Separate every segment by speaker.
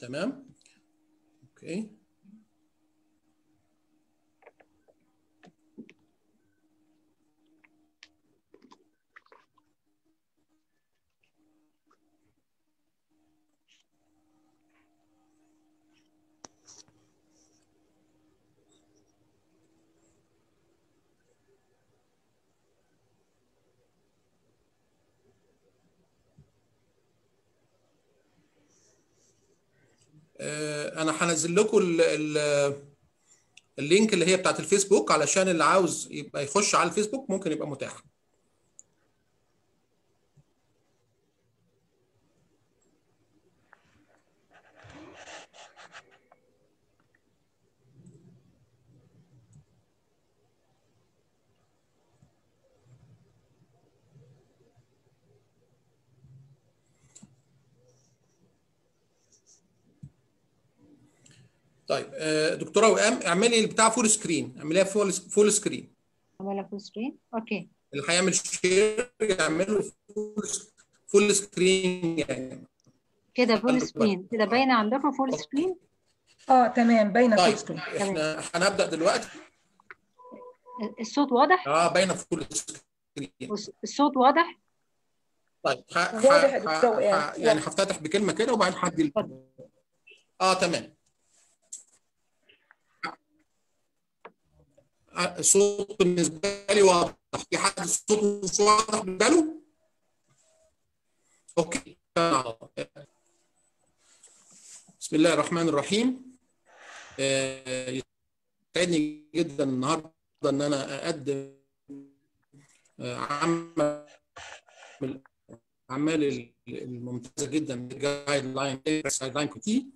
Speaker 1: تمام؟ أوكي آه، أنا هنزل لكم ال- ال- اللينك اللي هي بتاعت الفيسبوك علشان اللي عاوز يبقى يخش على الفيسبوك ممكن يبقى متاح. طيب آه، دكتورة وئام اعملي البتاع full screen اعمليها full full screen
Speaker 2: عملها full screen okay.
Speaker 1: اللي هيعمل share يعمله full full screen يعني.
Speaker 2: كده full screen كده باينة عندكم full screen
Speaker 3: آه تمام باينة
Speaker 1: طيب
Speaker 3: full screen
Speaker 1: إحنا هنبدأ دلوقتي.
Speaker 2: الصوت واضح؟
Speaker 1: آه باينة full screen
Speaker 2: الصوت واضح؟
Speaker 1: طيب ح...
Speaker 3: واضح يا
Speaker 1: ح...
Speaker 3: دكتور
Speaker 1: ح... يعني هفتتح بكلمة كده وبعدين هدي ال- آه تمام. الصوت بالنسبة لي واضح. في حد الصوت مش واضح بالنسبة له أوكي. بسم الله الرحمن الرحيم. آه، يسعدني جدا النهارده إن أنا أقدم آه، عمل الاعمال الممتازة جدا جايد لاين جايد لاين كوتي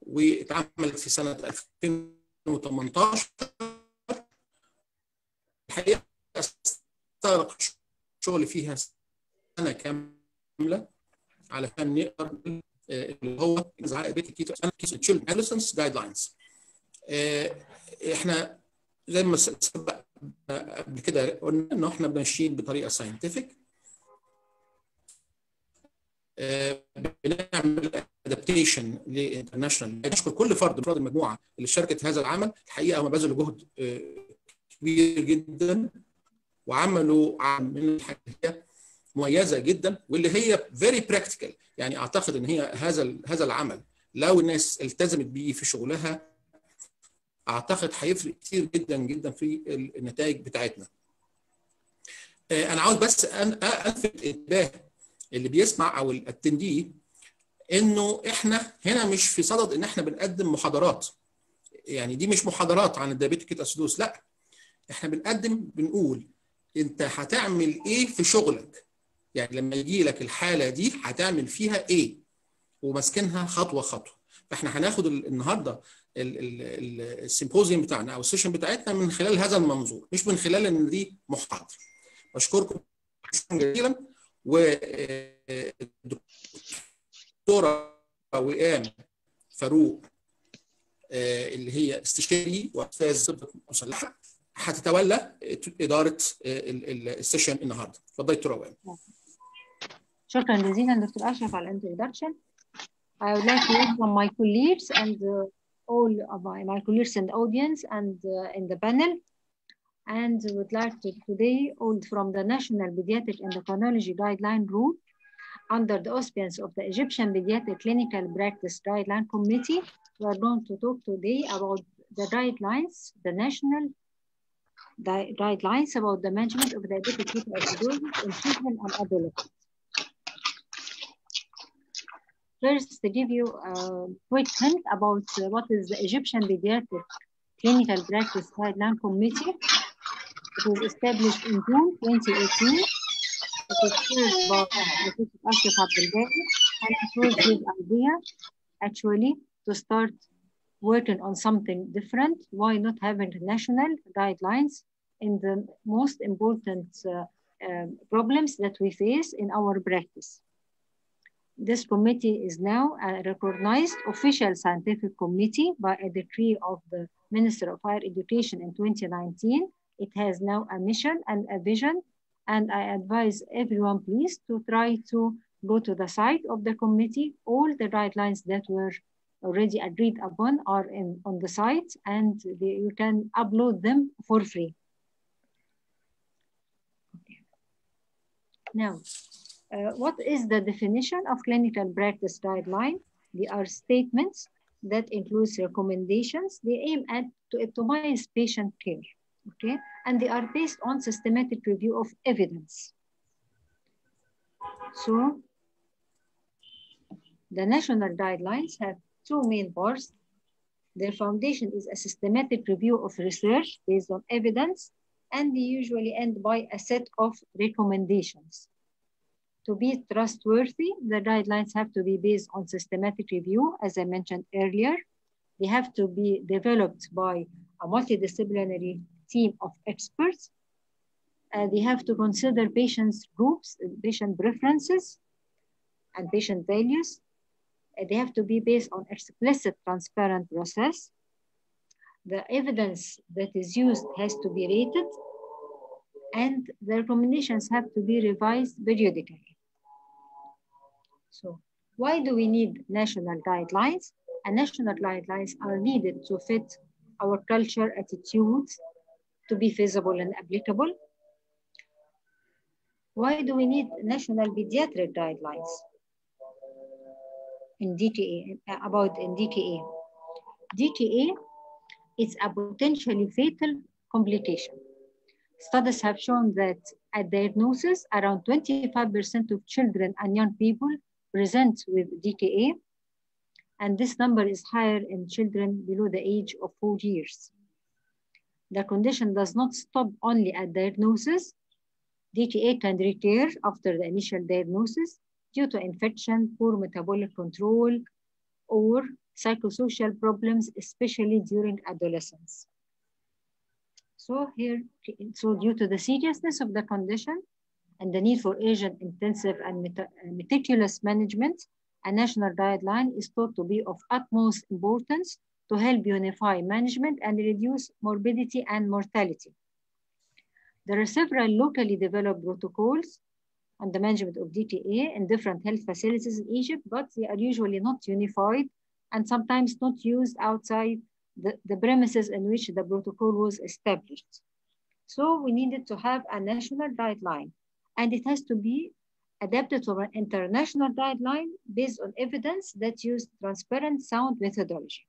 Speaker 1: واتعملت في سنة 2018 الحقيقة استغرق شغل فيها سنة كاملة علشان نقدر آه، اللي هو بيت الكيتو تشيلد ادolescence جايد لاينز إحنا زي ما سبق قبل كده قلنا إن إحنا ماشيين بطريقة scientific بنعمل adaptation ل international نشكر كل فرد من المجموعة اللي شاركت هذا العمل. الحقيقة هم بذلوا جهد آه، كبير جدا وعملوا عمل من الحاجات مميزة جدا واللي هي very practical يعني أعتقد إن هي هذا هذا العمل. لو الناس التزمت بيه في شغلها أعتقد هيفرق كتير جدا جدا في النتائج بتاعتنا. آه، أنا عاوز بس أن- ألفت انتباه اللي بيسمع أو الأتندي إنه إحنا هنا مش في صدد إن إحنا بنقدم محاضرات. يعني دي مش محاضرات عن الدايابيتيك أسيدوس لأ. إحنا بنقدم بنقول انت هتعمل إيه في شغلك؟ يعني لما يجي لك الحالة دي هتعمل فيها إيه؟ وماسكينها خطوة خطوة. فاحنا هناخد ال- النهارده ال- ال- ال- ال symposium بتاعنا أو ال session بتاعتنا من خلال هذا المنظور مش من خلال إن دي محاضرة. بشكركم جزيلا والدكتوره وئام فاروق آه، اللي هي استشاري وأستاذ مسلحة. هتتولى اداره آه، ال- ال- السيشن النهارده اتفضلي دكتوره وئام
Speaker 2: شكرا جزيلا دكتور اشرف على الانترودكشن I would like to welcome my colleagues and uh, all of my, my colleagues and audience and uh, in the panel and would like to today hold from the National Pediatric Endocrinology Guideline Group under the auspices of the Egyptian Pediatric Clinical Practice Guideline Committee. We are going to talk today about the guidelines, the national di- guidelines about the management of diabetic ketoacidosis in children and adolescents. First, to give you a quick hint about uh, what is the Egyptian Pediatric Clinical Practice Guideline Committee. It was established in June 2018. It was chaired by Professor Ashraf and it was his idea actually to start working on something different. Why not having national guidelines in the most important uh, um, problems that we face in our practice? This committee is now a recognized official scientific committee by a decree of the Minister of Higher Education in 2019. It has now a mission and a vision, and I advise everyone, please, to try to go to the site of the committee. All the guidelines that were already agreed upon are in, on the site and you can upload them for free. Okay. Now, uh, what is the definition of clinical practice guideline? They are statements that includes recommendations. They aim at to optimize patient care, okay? And they are based on systematic review of evidence. So the national guidelines have two main parts. Their foundation is a systematic review of research based on evidence, and they usually end by a set of recommendations. To be trustworthy, the guidelines have to be based on systematic review, as I mentioned earlier. They have to be developed by a multidisciplinary team of experts. Uh, they have to consider patients' groups, patient preferences, and patient values. They have to be based on explicit, transparent process. The evidence that is used has to be rated, and the recommendations have to be revised periodically. So why do we need national guidelines? And national guidelines are needed to fit our culture attitudes to be feasible and applicable. Why do we need national pediatric guidelines in DTA, uh, about in? DTA is a potentially fatal complication. Studies have shown that at diagnosis, around 25% of children and young people present with DKA, and this number is higher in children below the age of four years. The condition does not stop only at diagnosis. DKA can recur after the initial diagnosis due to infection, poor metabolic control, or psychosocial problems, especially during adolescence. So here, so due to the seriousness of the condition, and the need for urgent, intensive, and uh, meticulous management, a national guideline is thought to be of utmost importance to help unify management and reduce morbidity and mortality. There are several locally developed protocols on the management of DTA in different health facilities in Egypt, but they are usually not unified and sometimes not used outside the, the premises in which the protocol was established. So we needed to have a national guideline and it has to be adapted to an international guideline based on evidence that use transparent sound methodology.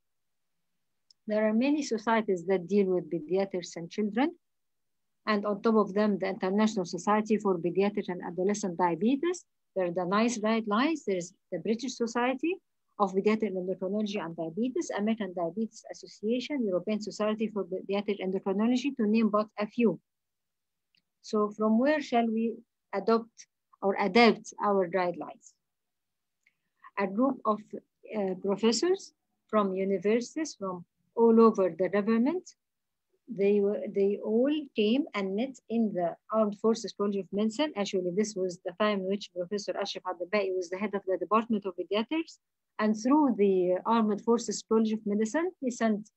Speaker 2: There are many societies that deal with pediatrics and children. And on top of them, the International Society for Pediatric and Adolescent Diabetes. There are the NICE guidelines. There's the British Society of Pediatric Endocrinology and Diabetes, American Diabetes Association, European Society for Pediatric Endocrinology, to name but a few. So from where shall we adopt or adapt our guidelines. A group of uh, professors from universities from all over the government, they, were, they all came and met in the Armed Forces College of Medicine. Actually, this was the time in which Professor Ashraf Abdabai was the head of the Department of Pediatrics. And through the Armed Forces College of Medicine, he sent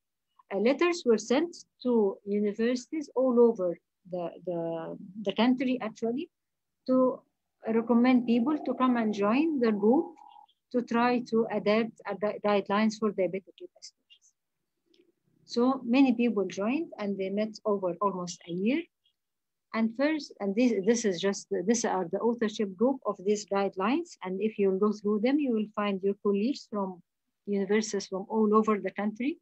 Speaker 2: uh, letters were sent to universities all over the, the, the country, actually, to recommend people to come and join the group to try to adapt guidelines for diabetic. So many people joined and they met over almost a year. And first, and this, this is just, these are the authorship group of these guidelines. And if you go through them, you will find your colleagues from universities from all over the country.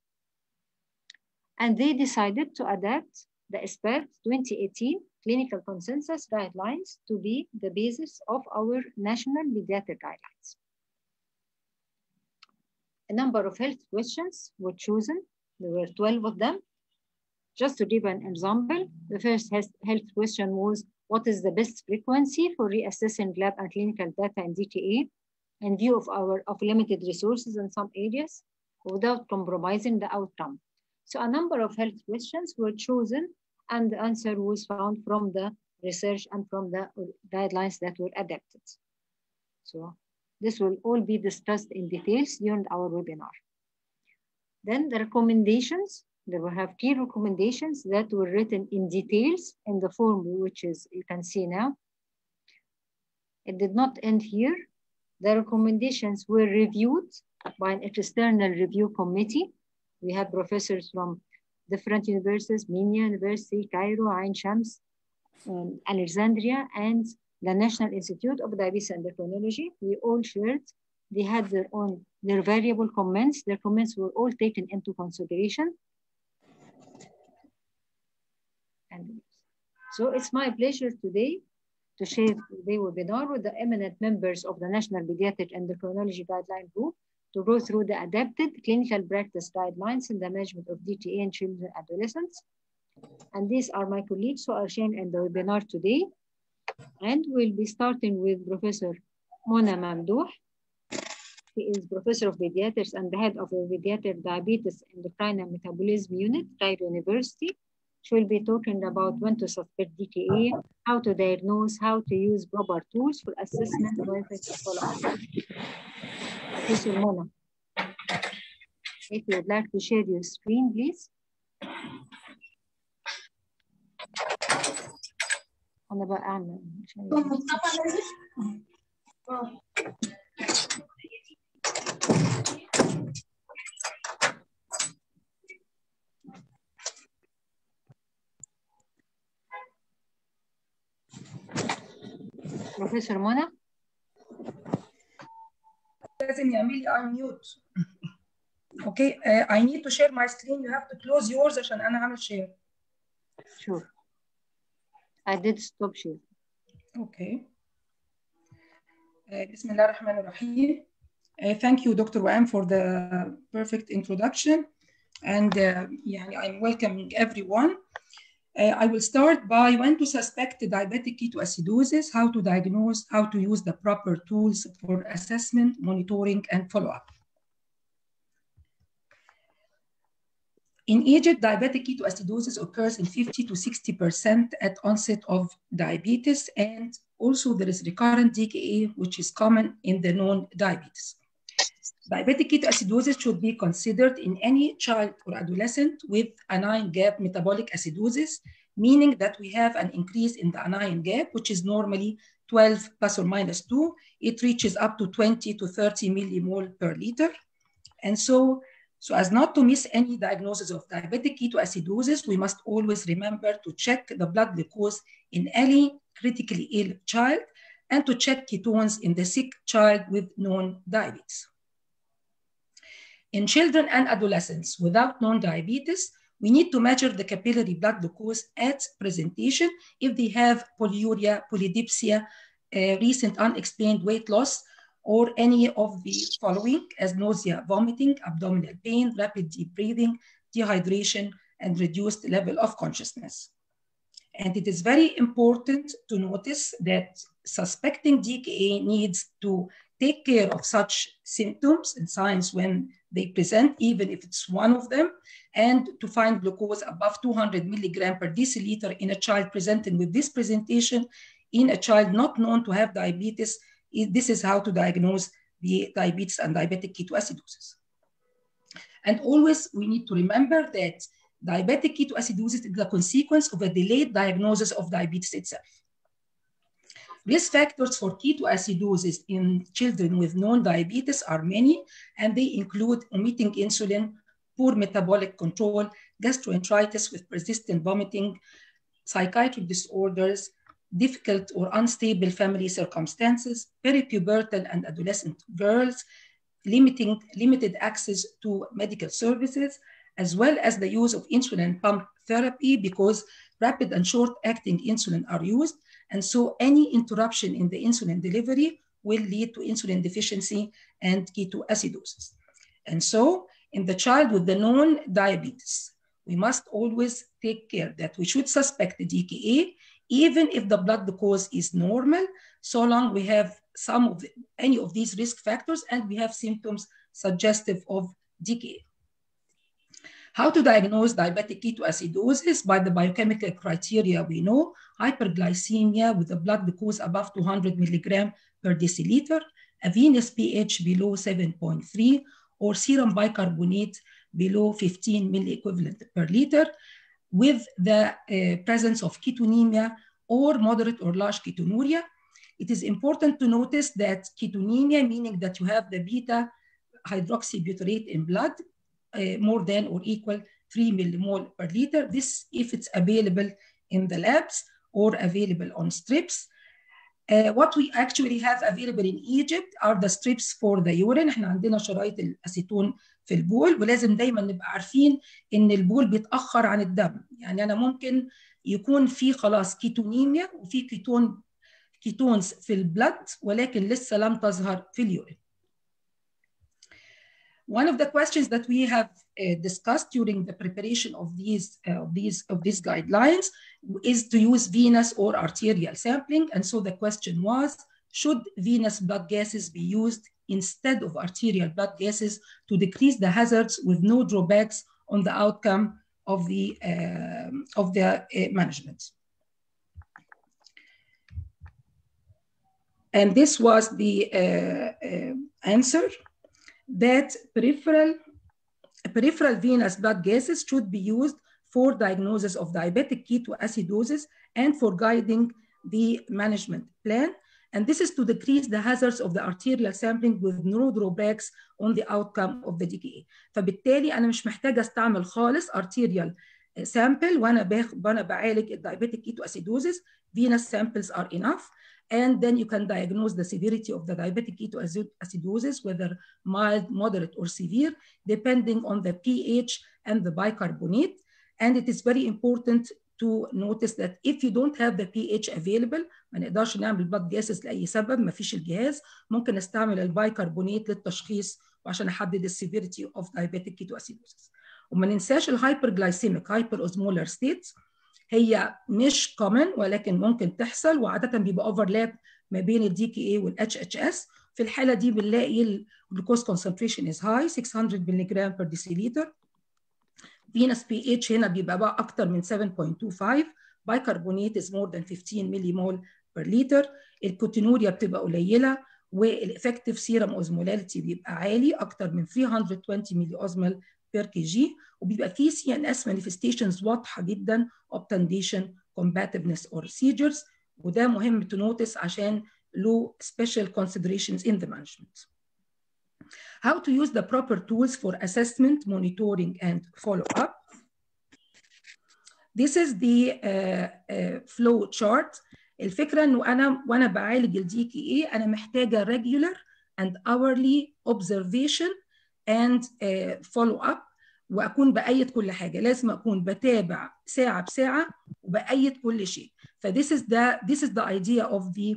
Speaker 2: And they decided to adapt the ESPER 2018 clinical consensus guidelines to be the basis of our national pediatric guidelines. A number of health questions were chosen. There were 12 of them. Just to give an example, the first health question was, what is the best frequency for reassessing lab and clinical data in DTA in view of our of limited resources in some areas without compromising the outcome? So a number of health questions were chosen and the answer was found from the research and from the guidelines that were adapted. So this will all be discussed in details during our webinar. Then the recommendations, they will have key recommendations that were written in details in the form which is you can see now. It did not end here. The recommendations were reviewed by an external review committee. We had professors from different universities, Minya University, Cairo, Ain Shams, um, Alexandria, and the National Institute of Diabetes and Endocrinology. We all shared. They had their own, their variable comments. Their comments were all taken into consideration. And so it's my pleasure today to share the webinar with the eminent members of the National Pediatric Endocrinology Guideline Group to go through the adapted clinical practice guidelines in the management of DTA in children and adolescents. And these are my colleagues who are sharing in the webinar today. And we'll be starting with Professor Mona Mamdouh. She is Professor of Pediatrics and the head of the Pediatric Diabetes Endocrine and Metabolism Unit, Cairo University. She will be talking about when to suspect DKA, how to diagnose, how to use proper tools for assessment, monitoring, and follow-up. Professor Mona, if you would like to share your screen, please. أنا بقى أعمل بروفيسور منى
Speaker 3: لازم يعمل لي unmute اوكي uh, I need to share my screen you have to close yours عشان انا هعمل share
Speaker 2: sure I did stop share
Speaker 3: اوكي uh, بسم الله الرحمن الرحيم uh, thank you Dr. Wam for the perfect introduction and uh, يعني I'm welcoming everyone Uh, I will start by when to suspect diabetic ketoacidosis, how to diagnose, how to use the proper tools for assessment, monitoring, and follow-up. In Egypt, diabetic ketoacidosis occurs in 50 to 60% at onset of diabetes, and also there is recurrent DKA, which is common in the non-diabetes. Diabetic ketoacidosis should be considered in any child or adolescent with anion gap metabolic acidosis, meaning that we have an increase in the anion gap, which is normally 12 plus or minus 2. It reaches up to 20 to 30 millimole per liter. And so, so as not to miss any diagnosis of diabetic ketoacidosis, we must always remember to check the blood glucose in any critically ill child and to check ketones in the sick child with known diabetes. In children and adolescents without known diabetes, we need to measure the capillary blood glucose at presentation if they have polyuria, polydipsia, uh, recent unexplained weight loss, or any of the following as nausea, vomiting, abdominal pain, rapid deep breathing, dehydration, and reduced level of consciousness. And it is very important to notice that suspecting DKA needs to take care of such symptoms and signs when they present, even if it's one of them, and to find glucose above 200 milligram per deciliter in a child presenting with this presentation in a child not known to have diabetes. This is how to diagnose the diabetes and diabetic ketoacidosis. And always we need to remember that diabetic ketoacidosis is the consequence of a delayed diagnosis of diabetes itself. Risk factors for ketoacidosis in children with non-diabetes are many, and they include omitting insulin, poor metabolic control, gastroenteritis with persistent vomiting, psychiatric disorders, difficult or unstable family circumstances, peripubertal and adolescent girls, limiting, limited access to medical services, as well as the use of insulin pump therapy because rapid and short-acting insulin are used, and so any interruption in the insulin delivery will lead to insulin deficiency and ketoacidosis. And so in the child with the known diabetes, we must always take care that we should suspect the DKA, even if the blood glucose is normal, so long we have some of the, any of these risk factors and we have symptoms suggestive of DKA. How to diagnose diabetic ketoacidosis by the biochemical criteria we know, hyperglycemia with a blood glucose above 200 milligram per deciliter, a venous pH below 7.3, or serum bicarbonate below 15 milliequivalent per liter, with the uh, presence of ketonemia or moderate or large ketonuria. It is important to notice that ketonemia, meaning that you have the beta hydroxybutyrate in blood more than or equal 3 millimole per liter. This if it's available in the labs or available on strips. Uh, what we actually have available in Egypt are the strips for the urine. إحنا عندنا شرايط الأسيتون في البول ولازم دايما نبقى عارفين إن البول بيتأخر عن الدم يعني أنا ممكن يكون في خلاص ketonemia وفي ketone ketones في ال blood ولكن لسه لم تظهر في ال urine. One of the questions that we have uh, discussed during the preparation of these, uh, these, of these guidelines is to use venous or arterial sampling. And so the question was, should venous blood gases be used instead of arterial blood gases to decrease the hazards with no drawbacks on the outcome of the, uh, of the management? And this was the answer that peripheral, peripheral venous blood gases should be used for diagnosis of diabetic ketoacidosis and for guiding the management plan. And this is to decrease the hazards of the arterial sampling with no drawbacks on the outcome of the DKA. فبالتالي أنا مش محتاجة استعمل خالص arterial sample وأنا باخد وأنا بعالج diabetic ketoacidosis. Venous samples are enough. And then you can diagnose the severity of the diabetic ketoacidosis, whether mild, moderate, or severe, depending on the pH and the bicarbonate. And it is very important to notice that if you don't have the pH available ما نقدرش نعمل بلاد جاسس لاي سبب ما فيش الجهاز ممكن نستعمل البايكربونات للتشخيص وعشان احدد السيفيريتي اوف diabetic ketoacidosis وما ننساش الهايبرجلايسيميك هايبر اوزمولار ستيتس هي مش common ولكن ممكن تحصل وعادة بيبقى overlap ما بين ال DKA وال HHS في الحالة دي بنلاقي ال glucose concentration is high 600 mg per deciliter. Venous pH هنا بيبقى بقى أكتر من 7.25 bicarbonate is more than 15 millimole per liter. ال ketonuria بتبقى قليلة وال effective serum osmolality بيبقى عالي أكتر من 320 milliosmol per kg وبيبقى فيه CNS manifestations واضحه جدا obtundation combativeness or seizures وده مهم to notice عشان له special considerations in the management. How to use the proper tools for assessment, monitoring, and follow-up. This is the uh, uh, flow chart. الفكرة إنه أنا وأنا بعالج DKA أنا محتاجة regular and hourly observation and uh, follow-up وأكون بقيد كل حاجة. لازم أكون بتابع ساعة بساعة وبقيد كل شيء. ف this is the this is the idea of the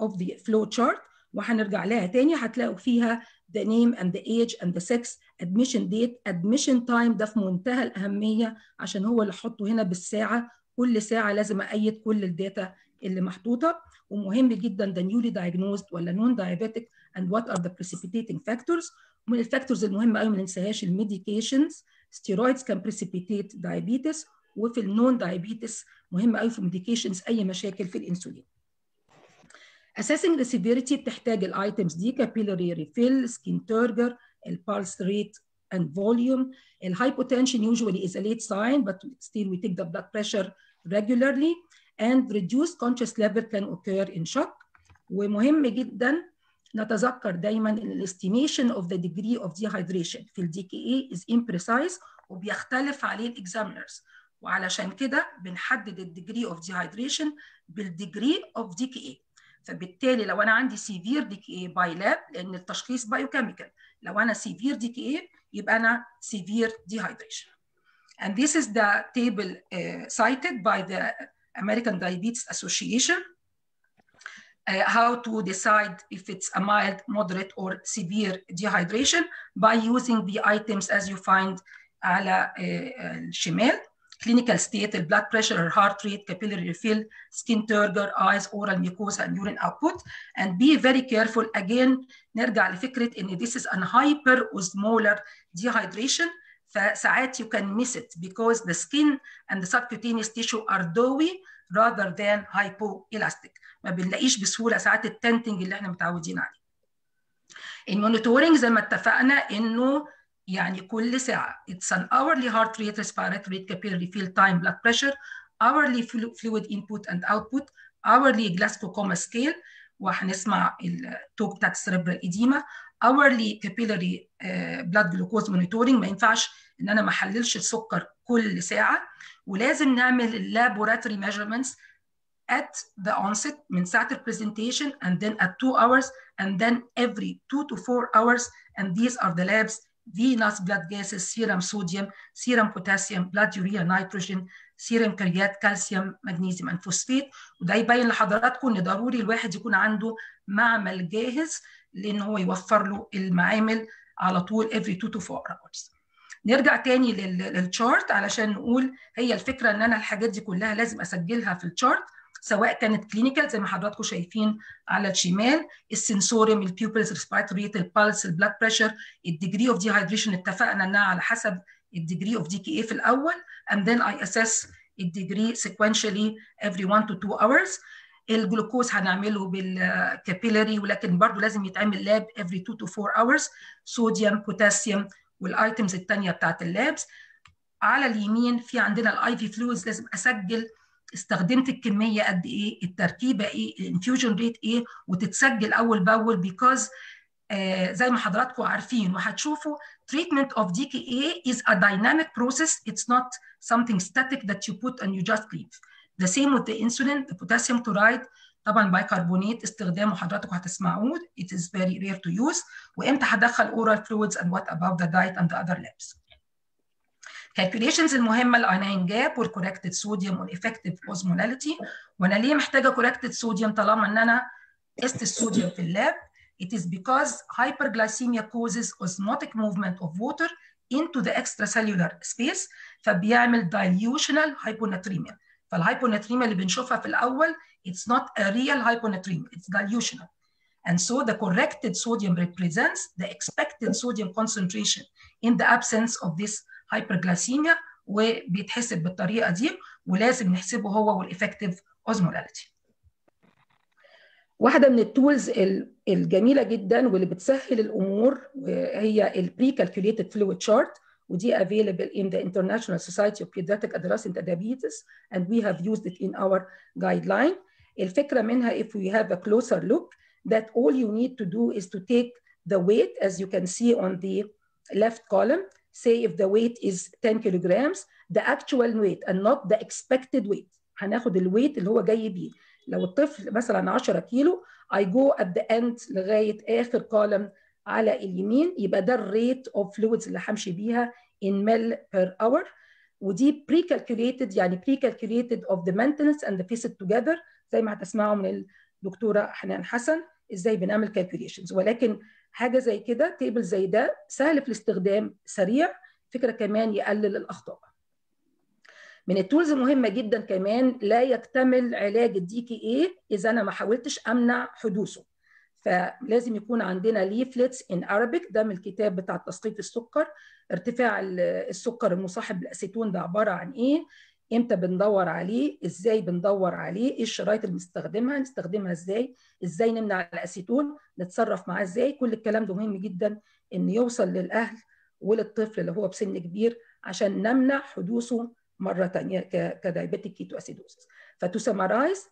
Speaker 3: of the flow chart وهنرجع لها تاني. هتلاقوا فيها the name and the age and the sex admission date admission time ده في منتهى الأهمية عشان هو اللي حطه هنا بالساعة. كل ساعة لازم أقيد كل ال data اللي محطوطة. ومهم جدا the newly diagnosed ولا known diabetic and what are the precipitating factors ومن ال factors المهمه قوي ما ننساهاش ال medications steroids can precipitate diabetes وفي ال known diabetes مهم قوي في ال medications اي مشاكل في الانسولين assessing the severity بتحتاج ال items دي capillary refill skin turgor ال pulse rate and volume ال hypotension usually is a late sign but still we take the blood pressure regularly and reduced conscious level can occur in shock ومهم جدا نتذكر دايما إن ال estimation of the degree of dehydration في ال DKA is imprecise وبيختلف عليه ال examiners وعلشان كده بنحدد ال degree of dehydration بال degree of DKA فبالتالي لو أنا عندي severe DKA by lab لأن التشخيص biochemical لو أنا severe DKA يبقى أنا severe dehydration. And this is the table uh, cited by the American Diabetes Association. uh, how to decide if it's a mild, moderate, or severe dehydration by using the items as you find على الشمال clinical state, blood pressure, heart rate, capillary refill, skin turgor, eyes, oral mucosa, and urine output. And be very careful. Again, نرجع لفكرة إن this is an hyperosmolar dehydration. فساعات you can miss it because the skin and the subcutaneous tissue are doughy rather than hypoelastic. ما بنلاقيش بسهولة ساعات التنتنج اللي إحنا متعودين عليه. المونيتورنج زي ما اتفقنا إنه يعني كل ساعة. An hourly heart rate, respiratory rate, capillary fill time, blood pressure, hourly fluid input and output, hourly Glasgow coma scale. وهنسمع التوك بتاعت السريبرال ايديما hourly capillary blood glucose monitoring. ما ينفعش إن أنا ما أحللش السكر كل ساعة. ولازم نعمل اللابوراتوري measurements at the onset من ساعة البرزنتيشن and then at 2 hours and then every 2 to 4 hours. And these are the labs venous blood gases serum sodium serum potassium blood urea nitrogen serum كريات كالسيوم مغنيسيوم and phosphate. وده يبين لحضراتكم إن ضروري الواحد يكون عنده معمل جاهز لإن هو يوفر له المعامل على طول every 2 to 4 hours. نرجع تاني لل chart علشان نقول هي الفكرة إن أنا الحاجات دي كلها لازم أسجلها في ال chart سواء كانت clinical زي ما حضراتكم شايفين على الشمال السنسوريوم البيوبلز ريسبيراتوري ريت البلس البلاد بريشر الديجري اوف ديهايدريشن اتفقنا إنها على حسب ال degree of DKA في الأول and then I assess ال degree sequentially every 1 to 2 hours. الجلوكوز هنعمله بال capillary ولكن برضه لازم يتعمل lab every 2 to 4 hours sodium potassium وال items الثانية بتاعت ال labs على اليمين في عندنا ال IV fluids لازم أسجل استخدمت الكميه قد إيه التركيبه إيه ال infusion rate إيه وتتسجل اول باول because آه زي ما حضراتكم عارفين وهتشوفوا treatment of DKA is a dynamic process it's not something static that you put and you just leave the same with the insulin the potassium chloride طبعا بايكربونات استخدامه حضراتكم هتسمعوه it is very rare to use وامتى هدخل oral fluids and what about the diet and the other labs calculations المهمه الاينين جاب والكوركتد صوديوم والافكتيف اوزمولاليتي وانا ليه محتاجه كوركتد صوديوم طالما ان انا قست الصوديوم في اللاب it is because hyperglycemia causes osmotic movement of water into the extracellular space فبيعمل dilutional hyponatremia فالهايبوناتريميا اللي بنشوفها في الاول it's not a real hyponatremia it's dilutional and so the corrected sodium represents the expected sodium concentration in the absence of this hyperglycemia وبيتحسب بالطريقة دي ولازم نحسبه هو والافكتيف اوزمولاليتي واحدة من التولز الجميله جدا واللي بتسهل الأمور هي البري كالكوليتد فلويد شارت ودي available in the International Society of Pediatric Adolescent Diabetes and we have used it in our guideline. الفكرة منها if we have a closer look that all you need to do is to take the weight as you can see on the left column say if the weight is 10 kilograms the actual weight and not the expected weight هناخد الويت اللي هو جاي بيه لو الطفل مثلا 10 كيلو I go at the end لغاية آخر column على اليمين يبقى ده ال rate of fluids اللي همشي بيها in ml per hour ودي pre calculated يعني pre calculated of the maintenance and the deficit together زي ما هتسمعوا من الدكتوره حنان حسن إزاي بنعمل calculations ولكن حاجة زي كده table زي ده سهل في الاستخدام سريع فكرة كمان يقلل الأخطاء. من ال tools المهمة جدا كمان لا يكتمل علاج ال DKA إذا أنا ما حاولتش أمنع حدوثه. فلازم يكون عندنا leaflets in Arabic ده من الكتاب بتاع تثقيف السكر ارتفاع السكر المصاحب للأسيتون ده عبارة عن إيه؟ إمتى بندور عليه إزاي بندور عليه إيه الشرايط اللي بنستخدمها نستخدمها إزاي إزاي نمنع الاسيتون نتصرف معاه إزاي. كل الكلام ده مهم جدا إن يوصل للأهل وللطفل اللي هو بسن كبير عشان نمنع حدوثه مرة ثانية كدايبيتيك كيتو اسيدوزس فتو سمرايز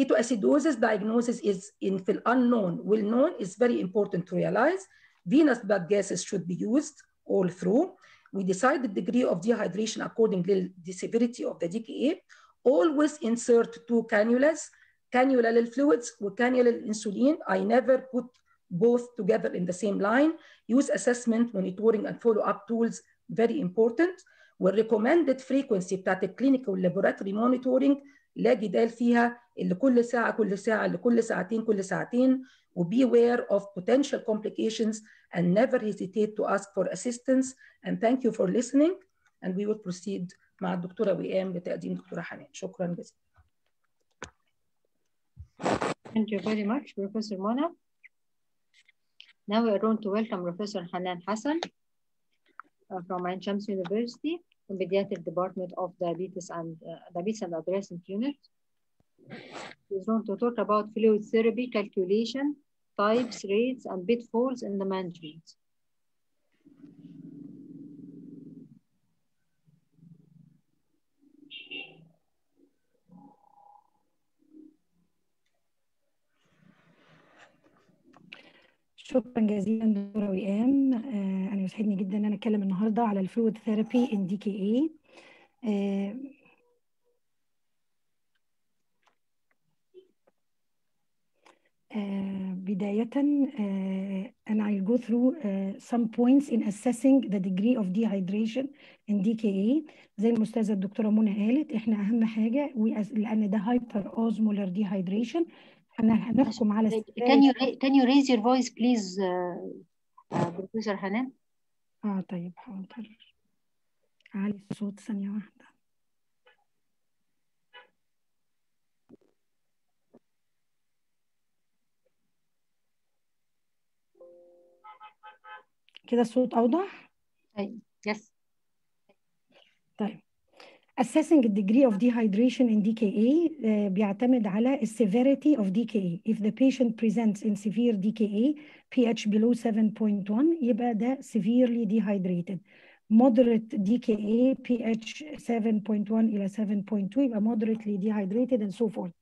Speaker 3: ketoacidosis diagnosis is in the unknown will known is very important to realize. Venous blood gases should be used all through. we decide the degree of dehydration according to the severity of the DKA always insert two cannulas cannula للfluids وcannula للinsulin I never put both together in the same line use assessment monitoring and follow-up tools very important والrecommended frequency بتاعت الكلينيكال laboratory monitoring لا جدال فيها اللي كل ساعة كل ساعة اللي كل ساعتين كل ساعتين و be aware of potential complications and never hesitate to ask for assistance and thank you for listening and we will proceed مع الدكتورة وئام بتقديم دكتورة حنان شكرا جزيلا
Speaker 2: Thank you very much, Professor Mona. Now we are going to welcome Professor Hanan Hassan uh, from Ain Shams University, the Pediatric Department of Diabetes and uh, Diabetes and Adolescent Unit. He's going to talk about fluid therapy calculation, types, rates, and pitfalls in the management.
Speaker 4: شكرا جزيلا دكتوره وئام آه، أنا يسعدني جدا ان أنا اتكلم النهارده على ال fluid therapy in DKA بداية uh, and I'll go through uh, some points in assessing the degree of dehydration in DKA زي المستاذة الدكتورة منى قالت إحنا أهم حاجة لأن ده hyper osmolar dehydration هنحكم على
Speaker 2: can you can you raise your voice please uh, uh, Professor حنان
Speaker 4: آه طيب حاضر علي الصوت ثانية واحدة كده الصوت أوضح؟
Speaker 2: طيب yes
Speaker 4: طيب Assessing the degree of dehydration in DKA uh, بيعتمد على severity of DKA. If the patient presents in severe DKA, pH below 7.1 يبقى ده severely dehydrated. Moderate DKA, pH 7.1 إلى 7.2 يبقى moderately dehydrated and so forth.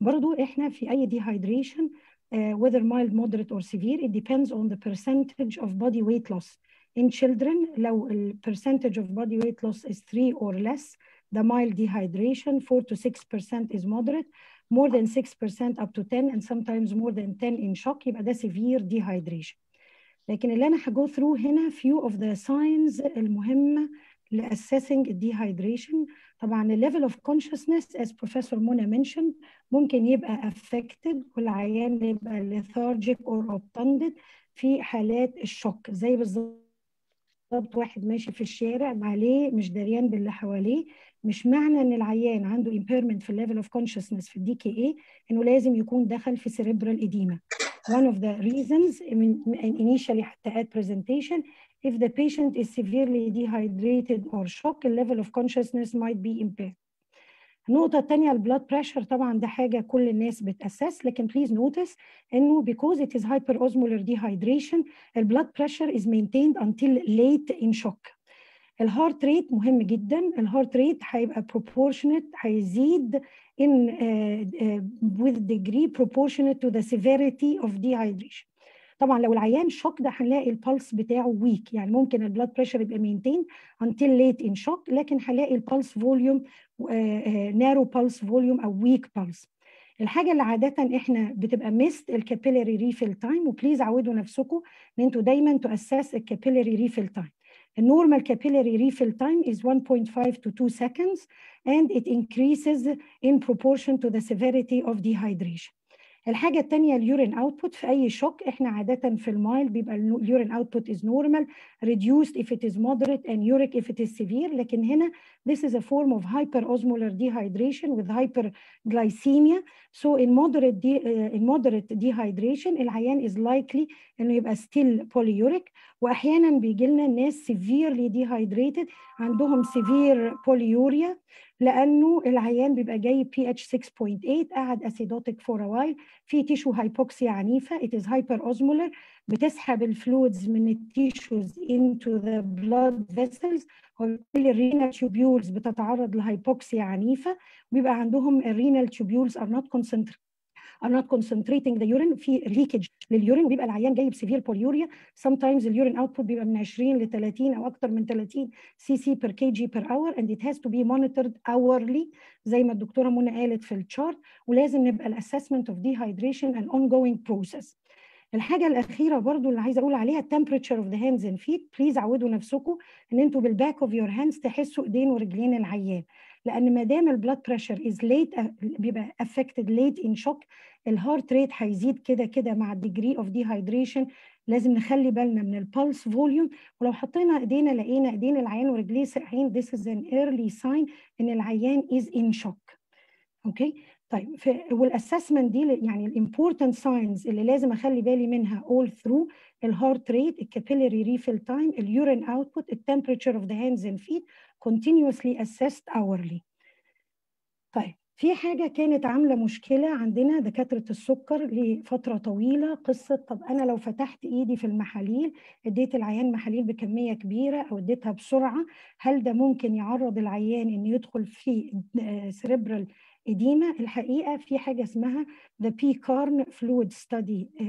Speaker 4: برضو إحنا في أي dehydration uh, whether mild, moderate or severe, it depends on the percentage of body weight loss. In children, لو ال percentage of body weight loss is 3 or less, the mild dehydration, 4 to 6% is moderate, more than 6% up to 10 and sometimes more than 10 in shock يبقى ده severe dehydration. لكن اللي أنا هجو through هنا few of the signs المهمة ل assessing dehydration طبعا ال level of consciousness as Professor Mona mentioned ممكن يبقى affected والعيان يبقى lethargic or obtunded في حالات ال shock زي بالظبط واحد ماشي في الشارع عليه مش دريان باللي حواليه مش معنى ان العيان عنده impairment في level of consciousness في ال DKA انه لازم يكون دخل في cerebral edema. One of the reasons initially حتى at presentation if the patient is severely dehydrated or shocked the level of consciousness might be impaired. النقطة الثانية البلاد بريشر طبعا ده حاجة كل الناس بتأسس لكن please notice إنه because it is hyperosmolar dehydration البلاد بريشر is maintained until late in shock. الهارت ريت مهم جدا الهارت ريت هيبقى proportionate هيزيد in uh, uh, with degree proportionate to the severity of dehydration. طبعا لو العيان شوك ده هنلاقي البلس بتاعه ويك يعني ممكن البلاد بريشر يبقى مينتين until late in shock لكن هنلاقي البلس فوليوم narrow pulse volume أو weak pulse الحاجة اللي عادة إحنا بتبقى missed ال capillary refill time و please عودوا نفسكم إن أنتوا دايما ت assess ال capillary refill time normal capillary refill time is 1.5 to 2 seconds and it increases in proportion to the severity of dehydration. الحاجة الثانية ال urine output في أي shock إحنا عادة في ال mild بيبقى ال urine output is normal reduced if it is moderate anuric if it is severe لكن هنا this is a form of hyperosmolar dehydration with hyperglycemia so in moderate de, uh, in moderate dehydration العيان is likely انه يبقى still polyuric واحيانا بيجي لنا ناس severely dehydrated عندهم severe polyuria لأنه العيان بيبقى جاي اتش 6.8 قاعد اسيدوتيك فور وايل في تيشو هايبوكسيا عنيفه it is hyperosmolar بتسحب الفلويدز من التيشوز into the blood vessels وبالتالي ال renal tubules بتتعرض ل hypoxia عنيفة. وبيبقى عندهم ال renal tubules are not concentrated are not concentrating the urine. في leakage لل urine وبيبقى العيان جاي ب severe polyuria sometimes ال urine output بيبقى من 20 ل 30 أو أكتر من 30 سي سي per kg per hour. And it has to be monitored hourly. زي ما الدكتورة منى قالت في ال chart ولازم نبقى ال assessment of dehydration an ongoing process. الحاجة الأخيرة برضو اللي عايزة أقول عليها temperature of the hands and feet. please عودوا نفسكم إن أنتوا بال back of your hands تحسوا إيدين ورجلين العيان. لأن ما دام ال blood pressure is late بيبقى affected late in shock ال heart rate هيزيد كده كده مع ال degree of dehydration لازم نخلي بالنا من ال pulse volume ولو حطينا إيدينا لقينا إيدين العيان ورجليه ساقعين this is an early sign إن العيان is in shock. okay طيب وال assessment دي يعني ال important signs اللي لازم أخلي بالي منها all through ال heart rate ال capillary refill time ال urine output ال temperature of the hands and feet continuously assessed hourly. طيب في حاجة كانت عاملة مشكلة عندنا دكاترة السكر لفترة طويلة قصة طب أنا لو فتحت إيدي في المحاليل اديت العيان محاليل بكمية كبيرة أو اديتها بسرعة هل ده ممكن يعرض العيان إنه يدخل في cerebral edema الحقيقة في حاجة اسمها the PCARN fluid study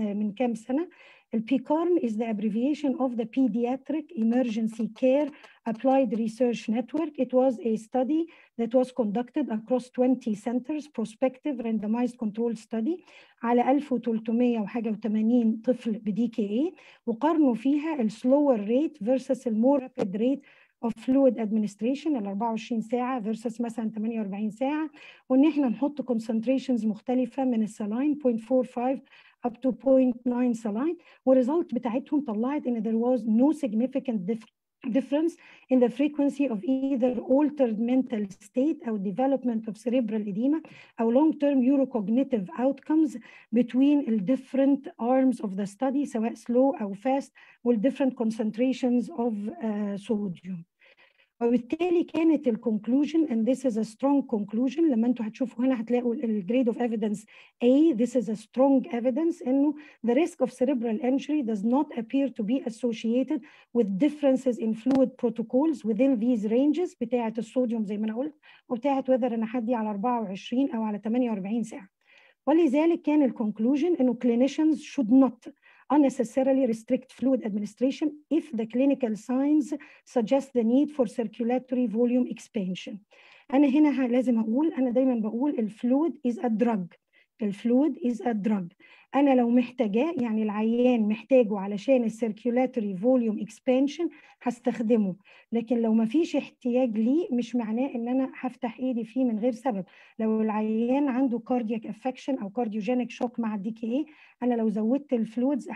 Speaker 4: من كام سنة ال PCARN is the abbreviation of the Pediatric Emergency Care Applied Research Network. It was a study that was conducted across 20 centers, prospective randomized controlled study على 1300 وحاجة و80 طفل بدي كي اي وقارنوا فيها ال slower rate versus ال more rapid rate of fluid administration ال 24 ساعة versus مثلا 48 ساعة وإن إحنا نحط concentrations مختلفة من السلاين 0.45 up to 0.9 saline والريزلت بتاعتهم طلعت ان there was no significant difference in the frequency of either altered mental state or development of cerebral edema or long-term neurocognitive outcomes between the different arms of the study سواء slow أو fast with different concentrations of uh, sodium. وبالتالي كانت الكونكلوجن and this is a strong conclusion لما انتوا هتشوفوا هنا هتلاقوا الجريد of evidence A this is a strong evidence انه the risk of cerebral injury does not appear to be associated with differences in fluid protocols within these ranges بتاعة الصوديوم زي ما انا قلت وبتاعة whether انا هدي على 24 او على 48 ساعة ولذلك كان الكونكلوجن انه clinicians should not unnecessarily restrict fluid administration if the clinical signs suggest the need for circulatory volume expansion. أنا هنا لازم أقول أنا دايما بقول الفلويد is a drug. ال fluid is a drug. أنا لو محتاجاه يعني العيان محتاجه علشان ال circulatory volume expansion هستخدمه. لكن لو ما فيش احتياج ليه مش معناه إن أنا هفتح إيدي فيه من غير سبب. لو العيان عنده cardiac affection أو cardiogenic shock مع ال DKA أنا لو زودت ال fluids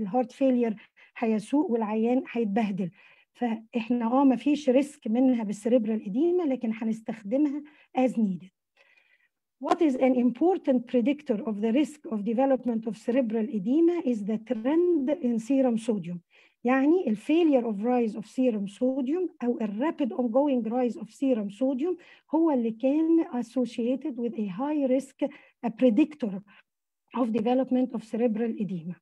Speaker 4: الهارت فيلير هيسوق والعيان هيتبهدل. فإحنا آه ما فيش ريسك منها بالسريبرال اديما لكن هنستخدمها as needed. What is an important predictor of the risk of development of cerebral edema is the trend in serum sodium. يعني ال failure of rise of serum sodium أو ال rapid ongoing rise of serum sodium هو اللي كان associated with a high risk a predictor of development of cerebral edema.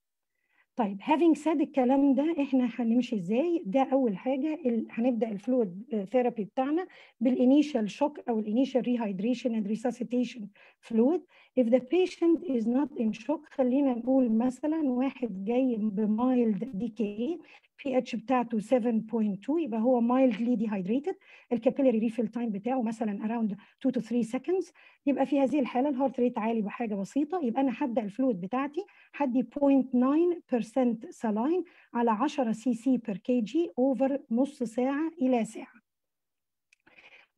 Speaker 4: طيب having said الكلام ده إحنا هنمشي إزاي ده أول حاجة. هنبدأ ال fluid therapy بتاعنا بال initial shock أو ال initial rehydration and resuscitation fluid if the patient is not in shock خلينا نقول مثلا واحد جاي ب mild DKA pH بتاعته 7.2 يبقى هو mildly dehydrated. ال capillary refill time بتاعه مثلا around 2 to 3 seconds. يبقى في هذه الحالة ال heart rate عالي بحاجة بسيطة. يبقى أنا هبدأ ال fluid بتاعتي هدي 0.9% saline على 10 cc per kg over نص ساعة إلى ساعة.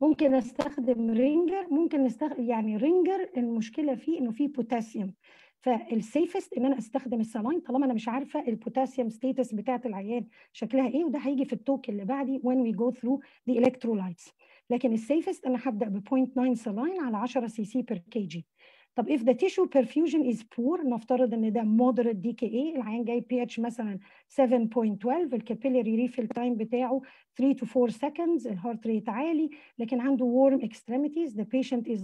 Speaker 4: ممكن أستخدم Ringer ممكن نستخدم يعني Ringer المشكلة فيه إنه فيه بوتاسيوم فال safest إن أنا أستخدم ال saline طالما أنا مش عارفة ال potassium status بتاعة العيان شكلها إيه وده هيجي في ال talk اللي بعدي when we go through the electrolytes. لكن ال safest أنا هبدأ ب 0.9 saline على 10 cc per kg طب if the tissue perfusion is poor نفترض إن ده moderate DKA العيان جاي بي اتش مثلا 7.12 ال capillary refill time بتاعه 3 to 4 seconds ال heart rate عالي لكن عنده warm extremities the patient is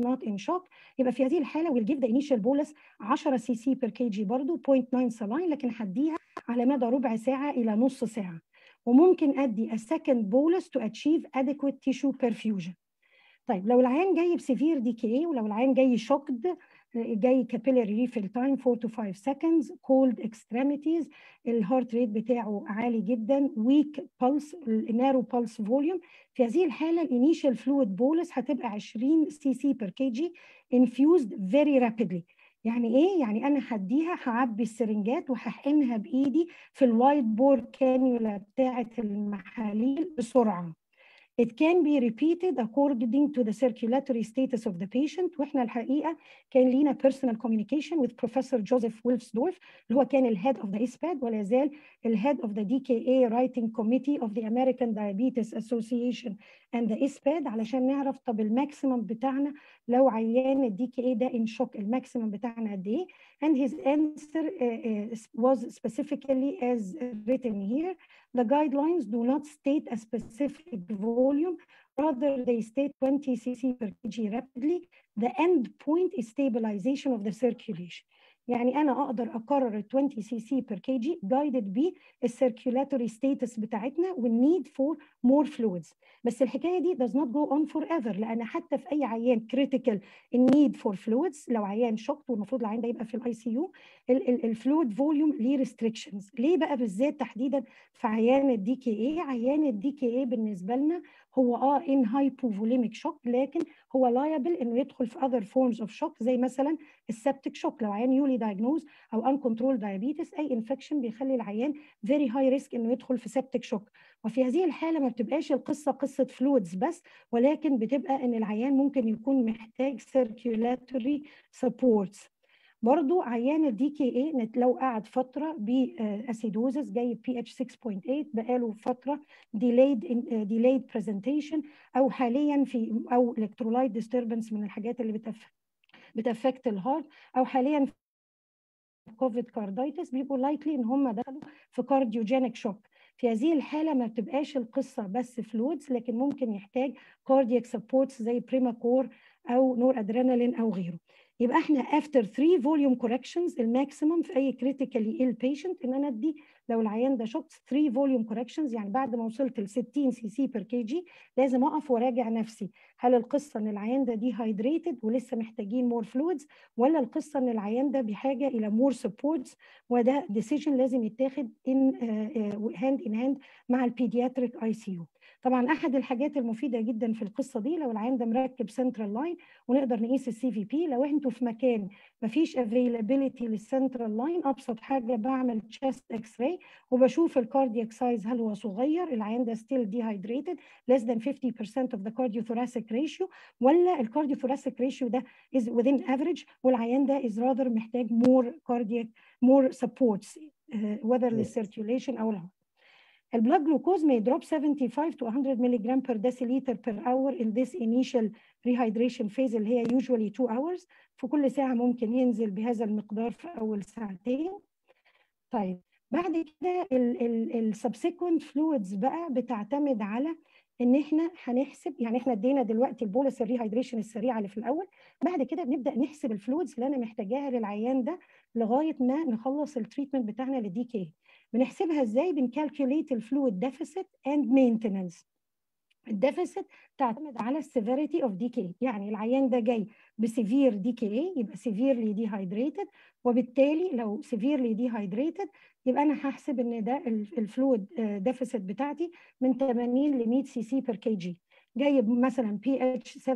Speaker 4: not in shock. يبقى في هذه الحالة we'll give the initial bolus 10 cc per kg برضه 0.9 saline لكن هديها على مدى ربع ساعة إلى نص ساعة. وممكن أدي a second bolus to achieve adequate tissue perfusion. طيب لو العيان جاي ب severe DKA ولو العيان جاي shocked جاي capillary refill time 4 to 5 seconds cold extremities ال heart rate بتاعه عالي جدا weak pulse narrow pulse volume في هذه الحالة ال initial fluid bolus هتبقى 20 cc per kg infused very rapidly يعني إيه؟ يعني أنا هديها هعبي السرنجات وهحقنها بإيدي في ال wide bore cannula بتاعة المحاليل بسرعة. It can be repeated according to the circulatory status of the patient واحنا الحقيقه كان لينا personal communication with Professor Joseph Wilfsdorf اللي هو كان ال head of the ISPAD ولا يزال ال head of the DKA writing committee of the American Diabetes Association and the ISPAD علشان نعرف طب الماكسيمم بتاعنا لو عيان الدي كي اي ده ان شوك الماكسيمم بتاعنا قد ايه and his answer uh, uh, was specifically as written here the guidelines do not state a specific volume. Rather they state 20 cc per kg rapidly. The end point is stabilization of the circulation يعني أنا أقدر أقرر ال 20 سي سي بير كي جي جايدد بي السيركيولاتوري ستيتس بتاعتنا والنيد فور more fluids بس الحكاية دي does not go on forever لأن حتى في أي عيان critical ال need for fluids لو عيان shocked والمفروض العيان ده يبقى في ال ICU ال fluid volume ليه restrictions ليه بقى بالذات تحديدا في عيان ال DKA عيان ال DKA بالنسبة لنا هو آه in hypovolemic shock لكن هو liable إنه يدخل في other forms of shock زي مثلا ال septic shock لو عيان newly diagnosed أو uncontrolled diabetes أي infection بيخلي العيان very high risk إنه يدخل في septic shock وفي هذه الحالة ما بتبقاش القصة قصة fluids بس ولكن بتبقى إن العيان ممكن يكون محتاج circulatory supports برضو عيان ال DKA لو قعد فترة ب acidosis جايب pH 6.8 بقاله فترة delayed delayed presentation أو حاليا في أو electrolyte disturbance من الحاجات اللي بتف بت affect ال heart أو حاليا COVID carditis بيبقوا likely إن هم دخلوا في cardiogenic shock في هذه الحالة ما بتبقاش القصة بس fluids لكن ممكن يحتاج cardiac supports زي Primacor أو نور أدرينالين أو غيره. يبقى إحنا after 3 volume corrections ال maximum في أي critically ill patient. إن أنا أدي لو العيان ده shocked 3 volume corrections يعني بعد ما وصلت ل 60 cc per kg لازم أقف وراجع نفسي. هل القصة إن العيان ده dehydrated ولسه محتاجين more fluids ولا القصة إن العيان ده بحاجة إلى more supports وده decision لازم يتاخد hand in hand مع ال pediatric ICU طبعا أحد الحاجات المفيدة جدا في القصة دي لو العيان ده مركب central line ونقدر نقيس ال CVP لو إنتوا في مكان ما فيش availability لل central line أبسط حاجة بعمل chest X-ray وبشوف ال cardiac size هل هو صغير العيان ده still dehydrated less than 50% of the cardiothoracic ratio ولا الكارديوثوراسيك ريشيو ده is within average والعيان ده is rather محتاج more cardiac more supports uh, whether للcirculation أو الهارت البلاد جلوكوز may drop 75 to 100 ملغ per deciliter per hour in this initial rehydration phase اللي هي usually 2 hours. في كل ساعة ممكن ينزل بهذا المقدار في أول ساعتين. طيب بعد كده ال subsequent fluids بقى بتعتمد على إن إحنا هنحسب يعني إحنا ادينا دلوقتي ال bolus ال rehydration السريعة اللي في الأول. بعد كده بنبدأ نحسب ال fluids اللي أنا محتاجاها للعيان ده لغاية ما نخلص ال treatment بتاعنا لل DKA بنحسبها إزاي؟ بن calculate ال fluid deficit and maintenance ال deficit تعتمد على ال severity of DKA يعني العيان ده جاي ب severe DKA يبقى severely dehydrated وبالتالي لو severely dehydrated يبقى أنا هحسب إن ده ال fluid deficit بتاعتي من 80 ل 100 cc per kg جايب مثلا بي اتش 7.16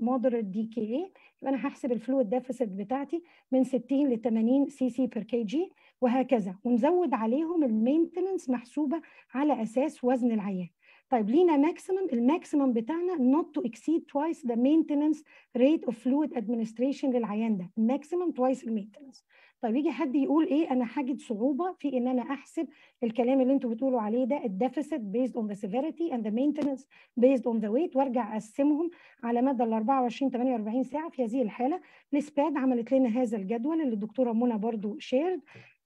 Speaker 4: moderate DKA يبقى أنا هحسب ال fluid deficit بتاعتي من 60 ل 80 cc per kg وهكذا ونزود عليهم ال maintenance محسوبة على أساس وزن العيان. طيب لينا maximum ال maximum بتاعنا not to exceed twice the maintenance rate of fluid administration للعيان ده ال maximum twice ال maintenance طيب يجي حد يقول إيه أنا هجد صعوبة في إن أنا أحسب الكلام اللي أنتوا بتقولوا عليه ده الديفيسيت based on the severity and the maintenance based on the weight وأرجع أقسمهم على مدى ال 24 48 ساعة في هذه الحالة. ال ISPAD عملت لنا هذا الجدول اللي الدكتورة منى برضو shared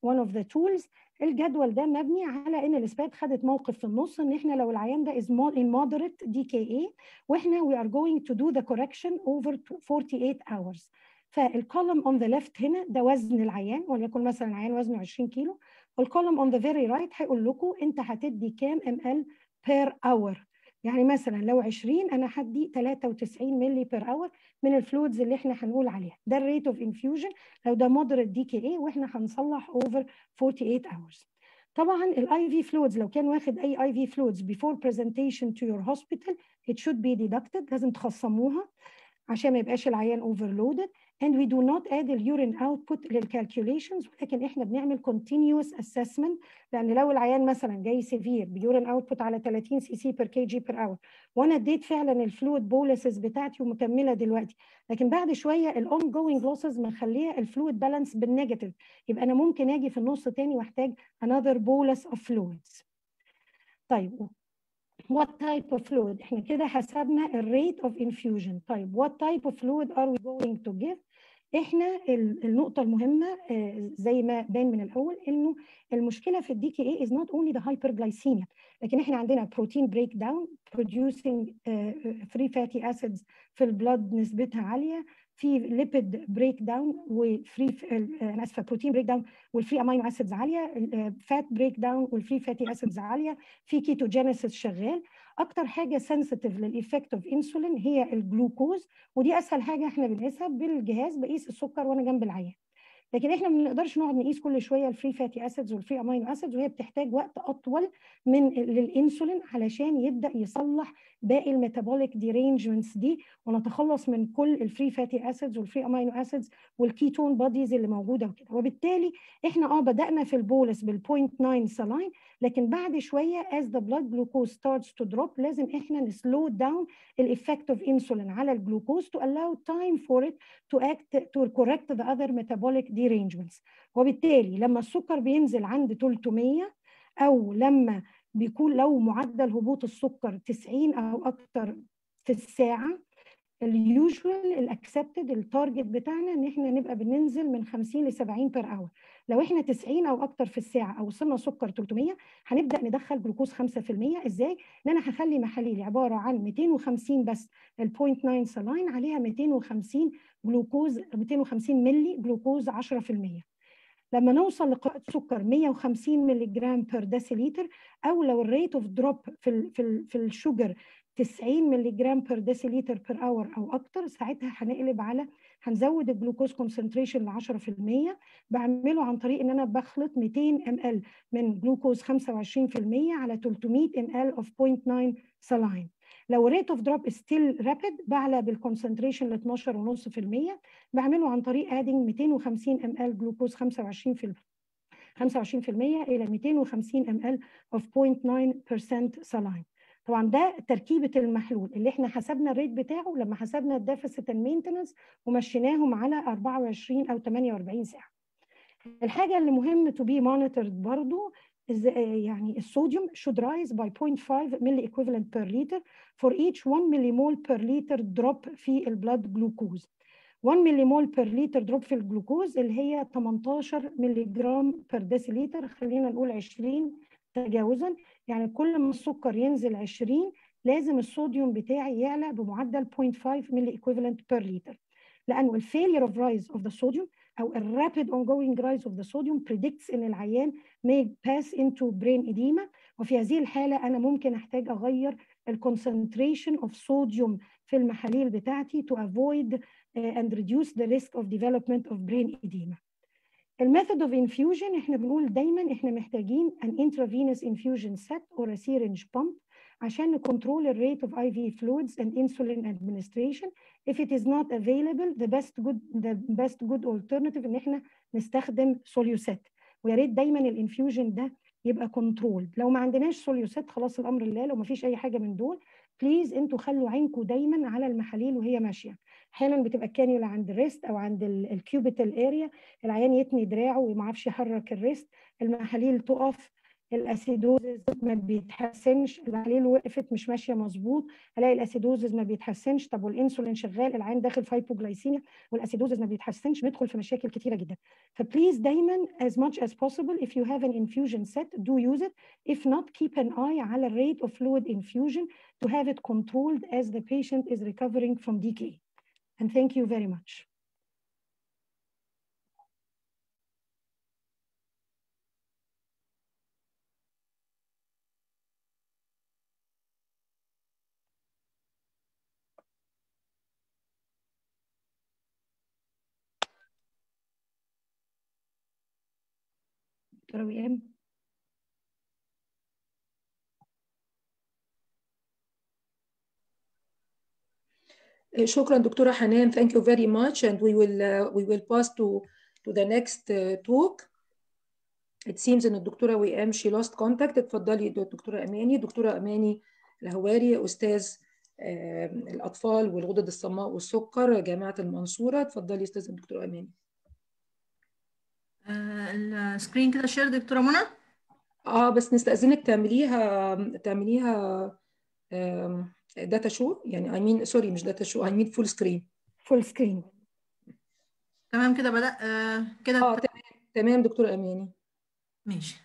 Speaker 4: one of the tools. الجدول ده مبني على إن ال ISPAD خدت موقف في النص إن إحنا لو العيان ده is in moderate DKA وإحنا we are going to do the correction over 48 hours. ف ال column on the left هنا ده وزن العيان وليكن مثلا العيان وزنه 20 كيلو. وال column on the very right هيقول لكم أنت هتدي كام ml per hour يعني مثلا لو 20 أنا هدي 93 مللي per hour من ال fluids اللي إحنا هنقول عليها. ده ال rate of infusion لو ده moderate DKA وإحنا هنصلح over 48 hours. طبعا ال IV fluids لو كان واخد أي IV fluids before presentation to your hospital it should be deducted لازم تخصموها عشان ما يبقاش العيان overloaded. And we do not add the urine output لل calculations ولكن إحنا بنعمل continuous assessment. لأن لو العيان مثلا جاي severe ب urine output على 30 cc per kg per hour وأنا اديت فعلا ال fluid boluses بتاعتي ومكملة دلوقتي. لكن بعد شوية ال ongoing losses مخلية ال fluid balance بال negative يبقى أنا ممكن آجي في النص تاني وأحتاج another bolus of fluids. طيب what type of fluid? إحنا كده حسبنا ال rate of infusion. طيب what type of fluid are we going to give? إحنا النقطة المهمة آه, زي ما بان من الأول إنه المشكلة في ال DKA is not only the hyperglycemia لكن إحنا عندنا protein breakdown producing آه، آه، free fatty acids في ال blood نسبتها عالية في lipid breakdown و free أنا آسفة protein breakdown وال free amino acids عاليه fat breakdown وال free fatty acids عالية في ketogenesis شغال. أكتر حاجة sensitive لل effect of insulin هي الجلوكوز ودي أسهل حاجة إحنا بنقيسها بالجهاز بقيس السكر وأنا جنب العيان. لكن إحنا ما بنقدرش نقعد نقيس كل شوية ال free fatty acids وال free amino acids وهي بتحتاج وقت أطول من للإنسولين علشان يبدأ يصلح باقي ال metabolic derangements دي ونتخلص من كل ال free fatty acids وال free amino acids وال ketone bodies اللي موجودة وكده. وبالتالي إحنا آه بدأنا في ال bolus بال 0.9 saline لكن بعد شوية as the blood glucose starts to drop لازم إحنا ن slow down ال effect of insulin على الجلوكوز to allow time for it to act to correct the other metabolic derangements وبالتالي لما السكر بينزل عند 300 أو لما بيكون لو معدل هبوط السكر 90 أو أكتر في الساعة ال usual ال accepted ال target بتاعنا إن إحنا نبقى بننزل من 50 ل 70 per hour لو إحنا 90 أو أكتر في الساعة أو وصلنا سكر 300 هنبدأ ندخل جلوكوز 5% إزاي؟ إن أنا هخلي محاليلي عبارة عن 250 بس ال 0.9 saline عليها 250 جلوكوز 250 ملي جلوكوز 10% لما نوصل لقراءة سكر 150 ملي جرام per deciliter أو لو ال rate of drop في ال في ال في ال sugar 90 ملي جرام per deciliter per hour أو أكتر ساعتها هنقلب على هنزود الجلوكوز concentration ل 10% بعمله عن طريق إن أنا بخلط 200 ml من جلوكوز 25% على 300 ml of 0.9 saline لو rate of drop still rapid بعلى بال concentration ل 12.5% بعمله عن طريق adding 250 ml جلوكوز 25% 25% إلى 250 ml of 0.9% saline طبعا ده تركيبة المحلول اللي إحنا حسبنا ال rate بتاعه لما حسبنا ال deficit ال maintenance ومشيناهم على 24 أو 48 ساعة. الحاجة اللي مهم to be monitored برضو يعني الصوديوم should rise by 0.5 milli equivalent per liter for each 1 millimole per liter drop في ال blood glucose 1 millimole per liter drop في الجلوكوز اللي هي 18 ملي جرام per deciliter خلينا نقول 20 تجاوزا يعني كل ما السكر ينزل 20 لازم الصوديوم بتاعي يعلى بمعدل 0.5 ملي equivalent per liter لأنه ال failure of rise of the sodium أو ال rapid ongoing rise of the sodium predicts إن العيان may pass into brain edema وفي هذه الحالة أنا ممكن أحتاج أغير ال concentration of sodium في المحاليل بتاعتي to avoid uh, and reduce the risk of development of brain edema. ال method of infusion إحنا بنقول دايما إحنا محتاجين intravenous infusion set or a syringe pump عشان ن control ال rate of IV fluids and insulin administration. If it is not available the best good the best good alternative إن إحنا نستخدم soluset ويا ريت دايما ال infusion ده يبقى control لو ما عندناش soluset خلاص الأمر لله. لو ما فيش أي حاجة من دول please أنتوا خلوا عينكم دايما على المحاليل وهي ماشية. أحيانا بتبقى الكانيولا عند ال wrist أو عند ال cubital area العيان يتني دراعه وما يعرفش يحرك ال wrist المحاليل تقف ال acidosis ما بيتحسنش المحاليل وقفت مش ماشية مظبوط ألاقي ال acidosis ما بيتحسنش. طب والانسولين شغال العيان داخل في hypoglycemia والاسيدوزز ما بيتحسنش ندخل في مشاكل كتيرة جدا. فبليز دايما as much as possible if you have an infusion set do use it. If not keep an eye على الريت of fluid infusion to have it controlled as the patient is recovering from DKA And thank you very much. Dr. William.
Speaker 3: شكرا دكتورة حنان. Thank you very much. And we will uh, we will pass to to the next uh, talk. It seems إن الدكتورة وئام she lost contact. اتفضلي دكتورة أماني. دكتورة أماني الهواري أستاذ آه الأطفال والغدد الصماء والسكر جامعة المنصورة. اتفضلي أستاذ الدكتورة أماني.
Speaker 5: آه ال screen كده share دكتورة منى.
Speaker 3: آه بس نستأذنك تعمليها تعمليها data show يعني I mean sorry مش data show I mean full screen
Speaker 4: full screen
Speaker 5: تمام كده بدأ آه كده
Speaker 3: آه تمام تمام دكتورة اماني
Speaker 5: ماشي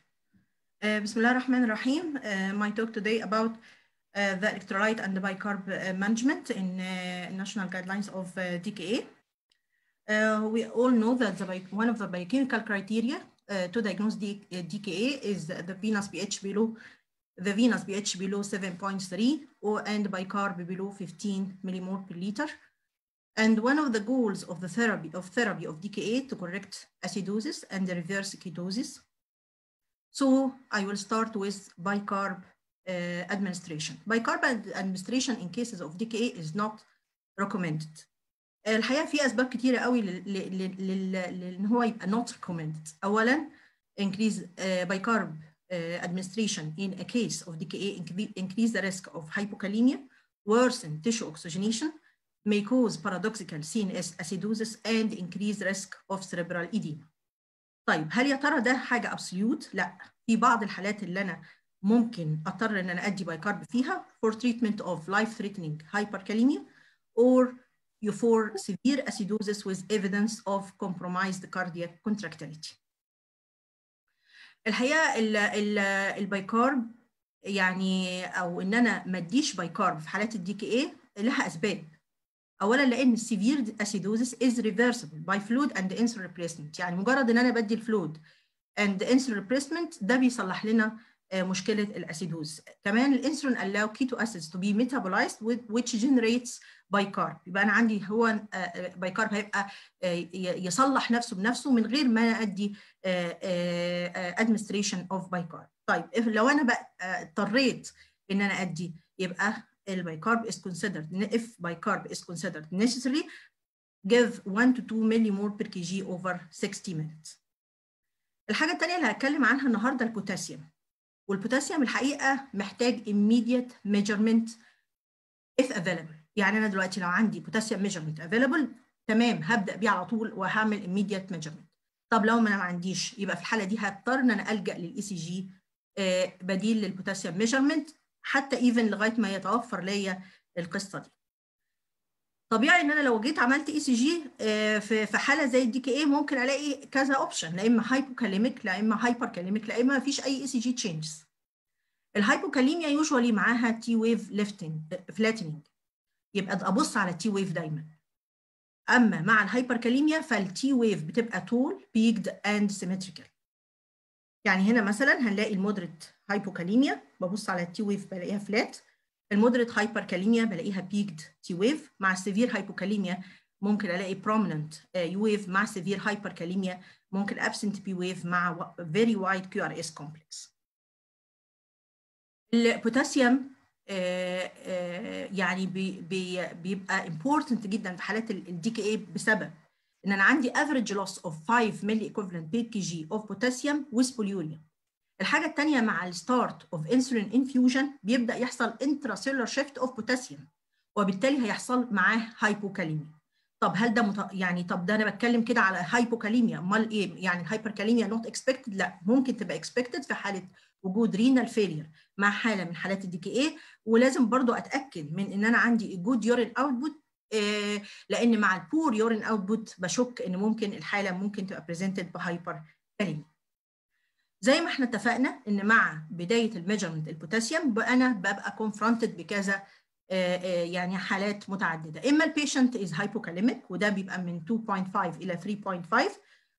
Speaker 5: آه بسم الله الرحمن الرحيم uh, my talk today about uh, the electrolyte and the bicarb management in uh, national guidelines of uh, DKA Uh, we all know that the, one of the biochemical criteria uh, to diagnose D, DKA is the venous pH below the venous pH below 7.3 or and bicarb below 15 millimole per liter. And one of the goals of the therapy of therapy of DKA to correct acidosis and reverse ketosis. So I will start with bicarb uh, administration. Bicarb administration in cases of DKA is not recommended. الحقيقه في اسباب كتيره قوي لان هو يبقى not recommended. اولا increase uh, bicarb uh, administration in a case of DKA increase the risk of hypokalemia, worsen tissue oxygenation, may cause paradoxical CNS acidosis and increase risk of cerebral edema. طيب هل يا ترى ده حاجه ابسوليوت؟ لا في بعض الحالات اللي انا ممكن اضطر ان انا ادي بايكارب فيها for treatment of life threatening hyperkalemia or for severe acidosis with evidence of compromised cardiac contractility. الحقيقة ال ال ال bicarb يعني أو إن أنا ما أديش bicarb في حالات ال DKA لها أسباب. اولا لأن ال severe acidosis is reversible by fluid and insulin replacement يعني مجرد إن أنا بدي ال fluid and insulin replacement ده بيصلح لنا مشكلة ال acidosis كمان الإنسولين allow keto acids to be metabolized which generates bicarb يبقى أنا عندي هو bicarb هيبقى يصلح نفسه بنفسه من غير ما أدي administration of bicarb طيب لو أنا بقى اضطريت إن أنا أدي يبقى ال bicarb is considered. if bicarb is considered necessary give 1 to 2 millimole per kg over 60 minutes. الحاجة الثانية اللي هتكلم عنها النهارده البوتاسيوم والبوتاسيوم الحقيقة محتاج immediate measurement if available. يعني أنا دلوقتي لو عندي بوتاسيوم measurement available تمام هبدأ بيه على طول وهعمل immediate measurement. طب لو ما أنا ما عنديش يبقى في الحالة دي هضطر إن أنا ألجأ لل ECG بديل للبوتاسيوم measurement حتى even لغاية ما يتوفر ليا القصة دي. طبيعي إن أنا لو جيت عملت ECG في حالة زي ال DKA ممكن ألاقي كذا option لا إما hypokalemic لا إما hyperkalemic لا إما ما فيش أي ECG changes ال hypokalemia usually معاها T wave lifting flattening يبقى أبص على ال T wave دايما. أما مع ال hyperkalemia فال T wave بتبقى tall peaked and symmetrical يعني هنا مثلا هنلاقي ال moderate hypokalemia ببص على ال T wave بلاقيها flat ال moderate hyperkalemia بلاقيها peaked T wave مع ال severe hypokalemia ممكن ألاقي prominent U wave مع severe hyperkalemia ممكن absent P wave مع very wide QRS complex. البوتاسيوم يعني بي بي بيبقى important جدا في حالات ال DKA بسبب إن أنا عندي average loss of 5 milli equivalent per kg of potassium with polyuria. الحاجة الثانية مع ال start of insulin infusion بيبدأ يحصل intracellular shift of potassium وبالتالي هيحصل معاه hypokalemia. طب هل ده مت... يعني طب ده أنا بتكلم كده على hypokalemia أمال إيه؟ يعني ال hyperkalemia not expected لا ممكن تبقى expected في حالة وجود renal failure مع حالة من حالات ال DKA ولازم برضو أتأكد من إن أنا عندي good urine output لأن مع ال poor urine output بشك إن ممكن الحالة ممكن تبقى presented ب hyperkalemia زي ما إحنا اتفقنا إن مع بداية ال measurement البوتاسيوم أنا ببقى confronted بكذا يعني حالات متعددة. إما ال patient is hypokalemic وده بيبقى من 2.5 إلى 3.5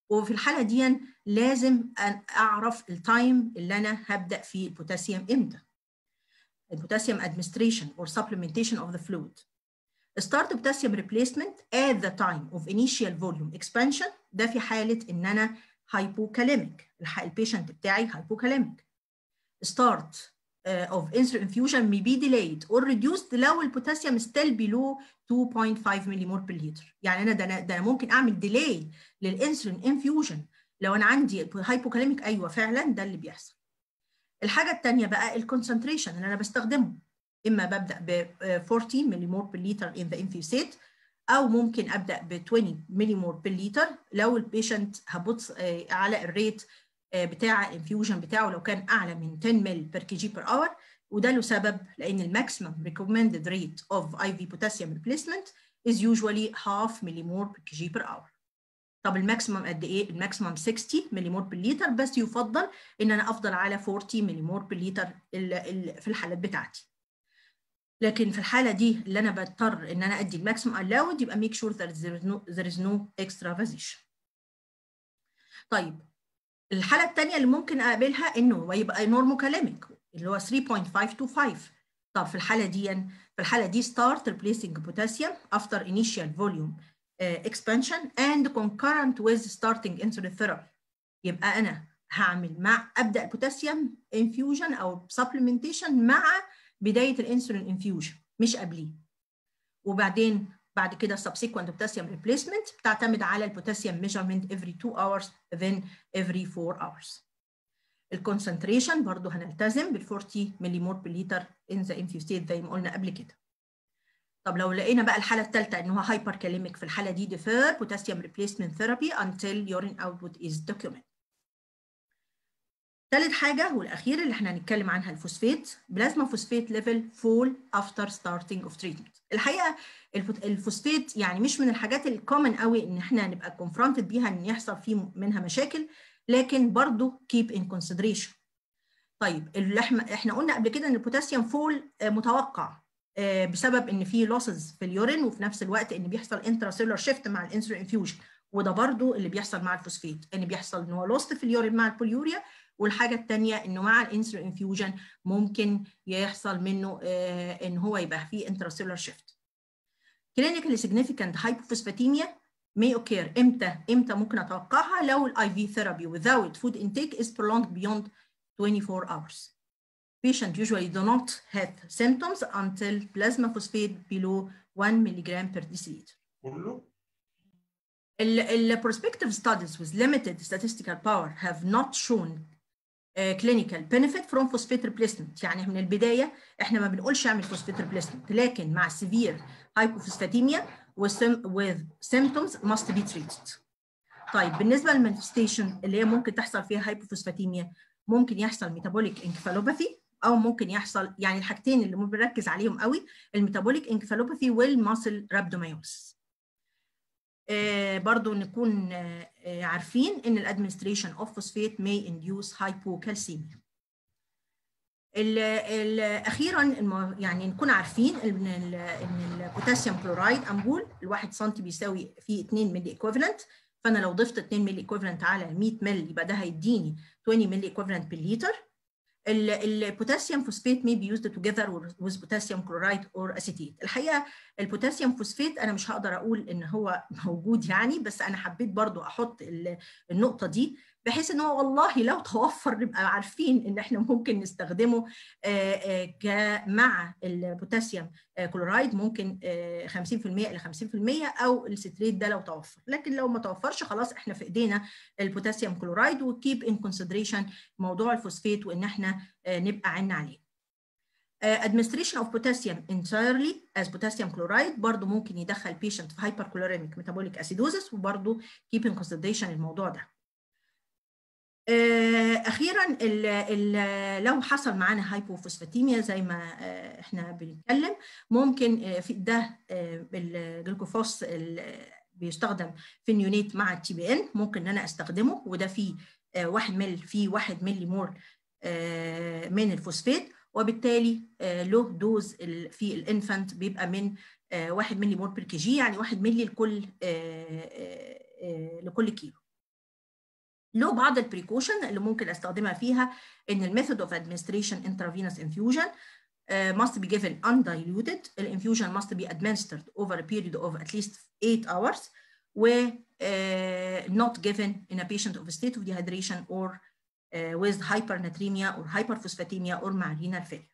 Speaker 5: وفي الحالة دي لازم أن أعرف التايم اللي أنا هبدأ فيه البوتاسيوم إمتى. البوتاسيوم administration or supplementation of the fluid start potassium replacement at the time of initial volume expansion ده في حاله ان أنا hypokalemic البيشنت بتاعي hypokalemic start uh, of insulin infusion may be delayed or reduced لو البوتاسيوم still below 2.5 millimole per liter يعني أنا ده أنا ده أنا ممكن اعمل delay لل insulin infusion لو أنا عندي hypokalemic أيوه فعلا ده اللي بيحصل الحاجة الثانية بقى ال concentration اللي أنا بستخدمه. إما ببدأ ب 40 millimole per liter in the infusate أو ممكن أبدأ ب 20 millimole per liter. لو ال patient هبص على ال rate بتاع ال infusion بتاعه لو كان أعلى من 10 mL per kg per hour وده له سبب لأن ال maximum recommended rate of IV potassium replacement is usually half millimole per kg per hour. طب ال maximum قد إيه؟ ال maximum 60 millimole per liter بس يفضل إن أنا أفضل على 40 millimole per liter في الحالات بتاعتي. لكن في الحالة دي اللي أنا بضطر إن أنا أدي ال maximum الاود يبقى there is no there is no extravasation طيب الحالة الثانية اللي ممكن أقابلها إنه يبقى normokalemic اللي هو 3.525 طب في الحالة دي في الحالة دي start replacing potassium after initial volume expansion and concurrent with starting insulin therapy يبقى أنا هعمل مع أبدأ البوتاسيوم infusion أو supplementation مع بداية ال insulin infusion مش قبليه. وبعدين بعد كده subsequent potassium replacement بتعتمد على البوتاسيوم measurement every 2 hours then every 4 hours. ال concentration برضو هنلتزم بال 40 millimole in the infusate زي ما قلنا قبل كده. طب لو لقينا بقى الحالة الثالثه إن هو hyperkalemic في الحالة دي defer potassium replacement therapy until urine output is documented. ثالث حاجة والأخيرة اللي إحنا هنتكلم عنها الفوسفات plasma phosphate level fall after starting of treatment الحقيقة الفوسفات يعني مش من الحاجات ال common قوي إن إحنا نبقى confronted بيها إن يحصل فيه منها مشاكل لكن برضو keep in consideration. طيب اللي إحنا إحنا قلنا قبل كده إن البوتاسيوم fall متوقع. بسبب إن في losses في ال urine وفي نفس الوقت إن بيحصل intracellular shift مع ال insulin infusion وده برضو اللي بيحصل مع الفوسفات إن بيحصل إن هو lost في ال urine مع ال polyuria. والحاجة الثانية إنه مع ال insulin infusion ممكن يحصل منه آه إن هو يبقى فيه intracellular shift clinically significant hypophosphatemia may occur. إمتى؟ إمتى ممكن أتوقعها؟ لو الاي في ثيرابي without food intake is prolonged beyond 24 hours. Patient usually do not have symptoms until plasma phosphate below 1 mg per deciliter
Speaker 6: كله
Speaker 5: ال prospective studies with limited statistical power have not shown uh, clinical benefit from phosphate replacement يعني من البدايه إحنا ما بنقولش اعمل phosphate replacement لكن مع severe hypophosphatemia with, symptoms must be treated. طيب بالنسبة لل manifestation اللي هي ممكن تحصل فيها hypophosphatemia ممكن يحصل metabolic encephalopathy أو ممكن يحصل يعني الحاجتين اللي بنركز عليهم قوي ال metabolic encephalopathy وال muscle rhabdomyolysis. آه برضو نكون آه عارفين إن ال administration of phosphate may induce ال أخيرا يعني نكون عارفين إن ال potassium chloride ampoule الواحد سم بيساوي فيه 2 milliequivalent فأنا لو ضفت 2 milliequivalent على 100 ملي يبقى ده هيديني 20 milliequivalent بالليتر ال potassium phosphate may be used together with potassium chloride or acetate الحقيقة ال potassium phosphate أنا مش هقدر أقول إن هو موجود يعني بس أنا حبيت برضو أحط النقطة دي بحيث إن هو والله لو توفر نبقى عارفين إن إحنا ممكن نستخدمه مع ال potassium chloride ممكن 50% إلى 50% أو ال citrate ده لو توفر. لكن لو ما توفرش خلاص إحنا في إيدينا ال potassium chloride و keep in consideration موضوع الفوسفات وإن إحنا نبقى عيننا عليه. Administration of potassium entirely as potassium chloride. برضو ممكن يدخل patient في hyperchloremic metabolic acidosis وبرضو keep in consideration الموضوع ده. أخيرا ال ال لو حصل معانا hypophosphatemia زي ما إحنا بنتكلم ممكن في ده ال Glycophos بيستخدم في ال neonate مع ال TPN. ممكن إن أنا أستخدمه وده فيه 1 مل فيه 1 ملي مول من الفوسفات وبالتالي له dose في ال infant بيبقى من 1 ملي مول بير كي جي يعني 1 ملي لكل لكل كيلو له بعض البريكوشن اللي ممكن استخدمها فيها ان الميثود اوف ادمنستريشن infusion uh, must be given undiluted الانفيوجن must be administered over a period of at least 8 hours و uh, not given in a patient of a state of dehydration or uh, with hypernatremia or hyperphosphatemia or مع renal failure.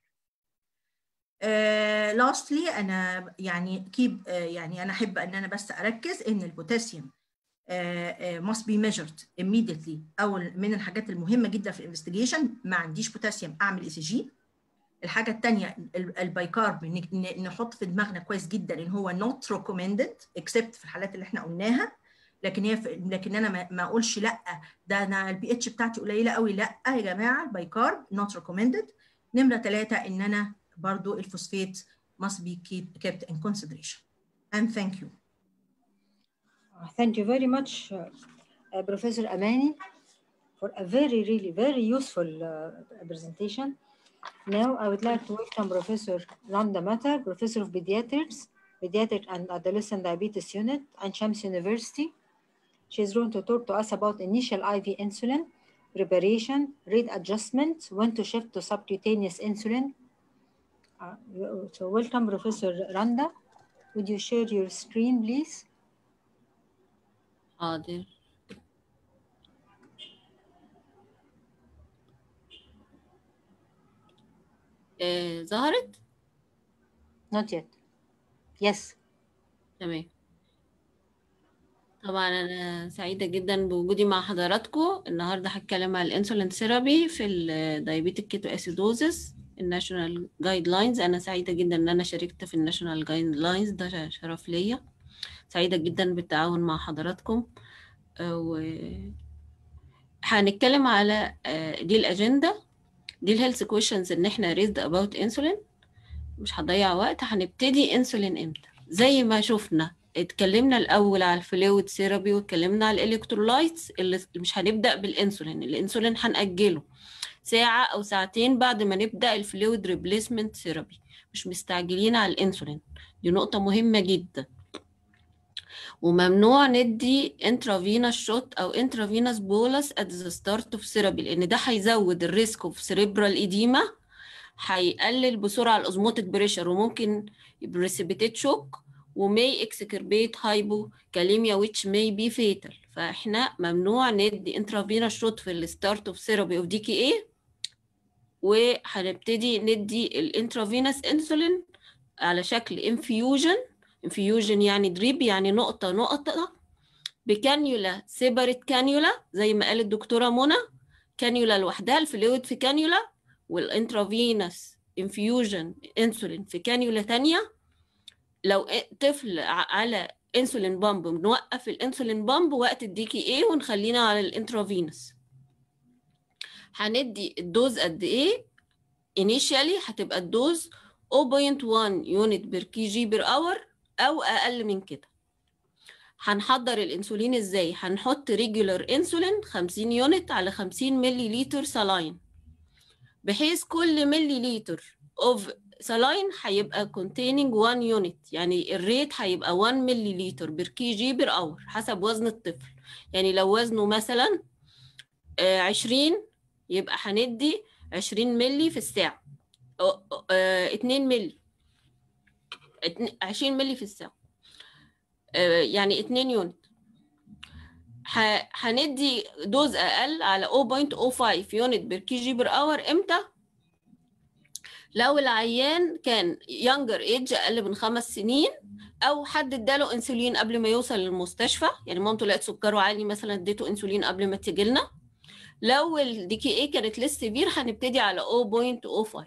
Speaker 5: Uh, lastly أنا يعني keep uh, يعني أنا أحب إن أنا بس أركز إن البوتاسيوم must be measured immediately أو من الحاجات المهمة جدا في ال investigation ما عنديش بوتاسيوم أعمل ECG الحاجة الثانية ال bicarb نحط في دماغنا كويس جدا إن هو not recommended except في الحالات اللي إحنا قلناها. لكن هي لكن أنا ما, اقولش لا ده أنا البي اتش بتاعتي قليله قوي لا يا جماعة ال bicarb not recommended نمره ثلاثة ان أنا برضو الفوسفات must be kept in consideration and thank you
Speaker 2: Thank you very much, uh, uh, Professor Amani, for a very, really, very useful uh, presentation. Now I would like to welcome Professor Randa Mata, Professor of Pediatrics, Pediatric and Adolescent Diabetes Unit at Shams University. She's going to talk to us about initial IV insulin, preparation, rate adjustment, when to shift to subcutaneous insulin. Uh, so welcome, Professor Randa. Would you share your screen, please?
Speaker 6: حاضر آه، ظهرت
Speaker 2: Not yet. Yes.
Speaker 6: تمام طبعا أنا سعيدة جدا بوجودي مع حضراتكم. النهارده هتكلم عن ال insulin therapy في ال diabetic ketoacidosis ال national guidelines أنا سعيدة جدا إن أنا شاركت في ال national guidelines ده شرف ليا. سعيدة جدا بالتعاون مع حضراتكم. آه، و هنتكلم على آه، دي الأجندة. دي ال health questions إن إحنا raised about insulin مش هضيع وقت. هنبتدي انسولين إمتى؟ زي ما شفنا. اتكلمنا الأول على ال fluid therapy واتكلمنا على ال electrolytes اللي مش هنبدأ بالإنسولين الإنسولين هنأجله ساعة أو ساعتين بعد ما نبدأ ال fluid replacement therapy مش مستعجلين على الإنسولين. دي نقطة مهمة جدا. وممنوع ندي intravenous shot أو intravenous bolus at the start of therapy لأن ده هيزود ال risk of cerebral edema هيقلل بسرعة ال osmotic pressure وممكن precipitate shock و may exacerbate hypokalemia which may be fatal. فإحنا ممنوع ندي intravenous shot في ال start of therapy of DKA وهنبتدي ندي ال intravenous insulin على شكل infusion infusion يعني drip يعني نقطة نقطة. ب cannula separate cannula زي ما قالت الدكتورة منى. كانيولا لوحدها ال fluid في كانيولا وال intravenous infusion insulin في كانيولا تانية. لو طفل على insulin pump بنوقف ال insulin pump وقت ال DKA وخلينا على ال intravenous هندي ال dose قد إيه؟ initially هتبقى ال dose 0.1 unit per kg per hour أو أقل من كده. هنحضر الانسولين إزاي؟ هنحط regular insulin 50 unit على 50 ملي لتر saline بحيث كل ملي لتر of saline هيبقى containing 1 unit يعني ال rate هيبقى 1 ملي لتر per kg per hour حسب وزن الطفل. يعني لو وزنه مثلا 20 يبقى هندي 20 ملي في الساعة. 2 ملي 20 ملي في الساعة. يعني 2 unit هندي dose أقل على 0.05 unit per kg per hour إمتى؟ لو العيان كان younger age أقل من خمس سنين أو حد اداله انسولين قبل ما يوصل للمستشفى يعني مامته لقت سكره عالي مثلا اديته انسولين قبل ما تيجي لنا. لو ال DKA كانت لسه severe هنبتدي على 0.05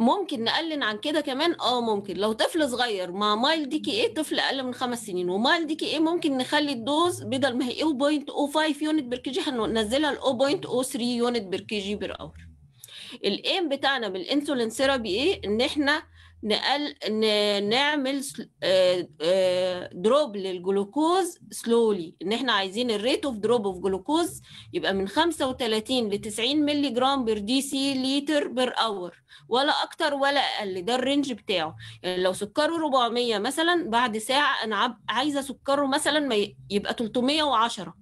Speaker 6: ممكن نقلل عن كده كمان؟ آه ممكن. لو طفل صغير مع mild DKA طفل أقل من خمس سنين. و mild DKA ممكن نخلي ال dose بدل ما هي 0.05 unit per kg هننزلها ل 0.03 unit per kg per hour ال aim بتاعنا بال insulin therapy إيه؟ إن إحنا نقل نعمل drop للجلوكوز slowly إن إحنا عايزين ال rate of drop of glucose يبقى من 35 ل 90 milligram per deciliter per hour ولا أكتر ولا أقل. ده ال range بتاعه. يعني لو سكره 400 مثلا بعد ساعة أنا عايزة سكره مثلا ما يبقى 310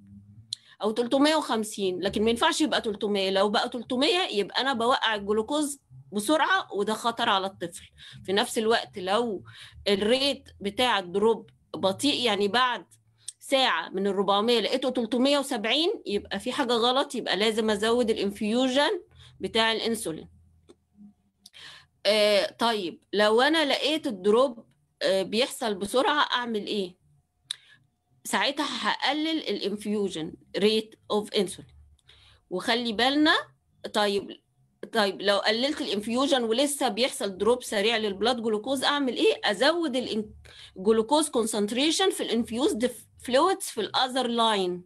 Speaker 6: أو 350 لكن ما ينفعش يبقى 300 لو بقى 300 يبقى أنا بوقع الجلوكوز بسرعة وده خطر على الطفل في نفس الوقت لو ال rate بتاع ال drop بطيء يعني بعد ساعة من ال 400 لقيته 370 يبقى في حاجة غلط يبقى لازم أزود ال infusion بتاع الإنسولين. آه طيب لو أنا لقيت ال drop آه بيحصل بسرعة أعمل إيه؟ ساعتها هقلل ال infusion rate of insulin وخلي بالنا طيب طيب لو قللت ال infusion ولسه بيحصل drop سريع لل blood glucose أعمل إيه؟ أزود ال glucose concentration في ال infused fluids في ال other line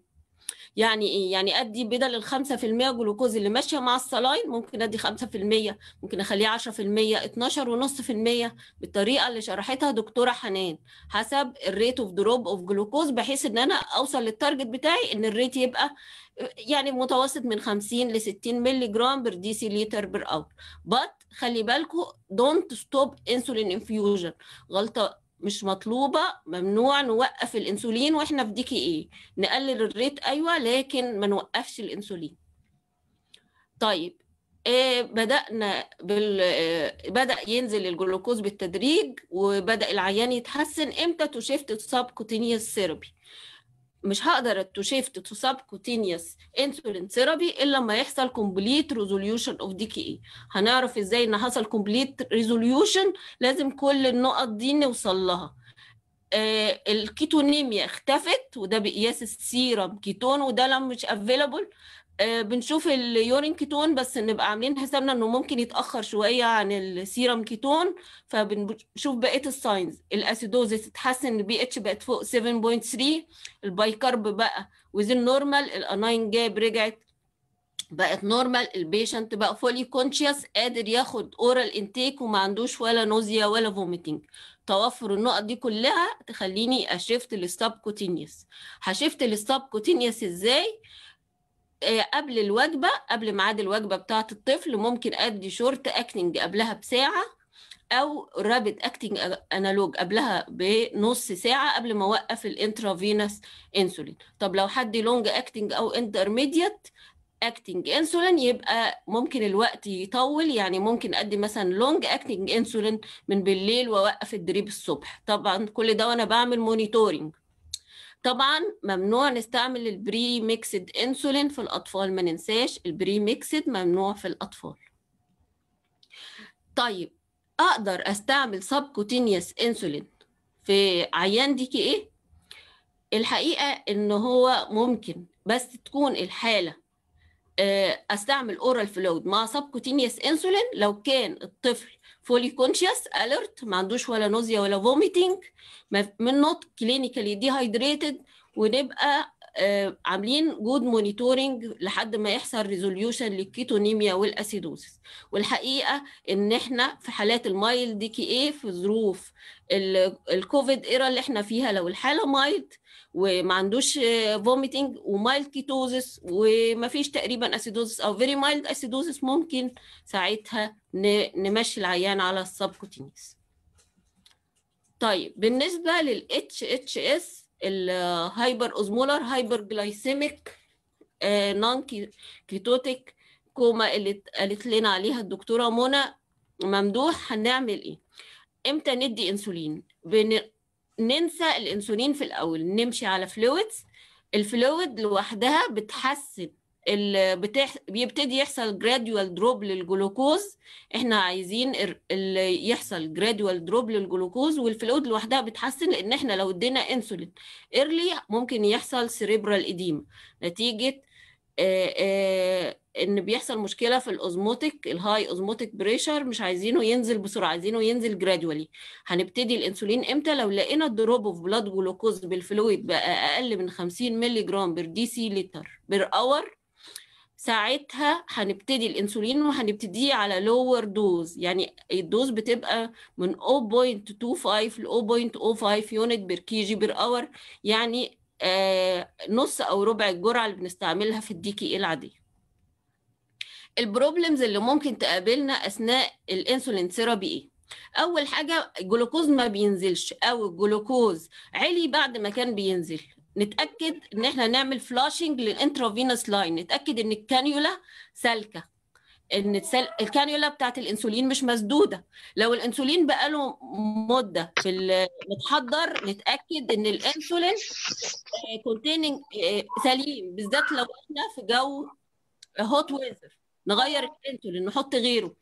Speaker 6: يعني إيه؟ يعني أدي بدل ال 5% جلوكوز اللي ماشية مع ال saline ممكن أدي 5% ممكن اخليه 10% 12.5% بالطريقة اللي شرحتها دكتورة حنان. حسب ال rate of drop of glucose بحيث إن أنا أوصل لل target بتاعي إن ال rate يبقى يعني متوسط من 50 ل 60 milligram per deciliter per hour بس خلي بالكم don't stop insulin infusion غلطة مش مطلوبة ممنوع نوقف الإنسولين وإحنا في DKA نقلل ال rate أيوه لكن ما نوقفش الإنسولين. طيب إيه بدأنا بال آه، بدأ ينزل الجلوكوز بالتدريج وبدأ العيان يتحسن إمتى؟ to shift subcutaneous therapy مش هقدر to shift to subcutaneous insulin therapy إلا لما يحصل complete resolution of DKA هنعرف إزاي إن حصل complete resolution لازم كل النقط دي نوصل لها. آه ال ketonemia اختفت وده بقياس ال serum. ketone وده لما مش available بنشوف ال urine ketone بس نبقى عاملين حسابنا إنه ممكن يتأخر شوية عن ال serum ketone فبنشوف بقية ال signs ال acidosis اتحسن البي اتش بقت فوق 7.3 ال bicarb بقى within normal ال anion gap رجعت بقت normal ال patient بقى fully conscious قادر ياخد oral intake وما عندوش ولا nausea ولا vomiting توفر النقط دي كلها تخليني أ shift لل subcutaneous ه shift لل subcutaneous إزاي؟ آه، قبل الوجبة قبل ميعاد الوجبة بتاعة الطفل ممكن أدي short acting قبلها بساعة أو rapid acting analogue قبلها بنص ساعة قبل ما أوقف ال intravenous insulin طب لو خد long acting أو intermediate acting insulin يبقى ممكن الوقت يطول يعني ممكن أدي مثلا long acting insulin من بالليل وأوقف ال drip الصبح. طبعا كل ده وأنا بعمل monitoring طبعا ممنوع نستعمل ال premixed insulin في الأطفال ما ننساش ال premixed ممنوع في الأطفال. طيب أقدر أستعمل subcutaneous insulin في عيان DKA؟ الحقيقة إن هو ممكن بس تكون الحالة آه، أستعمل oral fluid مع subcutaneous insulin لو كان الطفل fully conscious alert ما عندوش ولا nausea ولا vomiting من not clinically dehydrated ونبقى آه، عاملين good monitoring لحد ما يحصل resolution لل ketonemia وال acidosis والحقيقة إن إحنا في حالات ال mild DKA في ظروف ال- ال COVID era اللي إحنا فيها لو الحالة mild وما عندوش vomiting و mild ketosis وما فيش تقريبا acidosis أو very mild acidosis ممكن ساعتها نمشي العيان على ال subcutaneous طيب بالنسبة لل HHS ال hyperosmolar hyperglycemic nonketotic coma اللي قالت لنا عليها الدكتورة منى ممدوح هنعمل إيه إمتى ندي انسولين. ننسى الانسولين في الأول نمشي على fluids ال fluid لوحدها بتحسن. بتح... بيبتدي يحصل gradual drop للجلوكوز إحنا عايزين ال... ال... يحصل gradual drop للجلوكوز وال fluid لوحدها بتحسن لأن إحنا لو ادينا انسولين early ممكن يحصل cerebral edema نتيجة إن بيحصل مشكلة في ال osmotic ال high osmotic pressure مش عايزينه ينزل بسرعة عايزينه ينزل gradually هنبتدي الإنسولين إمتى؟ لو لقينا ال drop of blood glucose بال fluid بقى أقل من 50 milligram per deciliter per hour ساعتها هنبتدي الإنسولين وهنبتديه على lower dose يعني ال dose بتبقى من 0.25 ل 0.05 unit per kg per hour يعني آه نص أو ربع الجرعة اللي بنستعملها في ال DK العادية. ال problems اللي ممكن تقابلنا أثناء ال insulin therapy إيه؟ أول حاجة الجلوكوز ما بينزلش أو الجلوكوز علي بعد ما كان بينزل. نتأكد إن إحنا نعمل flushing لل intravenous line نتأكد إن الكانيولا سالكة. إن. الكانيولا بتاعت الإنسولين مش مسدودة لو الإنسولين بقاله مدة في متحضر نتاكد إن الإنسولين container سليم بالذات لو إحنا في جو hot weather نغير الإنسولين نحط غيره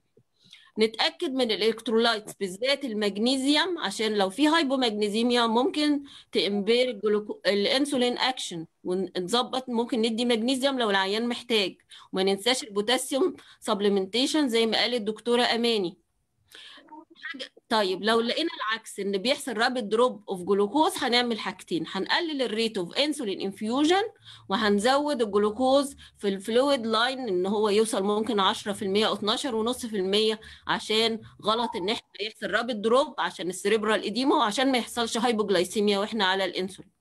Speaker 6: نتأكد من ال electrolytes بالذات المغنيسيوم عشان لو في hypomagnesemia ممكن tamper. الإنسولين أكشن ونظبط ممكن ندي مغنيسيوم لو العيان محتاج وما ننساش البوتاسيوم supplementation زي ما قالت الدكتورة أماني طيب لو لقينا العكس إن بيحصل rapid drop of glucose هنعمل حاجتين هنقلل ال rate of insulin infusion وهنزود الجلوكوز في ال fluid line إن هو يوصل ممكن 10% أو 12.5% عشان غلط إن إحنا يحصل rapid drop عشان ال cerebral edema وعشان ما يحصلش hypoglycemia وإحنا على الانسولين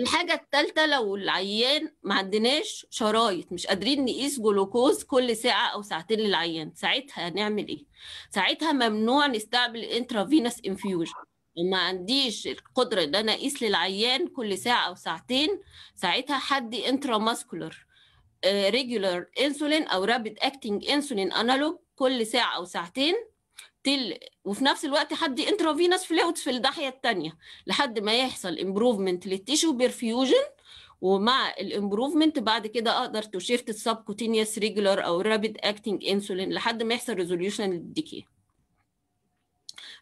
Speaker 6: الحاجة التالتة لو العيان ما عندناش شرايط مش قادرين نقيس جلوكوز كل ساعة أو ساعتين للعيان ساعتها هنعمل إيه؟ ساعتها ممنوع نستعمل intravenous infusion وما عنديش القدرة إن أنا أقيس للعيان كل ساعة أو ساعتين ساعتها حدي intramuscular regular insulin أو rapid acting insulin analog كل ساعة أو ساعتين till وفي نفس الوقت حدي intravenous fluids في الناحيه الثانية لحد ما يحصل improvement لل tissue perfusion ومع ال improvement بعد كده أقدر to shift ال subcutaneous regular أو rapid acting insulin لحد ما يحصل resolution لل DKA.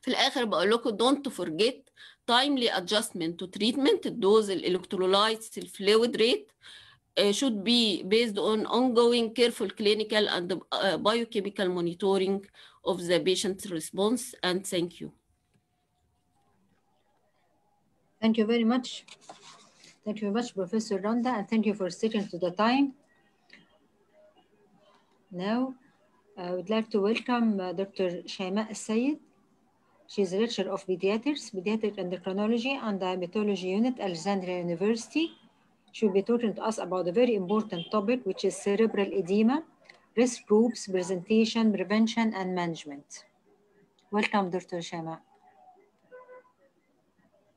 Speaker 6: في الآخر بقول لكم don't forget timely adjustment to treatment. ال dose ال electrolytes ال fluid rate should be based on ongoing careful clinical and uh, biochemical monitoring of the patient's response and thank you.
Speaker 2: Thank you very much. Thank you very much, Professor Ronda, and thank you for sticking to the time. Now, I would like to welcome uh, Dr. Shaima Sayed. She's a lecturer of pediatrics, pediatric endocrinology and diabetology unit, Alexandria University. She will be talking to us about a very important topic, which is cerebral edema, risk groups, presentation, prevention, and management. Welcome, Dr. Shama.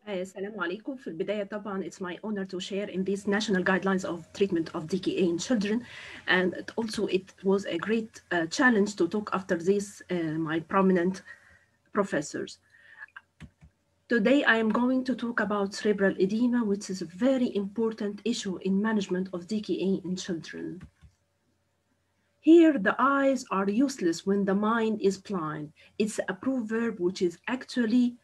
Speaker 7: السلام عليكم في البداية طبعا it's my honor to share in these national guidelines of treatment of DKA in children and it also it was a great uh, challenge to talk after this uh, my prominent professors. Today I am going to talk about cerebral edema which is a very important issue in management of DKA in children. Here, the eyes are useless when the mind is blind. It's a proverb which is actually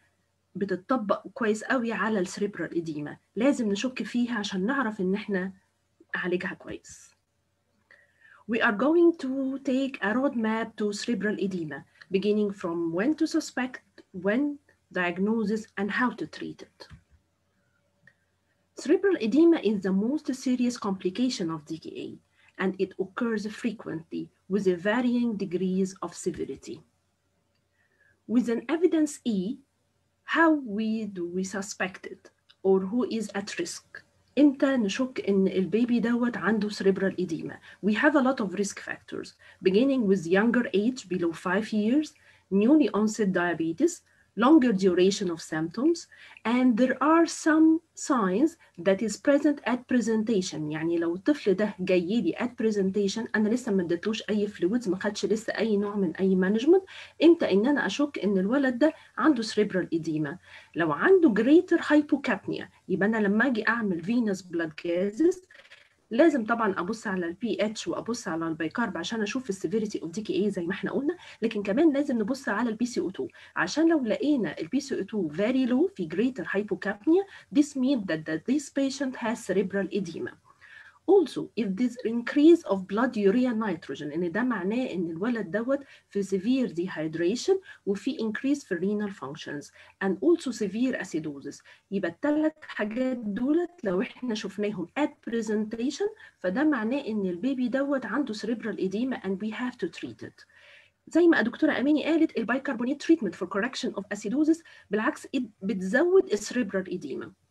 Speaker 7: بتطبق كويس قوي على السريبرال إديما لازم نشك فيها عشان نعرف إن إحنا نعالجها كويس. We are going to take a roadmap to cerebral edema, beginning from when to suspect, when diagnosis, and how to treat it. Cerebral edema is the most serious complication of DKA and it occurs frequently with varying degrees of severity. With an evidence E, how we do we suspect it or who is at risk? امتى نشك ان البيبي دوت عنده cerebral edema? We have a lot of risk factors, beginning with younger age below five years, newly onset diabetes, longer duration of symptoms and there are some signs that is present at presentation يعني لو الطفل ده جاي لي at presentation أنا لسه ما اديتلوش اي fluids ما خدش لسه اي نوع من اي management إمتى ان أنا اشك ان الولد ده عنده cerebral edema لو عنده greater hypocapnia يبقى أنا لما أجي اعمل venous blood gases لازم طبعا أبص على البي اتش وأبص على ال bicarb عشان أشوف ال severity of DKA زي ما إحنا قلنا لكن كمان لازم نبص على ال PCO2 عشان لو لقينا ال PCO2 very low في greater hypocapnia this means that this patient has cerebral edema. Also, if this increase of blood urea nitrogen ان ده معناه ان الولد دوت في severe dehydration وفي increase في renal functions and also severe acidosis يبقى الثلاث حاجات دولت لو احنا شفناهم at presentation فده معناه ان البيبي دوت عنده cerebral edema and we have to treat it. زي ما دكتورة أماني قالت البايكربونات treatment for correction of acidosis بالعكس بتزود السريبرال edema.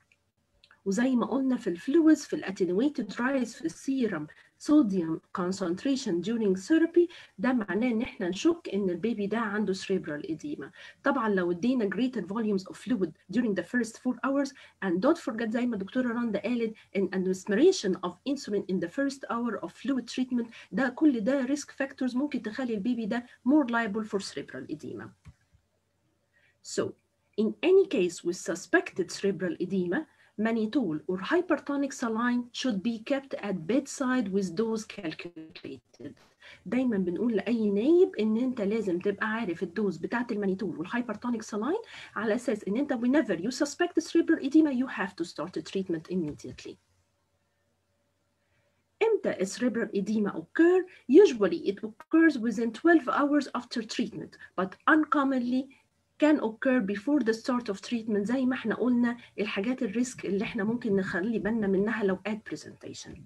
Speaker 7: وزي ما قلنا في ال fluids في ال attenuated rise في ال serum sodium concentration during therapy ده معناه ان إحنا نشك ان ال baby ده عنده cerebral edema طبعا لو ادينا greater volumes of fluid during the first four hours and don't forget زي ما الدكتوره رندا قالت ان administration of insulin in the first hour of fluid treatment ده كل ده risk factors ممكن تخلي ال baby ده more liable for cerebral edema so in any case with suspected cerebral edema mannitol or hypertonic saline should be kept at bedside with dose calculated. دايما بنقول لاي نايب ان انت لازم تبقى عارف الدوز بتاعت المانيتول والهايبرتونيك سالاين على اساس ان انت whenever you suspect cerebral edema you have to start the treatment immediately. امتى cerebral edema occur? Usually it occurs within 12 hours after treatment, but uncommonly can occur before the start of treatment زي ما احنا قلنا الحاجات الريسك اللي احنا ممكن نخلي بالنا منها لو at presentation.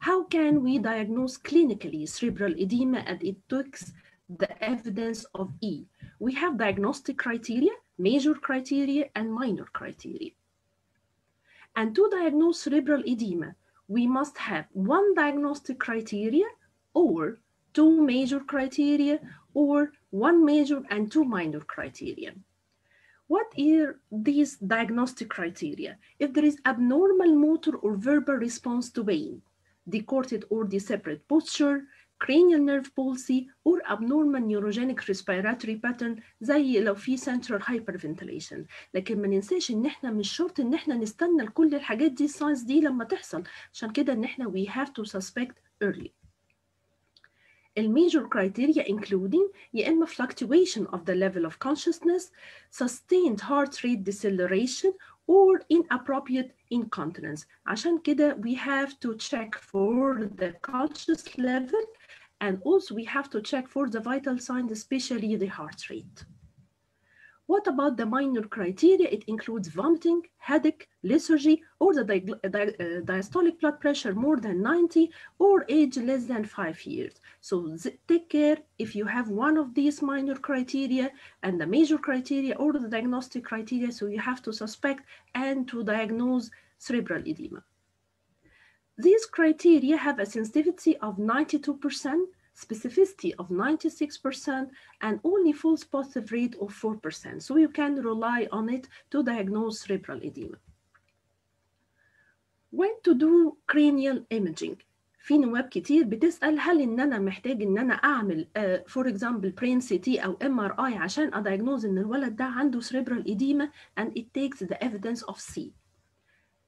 Speaker 7: How can we diagnose clinically cerebral edema and it takes the evidence of E? We have diagnostic criteria, major criteria, and minor criteria. And to diagnose cerebral edema, we must have one diagnostic criteria or two major criteria or one major and two minor criteria. What are these diagnostic criteria? If there is abnormal motor or verbal response to pain, decorted or deseparate posture, cranial nerve palsy, or abnormal neurogenic respiratory pattern زي لو في central hyperventilation لكن ما ننساش ان احنا مش شرط ان احنا نستنى لكل الحاجات دي الساينس دي لما تحصل عشان كده ان احنا we have to suspect early الميجور criteria including يا إما fluctuation of the level of consciousness, sustained heart rate deceleration, or inappropriate incontinence. عشان كده we have to check for the conscious level and also we have to check for the vital signs, especially the heart rate. What about the minor criteria? It includes vomiting, headache, lethargy, or the di di uh, diastolic blood pressure more than 90 or age less than five years. So take care if you have one of these minor criteria and the major criteria or the diagnostic criteria, so you have to suspect and to diagnose cerebral edema. These criteria have a sensitivity of 92%, specificity of 96% and only false positive rate of 4%. So you can rely on it to diagnose cerebral edema. When to do cranial imaging? في نواب كتير بتسأل هل إن أنا محتاج إن أنا أعمل uh, for example brain CT أو MRI عشان أدايجنوز إن الولد ده عنده cerebral edema and it takes the evidence of C.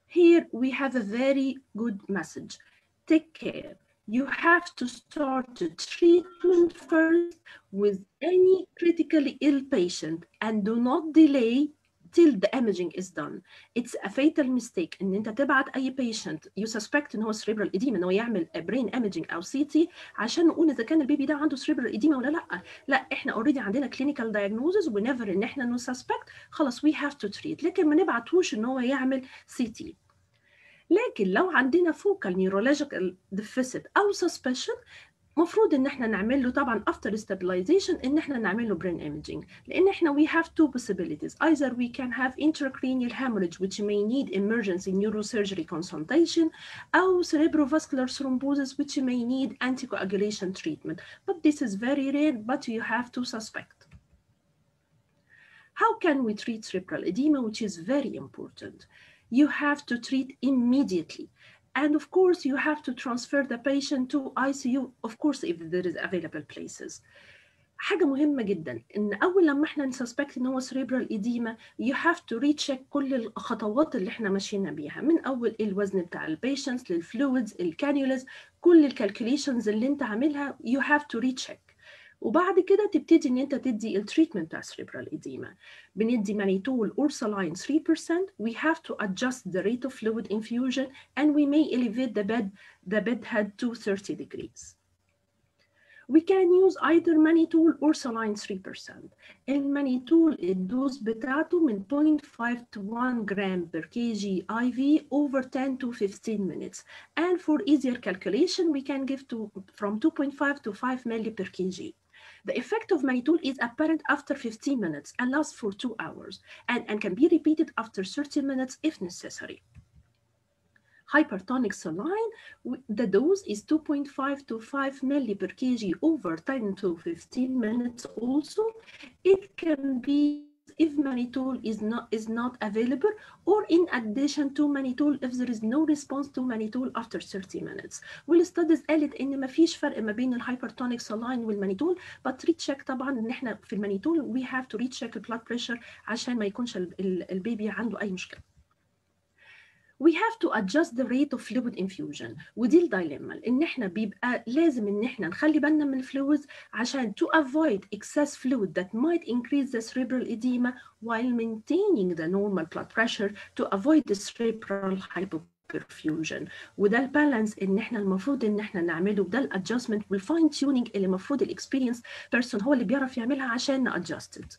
Speaker 7: Here we have a very good message. Take care you have to start the treatment first with any critically ill patient and do not delay till the imaging is done. It's a fatal mistake ان انت تبعت اي patient you suspect ان هو cerebral edema ان هو يعمل brain imaging او CT عشان نقول اذا كان البيبي ده عنده cerebral edema ولا لا. لا احنا already عندنا clinical diagnosis whenever ان احنا نو suspect خلاص we have to treat لكن ما نبعتوش ان هو يعمل CT. لكن لو عندنا focal neurological deficit أو suspicion مفروض ان إحنا نعمل له طبعا after stabilization ان إحنا نعمل له brain imaging لأن إحنا we have two possibilities either we can have intracranial hemorrhage which may need emergency neurosurgery consultation أو cerebrovascular thrombosis which may need anticoagulation treatment but this is very rare but you have to suspect how can we treat cerebral edema which is very important you have to treat immediately. And of course, you have to transfer the patient to ICU, of course, if there is available places. حاجة مهمة جدا إن أول لما إحنا نسسبكت إن هو cerebral edema you have to recheck كل الخطوات اللي إحنا ماشيين بيها من أول الوزن بتاع البيشنتس للفلويدز الكانيولاز كل الكالكوليشنز اللي أنت عاملها you have to recheck وبعد كده تبتدي ان انت تدي التريتمنت بتاع cerebral edema بندي مانيتول saline 3% we have to adjust the rate of fluid infusion and we may elevate the bed the bed head to 30 degrees we can use either mannitol or saline 3% المانيتول الدوز بتاعته من 0.5 to 1 gram per kg IV over 10 to 15 minutes and for easier calculation we can give to from 2.5 to 5 milli per kg The effect of mannitol is apparent after 15 minutes and lasts for two hours and, and can be repeated after 30 minutes if necessary. Hypertonic saline, the dose is 2.5 to 5 milli per kg over 10 to 15 minutes also. It can be if mannitol is not is not available or in addition to mannitol if there is no response to mannitol after 30 minutes. وال studies قالت إن ما فيش فرق ما بين ال hypertonic saline وال mannitol but recheck طبعا إن إحنا في ال mannitol we have to recheck ال blood pressure عشان ما يكونش ال baby عنده أي مشكلة. we have to adjust the rate of fluid infusion ودي الدايلما ان احنا بيبقى لازم ان احنا نخلي بالنا من الفلويدز عشان to avoid excess fluid that might increase the cerebral edema while maintaining the normal blood pressure to avoid the cerebral hypotension perfusion وده البالانس ان احنا المفروض ان احنا نعمله ده الادجستمنت والفاين تيوننج اللي المفروض الاكسبيرينس بيرسون هو اللي بيعرف يعملها عشان نادجست it.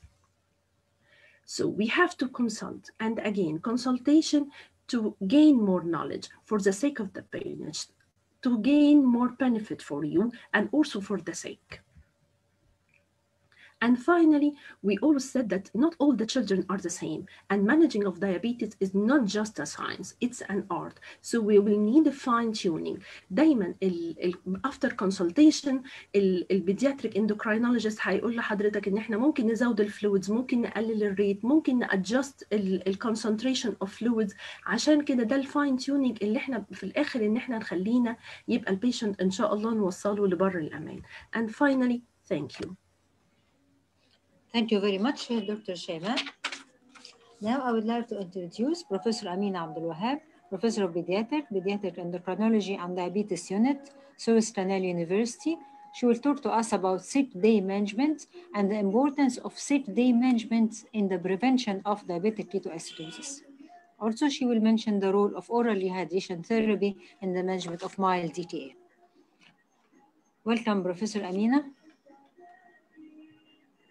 Speaker 7: So we have to consult and again consultation to gain more knowledge for the sake of the patient, to gain more benefit for you and also for the sake. And finally, we always said that not all the children are the same, and managing of diabetes is not just a science, it's an art. So we will need a fine tuning. دايما ال, ال, after consultation ال, ال pediatric endocrinologist هيقول لحضرتك ان إحنا ممكن نزود ال fluids ممكن نقلل ال rate ممكن ن adjust ال concentration of fluids عشان كده ده ال fine tuning اللي إحنا في الآخر ان إحنا نخلينا يبقى ال patient إن شاء الله نوصله لبر الأمان. And finally, thank you.
Speaker 2: Thank you very much, uh, Dr. Shema. Now I would like to introduce Professor Amina Abdul Wahab, Professor of Pediatric, Pediatric Endocrinology and Diabetes Unit, Suez Canal University. She will talk to us about sick day management and the importance of sick day management in the prevention of diabetic ketoacidosis. Also, she will mention the role of oral rehydration therapy in the management of mild DKA. Welcome, Professor Amina.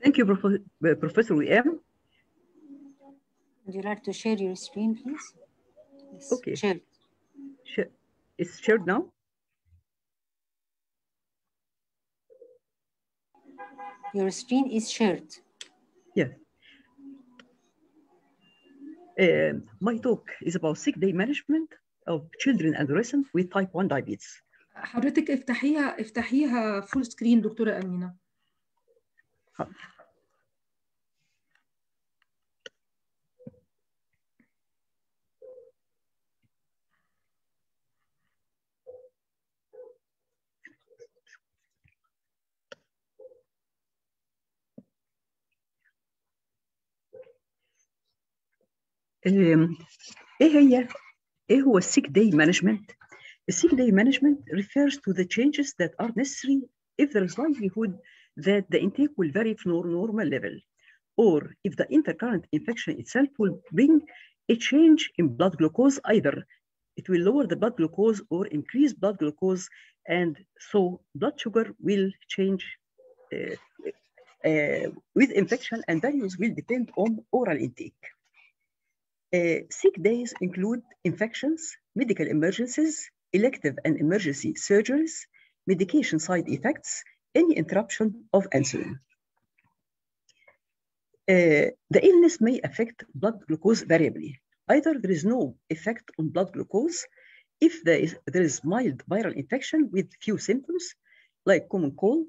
Speaker 8: Thank you, Prof Professor WM.
Speaker 2: Would you like to share your screen, please? Yes,
Speaker 8: Okay.
Speaker 2: Share.
Speaker 8: Sh- It's shared now.
Speaker 2: Your screen is shared.
Speaker 8: Yes. Um, my talk is about sick day management of children and adolescents with type 1 diabetes.
Speaker 3: حضرتك افتحيها افتحيها فول سكرين دكتورة أمينة
Speaker 8: ايه هي ايه هو sick day management? sick day management refers to the changes that are necessary if there is likelihood that the intake will vary from normal level or if the intercurrent infection itself will bring a change in blood glucose either it will lower the blood glucose or increase blood glucose and so blood sugar will change uh, uh, with infection and values will depend on oral intake uh, sick days include infections, medical emergencies, elective and emergency surgeries, medication side effects, any interruption of insulin. Uh, the illness may affect blood glucose variably. Either there is no effect on blood glucose if there is, there is mild viral infection with few symptoms, like common cold,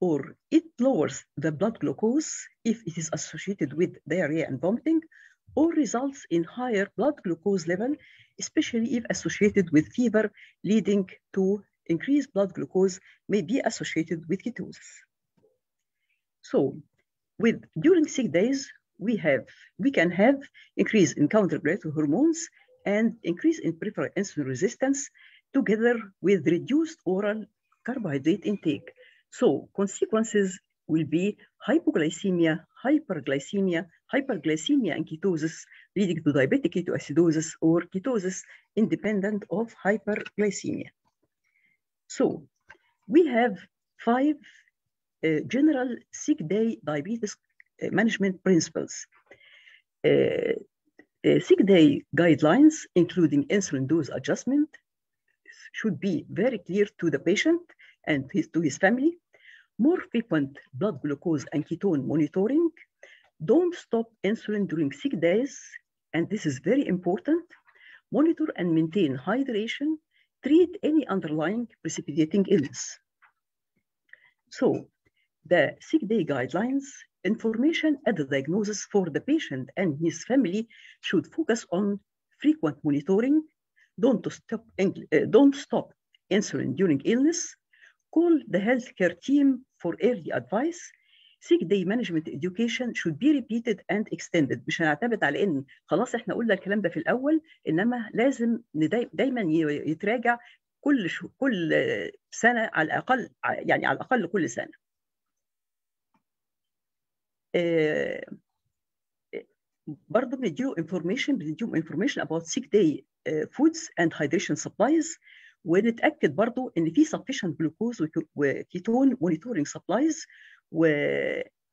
Speaker 8: or it lowers the blood glucose if it is associated with diarrhea and vomiting, or results in higher blood glucose level, especially if associated with fever, leading to increased blood glucose may be associated with ketosis. So, with during sick days, we have we can have increase in counter-regulatory hormones and increase in peripheral insulin resistance together with reduced oral carbohydrate intake. So consequences will be hypoglycemia, hyperglycemia, hyperglycemia and ketosis leading to diabetic ketoacidosis or ketosis independent of hyperglycemia. So we have five uh, general sick day diabetes uh, management principles. Uh, uh, sick day guidelines, including insulin dose adjustment, should be very clear to the patient and his, to his family. More frequent blood glucose and ketone monitoring. Don't stop insulin during sick days, and this is very important. Monitor and maintain hydration. Treat any underlying precipitating illness. So, the sick day guidelines information at the diagnosis for the patient and his family should focus on frequent monitoring. Don't stop, uh, don't stop insulin during illness. Call the healthcare team for early advice. sick day management education should be repeated and extended مش هنعتمد على إن خلاص إحنا قلنا الكلام ده في الأول إنما لازم دايما يتراجع كل كل سنة على الأقل يعني على الأقل كل سنة. آه، برضه بنديله information بنديهم information about sick day foods and hydration supplies ونتأكد برضه إن في sufficient glucose و ketone monitoring supplies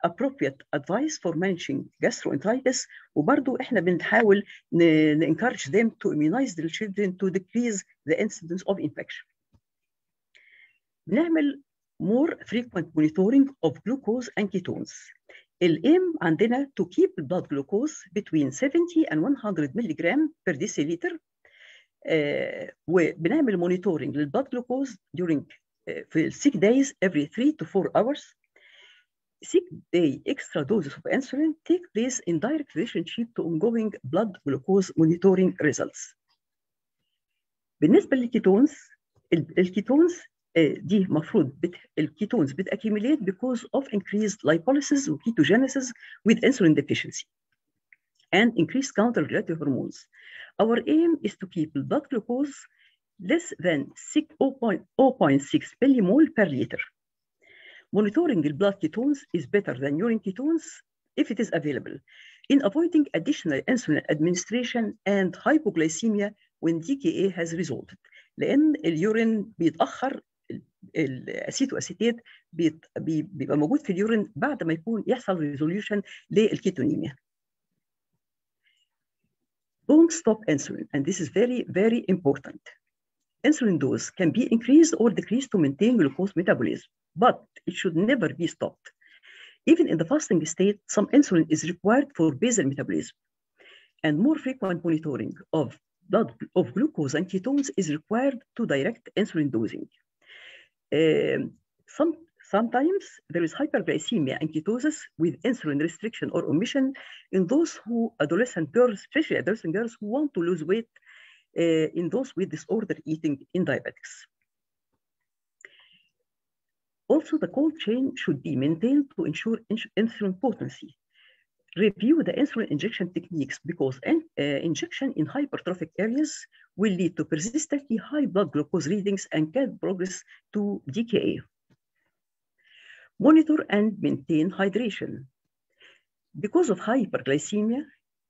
Speaker 8: appropriate advice for managing gastroenteritis وبرضو احنا بنحاول encourage them to immunize the children to decrease the incidence of infection. بنعمل more frequent monitoring of glucose and ketones. الايم عندنا to keep blood glucose between 70 and 100 milligram per deciliter uh, وبنعمل monitoring للبلاد glucose during uh, في 6 days every 3 to 4 hours. 6 day extra doses of insulin take place in direct relationship to ongoing blood glucose monitoring results. بالنسبة للكيتونز الكيتونز دي المفروض بت... الكيتونز بتaccumulate because of increased lipolysis و ketogenesis with insulin deficiency and increased counter-regulatory hormones. Our aim is to keep blood glucose less than 0.6 millimole per liter. Monitoring the blood ketones is better than urine ketones if it is available in avoiding additional insulin administration and hypoglycemia when DKA has resolved. لأن اليورين بيتأخر الاسيتو اسيتيت بيبقى موجود في اليورين بعد ما يكون يحصل ريزوليوشن للكيتونيميا. Don't stop insulin, and this is very, very important. Insulin dose can be increased or decreased to maintain glucose metabolism, but it should never be stopped. Even in the fasting state, some insulin is required for basal metabolism, and more frequent monitoring of blood of glucose and ketones is required to direct insulin dosing. Um, some, sometimes there is hyperglycemia and ketosis with insulin restriction or omission in those who adolescent girls, especially adolescent girls who want to lose weight in those with disorder eating in diabetics. Also, the cold chain should be maintained to ensure insulin potency. Review the insulin injection techniques because in, uh, injection in hypertrophic areas will lead to persistently high blood glucose readings and can progress to DKA. Monitor and maintain hydration. Because of hyperglycemia,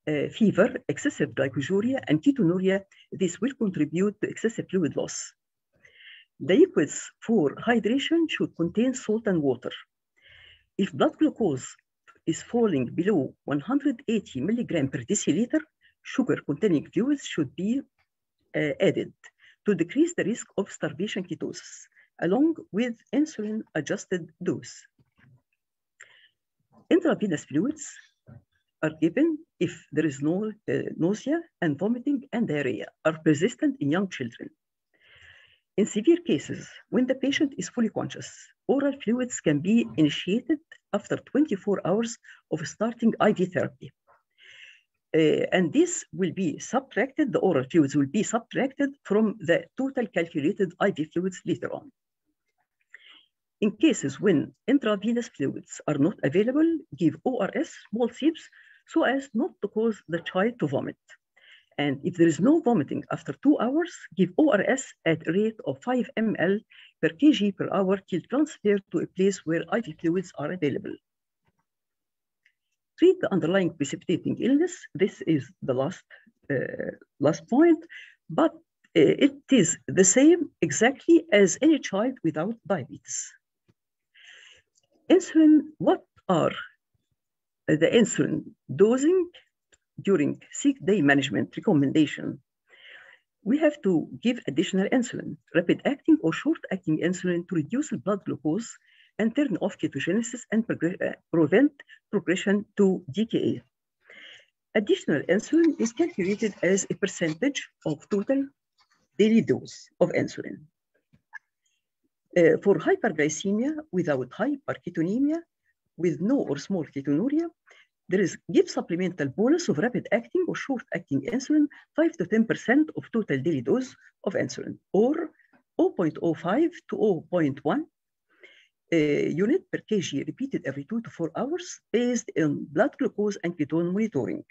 Speaker 8: uh, fever, excessive glycosuria, and ketonuria, this will contribute to excessive fluid loss. The liquids for hydration should contain salt and water. If blood glucose is falling below 180 milligram per deciliter, sugar-containing fluids should be uh, added to decrease the risk of starvation ketosis, along with insulin-adjusted dose. Intravenous fluids are given if there is no uh, nausea and vomiting and diarrhea are persistent in young children. In severe cases, when the patient is fully conscious, oral fluids can be initiated after 24 hours of starting IV therapy. Uh, and this will be subtracted, the oral fluids will be subtracted from the total calculated IV fluids later on. In cases when intravenous fluids are not available, give ORS, small sips, so as not to cause the child to vomit. And if there is no vomiting after two hours, give ORS at a rate of 5 ml per kg per hour till transferred to a place where IV fluids are available. Treat the underlying precipitating illness. This is the last, uh, last point, but uh, it is the same exactly as any child without diabetes. Insulin, what are the insulin dosing during six-day management recommendation? We have to give additional insulin, rapid-acting or short-acting insulin to reduce blood glucose and turn off ketogenesis and uh, prevent progression to DKA. Additional insulin is calculated as a percentage of total daily dose of insulin. Uh, for hyperglycemia without hyperketonemia, with no or small ketonuria, there is give supplemental bolus of rapid acting or short acting insulin 5 to 10% of total daily dose of insulin or 0.05 to 0.1 uh, unit per kg repeated every two to four hours based on blood glucose and ketone monitoring.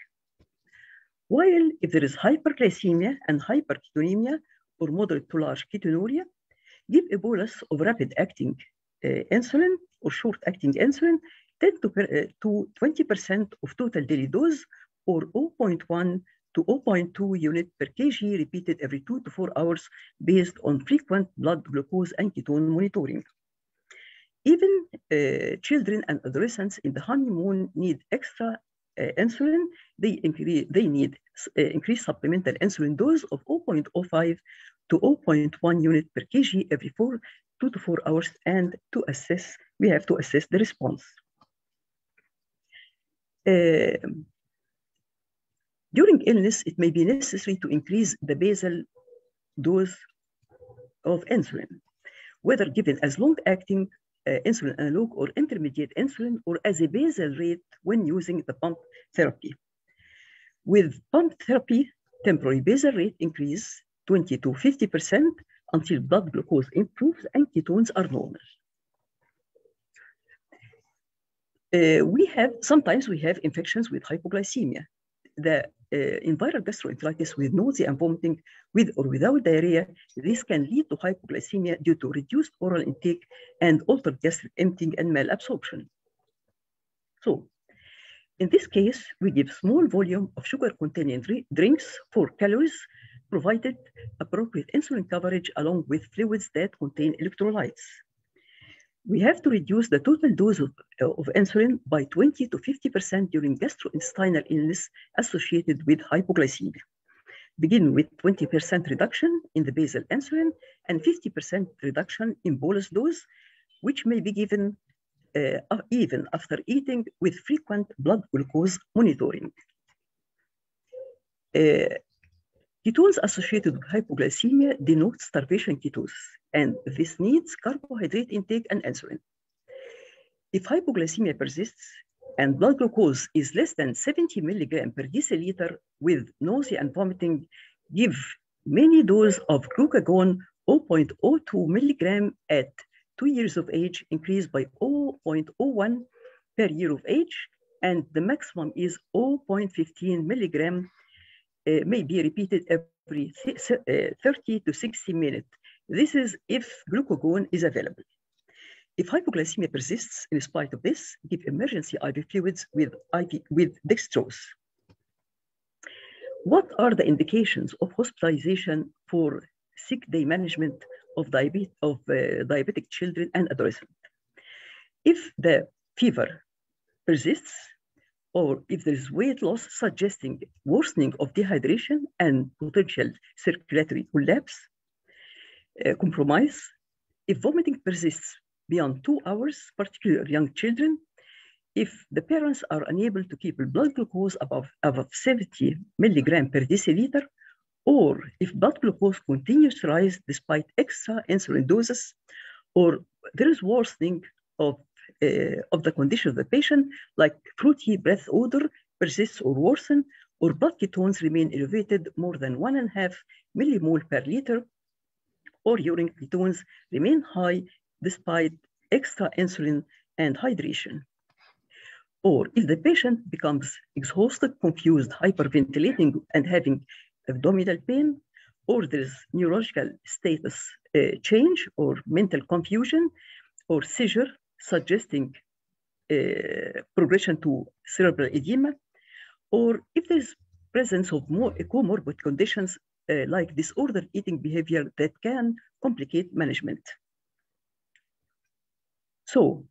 Speaker 8: While if there is hyperglycemia and hyperketonemia or moderate to large ketonuria, give a bolus of rapid acting insulin or short acting insulin 10 to, uh, to 20% of total daily dose or 0.1 to 0.2 unit per kg repeated every two to four hours based on frequent blood glucose and ketone monitoring. Even uh, children and adolescents in the honeymoon need extra uh, insulin. They, they need uh, increased supplemental insulin dose of 0.05 to 0.1 unit per kg every four, two to four hours. And to assess, we have to assess the response. Um, during illness, it may be necessary to increase the basal dose of insulin, whether given as long-acting uh, insulin analog or intermediate insulin or as a basal rate when using the pump therapy. With pump therapy, temporary basal rate increase 20 to 50% until blood glucose improves and ketones are normal. Uh, we have, sometimes we have infections with hypoglycemia. The uh, in viral gastroenteritis with nausea and vomiting with or without diarrhea, this can lead to hypoglycemia due to reduced oral intake and altered gastric emptying and malabsorption. So, in this case, we give small volume of sugar-containing drinks for calories, provided appropriate insulin coverage along with fluids that contain electrolytes. We have to reduce the total dose of, of insulin by 20 to 50% during gastrointestinal illness associated with hypoglycemia. Begin with 20% reduction in the basal insulin and 50% reduction in bolus dose, which may be given uh, even after eating with frequent blood glucose monitoring. Uh, Ketones associated with hypoglycemia denote starvation ketosis, and this needs carbohydrate intake and insulin. If hypoglycemia persists and blood glucose is less than 70 milligram per deciliter with nausea and vomiting, give many dose of glucagon 0.02 milligram at two years of age, increased by 0.01 per year of age, and the maximum is 0.15 milligram may be repeated every uh, 30 to 60 minutes. This is if glucagon is available. If hypoglycemia persists, in spite of this, give emergency IV fluids with, IV, with dextrose. What are the indications of hospitalization for sick day management of, diabetes, of uh, diabetic children and adolescents? If the fever persists, or if there is weight loss suggesting worsening of dehydration and potential circulatory collapse, uh, compromise, if vomiting persists beyond two hours, particularly young children, if the parents are unable to keep blood glucose above, above 70 milligram per deciliter, or if blood glucose continues to rise despite extra insulin doses, or there is worsening of of the condition of the patient, like fruity breath odor persists or worsen, or blood ketones remain elevated more than one and a half millimole per liter, or urine ketones remain high despite extra insulin and hydration. Or if the patient becomes exhausted, confused, hyperventilating, and having abdominal pain, or there is neurological status uh, change or mental confusion, or seizure suggesting uh, progression to cerebral edema, or if there's presence of more comorbid conditions uh, like disordered eating behavior that can complicate management. So,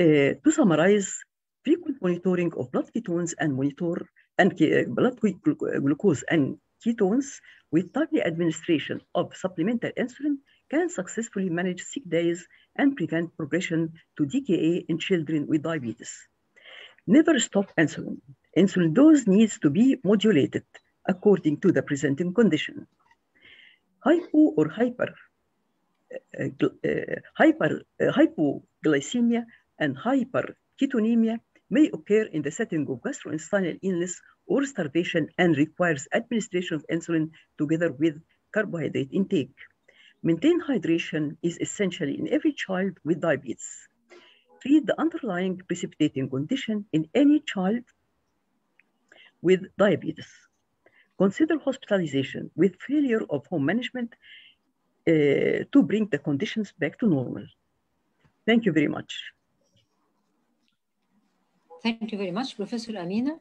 Speaker 8: uh, to summarize, frequent monitoring of blood ketones and monitor and blood glucose and ketones with timely administration of supplemental insulin can successfully manage sick days and prevent progression to DKA in children with diabetes. Never stop insulin. Insulin dose needs to be modulated according to the presenting condition. Hypo or hyper, uh, uh, hyper uh, hypoglycemia and hyperketonemia may occur in the setting of gastrointestinal illness or starvation and requires administration of insulin together with carbohydrate intake. Maintain hydration is essential in every child with diabetes. Treat the underlying precipitating condition in any child with diabetes. Consider hospitalization with failure of home management uh, to bring the conditions back to normal. Thank you very much.
Speaker 2: Thank you very much, Professor Amina.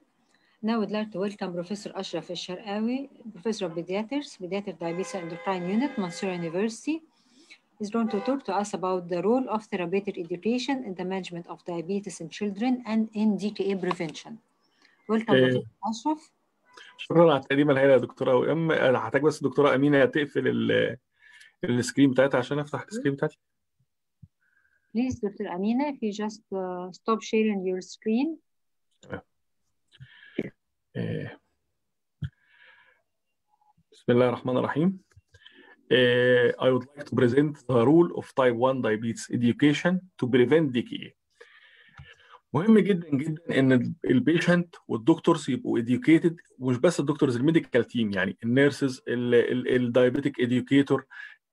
Speaker 2: Now we'd like to welcome Professor Ashraf Al-Sharqawi, Professor of Pediatrics, Pediatric Diabetes and Endocrine Unit, Mansoura University. He's going to talk to us about the role of therapeutic education in the management of diabetes in children and in DKA prevention. Welcome,
Speaker 9: إيه.
Speaker 2: Professor Ashraf.
Speaker 9: شكرا على التقديم الهائل يا دكتوره وام أنا هحتاج بس الدكتوره امينه تقفل ال- ال screen بتاعتها عشان افتح ال screen بتاعتي
Speaker 2: Please, Dr. Amina, if you just uh, stop sharing your screen.
Speaker 9: إيه. بسم الله الرحمن الرحيم. إيه، I would like to present the role of type 1 diabetes education to prevent DKA مهم جدا جدا إن ال patient وال doctors يبقوا educated مش بس ال doctors ال medical team يعني ال nurses ال diabetic educator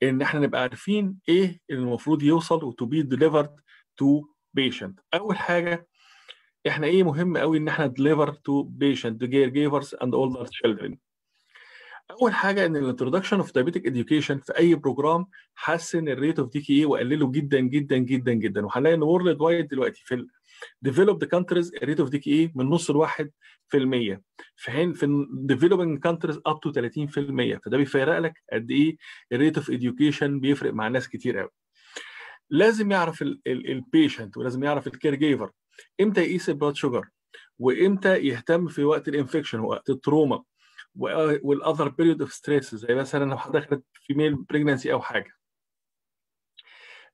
Speaker 9: إن إحنا نبقى عارفين إيه اللي المفروض يوصل و to be delivered to patient. أول حاجة إحنا إيه مهم قوي إن إحنا deliver to patient to caregivers and older children. أول حاجة إن ال introduction of diabetic education في أي program حسن ال rate of DKA وقلله جدا جدا جدا جدا. وهنلاقي ان worldwide دلوقتي في ال developed countries ال rate of DKA من نص لواحد في المية. في حين في developing countries up to 30% فده بيفرق لك قد إيه ال rate of education بيفرق مع ناس كتير قوي لازم يعرف ال patient ولازم يعرف ال caregiver إمتى يقيس ال blood sugar وإمتى يهتم في وقت ال infection وقت ال trauma؟ وال other period of stress زي مثلا لو دخلت female pregnancy أو حاجة.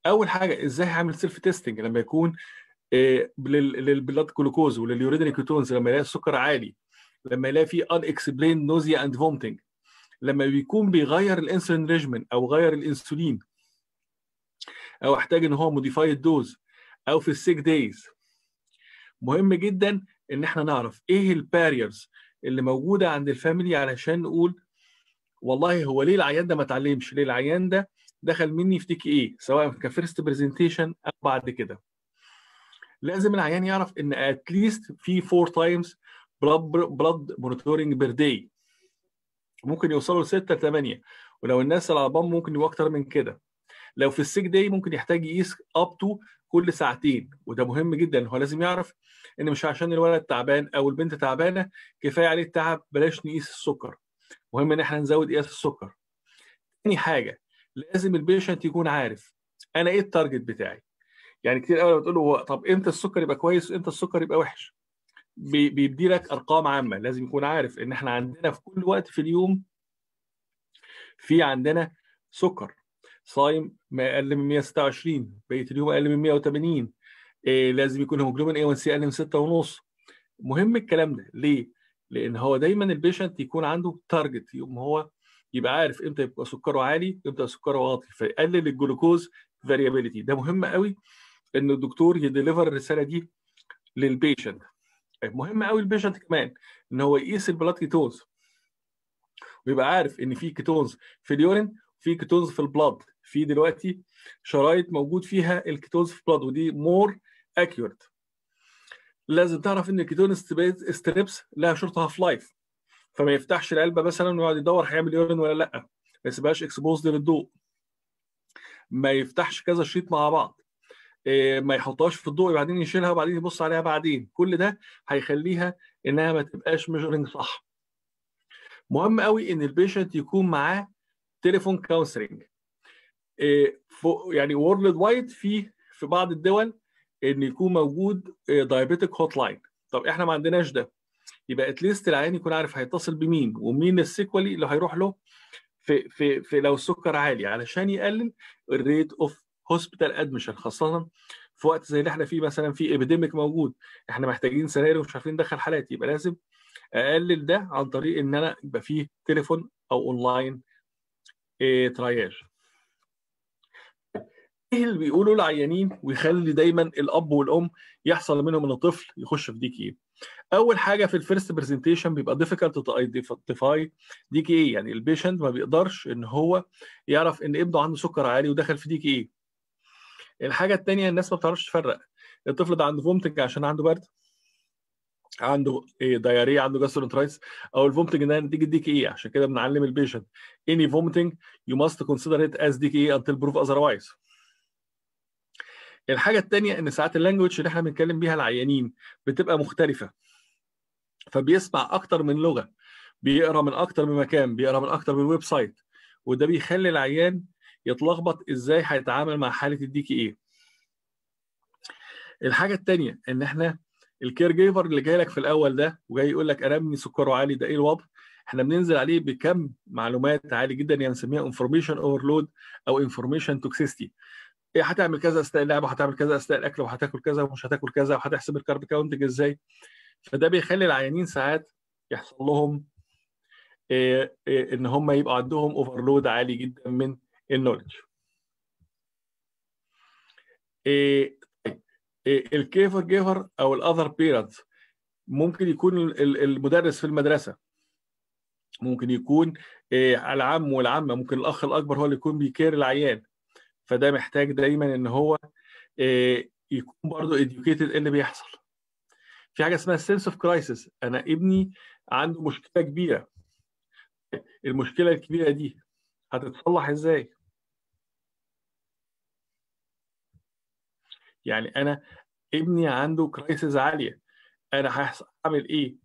Speaker 9: أول حاجة إزاي هعمل self testing لما يكون لل blood glucose ولل urinary ketones لما يلاقي السكر عالي لما يلاقي في unexplained nausea and vomiting لما بيكون بيغير ال insulin regimen أو غير الإنسولين أو أحتاج إن هو modified dose أو في ال sick days مهم جدا إن إحنا نعرف إيه ال barriers اللي موجودة عند ال family علشان نقول والله هو ليه العيان ده ما اتعلمش؟ ليه العيان ده دخل مني في DKA؟ سواء ك first presentation أو بعد كده. لازم العيان يعرف إن at least في 4 times blood monitoring per day ممكن يوصلوا ل 6 ل 8 ولو الناس ال pump ممكن يبقوا أكتر من كده. لو في ال sick day ممكن يحتاج يقيس up to كل ساعتين وده مهم جدا. هو لازم يعرف إن مش عشان الولد تعبان أو البنت تعبانة كفاية عليه التعب بلاش نقيس السكر. مهم إن إحنا نزود قياس السكر. تاني حاجة لازم ال patient يكون عارف أنا إيه ال target بتاعي. يعني كتير قوي لما تقول له طب إمتى السكر يبقى كويس وإمتى السكر يبقى وحش؟ بيدي لك أرقام عامة. لازم يكون عارف إن إحنا عندنا في كل وقت في اليوم في عندنا سكر. صايم ما أقل من 126 بقية اليوم أقل من 180 إيه لازم يكون hemoglobin A1C أقل من 6 ونص. مهم الكلام ده. ليه؟ لأن هو دايما ال patient يكون عنده target يوم هو يبقى عارف إمتى يبقى سكره عالي إمتى سكره واطي فيقلل ال glucose variability ده مهم قوي إن الدكتور ي deliver الرسالة دي لل patient مهم قوي ال patient كمان إن هو يقيس ال blood ketones ويبقى عارف إن في ketones في ال urine في ketones في ال blood في دلوقتي شرايط موجود فيها ال ketones في ال blood ودي more accurate لازم تعرف إن ال ketone strips لها short half life فما يفتحش العلبة مثلا ويقعد يدور هيعمل urine ولا لأ. ما يسيبهاش exposed للضوء. ما يفتحش كذا شريط مع بعض. ما يحطهاش في الضوء وبعدين يشيلها وبعدين يبص عليها بعدين. كل ده هيخليها إنها ما تبقاش measuring صح. مهم قوي إن ال patient يكون معاه telephone counseling يعني worldwide في في بعض الدول إن يكون موجود diabetic hotline طب إحنا ما عندناش ده. يبقى at least العيان يكون عارف هيتصل بمين ومين السيكولي اللي هيروح له في في في لو السكر عالي علشان يقلل ال rate of hospital admission خاصة في وقت زي اللي إحنا فيه مثلا في epidemic موجود. إحنا محتاجين سراير ومش عارفين ندخل حالات. يبقى لازم أقلل ده عن طريق إن أنا يبقى فيه تليفون أو اونلاين إيه triage إيه اللي بيقولوا العيانين ويخلي دايما الأب والأم يحصل منهم إن الطفل يخش في DKA أول حاجة في ال first presentation بيبقى difficult to identify DKA يعني ال patient ما بيقدرش إن هو يعرف إن ابنه عنده سكر عالي ودخل في DKA الحاجة الثانية الناس ما بتعرفش تفرق. الطفل ده عنده vomiting عشان عنده برد عنده إيه diarrhea عنده gastroenteritis أو ال vomiting ده نتيجة DKA عشان كده بنعلم ال patient any vomiting you must consider it as DKA until proof otherwise. الحاجة الثانية إن ساعات ال language اللي إحنا بنتكلم بيها العيانين بتبقى مختلفة. فبيسمع أكتر من لغة بيقرأ من أكتر من مكان بيقرأ من أكتر من website. وده بيخلي العيان يتلخبط إزاي هيتعامل مع حالة ال DKA. الحاجة الثانية إن إحنا ال caregiver اللي جاي لك في الأول ده وجاي يقول لك أنا ابني سكره عالي ده إيه الوضع؟ إحنا بننزل عليه بكم معلومات عالي جدا يعني بنسميها information overload أو information toxicity هتعمل كذا أثناء اللعبة وهتعمل كذا أثناء الأكل وهتاكل كذا ومش هتاكل كذا وهتحسب ال carb counting إزاي. فده بيخلي العيانين ساعات يحصل لهم إيه إيه إن هم يبقى عندهم overload عالي جدا من ال knowledge إيه ال caregiver أو ال other parents ممكن يكون المدرس في المدرسة. ممكن يكون العم والعمة ممكن الأخ الأكبر هو اللي يكون بي care العيان. فده محتاج دايما إن هو يكون برضه educated إيه اللي بيحصل. في حاجة اسمها sense of crisis. أنا ابني عنده مشكلة كبيرة. المشكلة الكبيرة دي هتتصلح إزاي؟ يعني أنا ابني عنده كرايسيس عالية. أنا هعمل إيه؟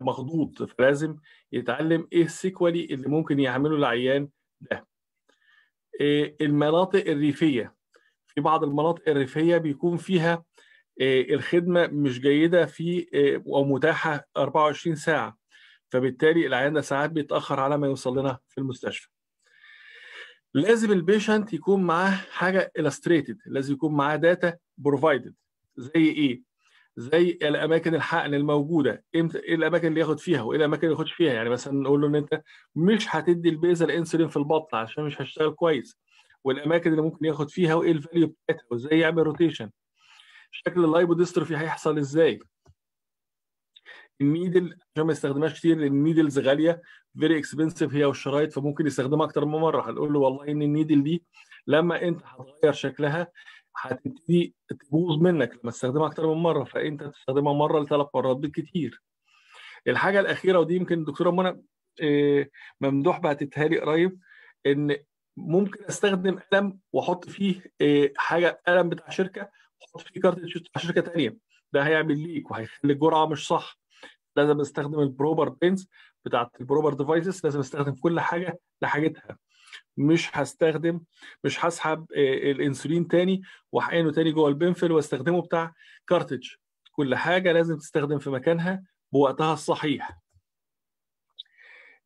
Speaker 9: مخضوض. فلازم يتعلم إيه السيكولي اللي ممكن يعمله العيان ده. المناطق الريفية. في بعض المناطق الريفية بيكون فيها إيه الخدمة مش جيدة في إيه أو متاحة 24 ساعة. فبالتالي العيان ده ساعات بيتأخر على ما يوصل لنا في المستشفى. لازم ال patient يكون معاه حاجة illustrated لازم يكون معاه data provided زي إيه؟ زي الأماكن الحقن الموجودة. إمتى إيه الأماكن اللي ياخد فيها وإيه الأماكن اللي ياخدش فيها؟ يعني مثلا نقول له إن أنت مش هتدي ال basal insulin في البطن عشان مش هيشتغل كويس. والأماكن اللي ممكن ياخد فيها وإيه ال value بتاعتها وإزاي يعمل rotation شكل ال lipodystrophy هيحصل إزاي؟ ال needle عشان ما يستخدمهاش كتير لأن ال needles غالية very expensive هي والشرايط فممكن يستخدمها أكتر من مرة. هنقول له والله إن ال needle دي لما أنت هتغير شكلها هتبتدي تبوظ منك لما تستخدمها أكتر من مرة فانت تستخدمها مرة لثلاث مرات بالكتير. الحاجة الأخيرة ودي يمكن الدكتوره منى ممدوح بعتتها لي قريب إن ممكن أستخدم قلم وأحط فيه حاجة قلم بتاع شركة وأحط فيه كارت بتاع شركة ثانية ده هيعمل leak وهيخلي الجرعة مش صح. لازم أستخدم ال proper pens بتاعت ال proper devices لازم أستخدم كل حاجة لحاجتها. مش هستخدم مش هسحب الانسولين تاني واحقنه تاني جوه ال penfill واستخدمه بتاع cartridge. كل حاجة لازم تستخدم في مكانها بوقتها الصحيح.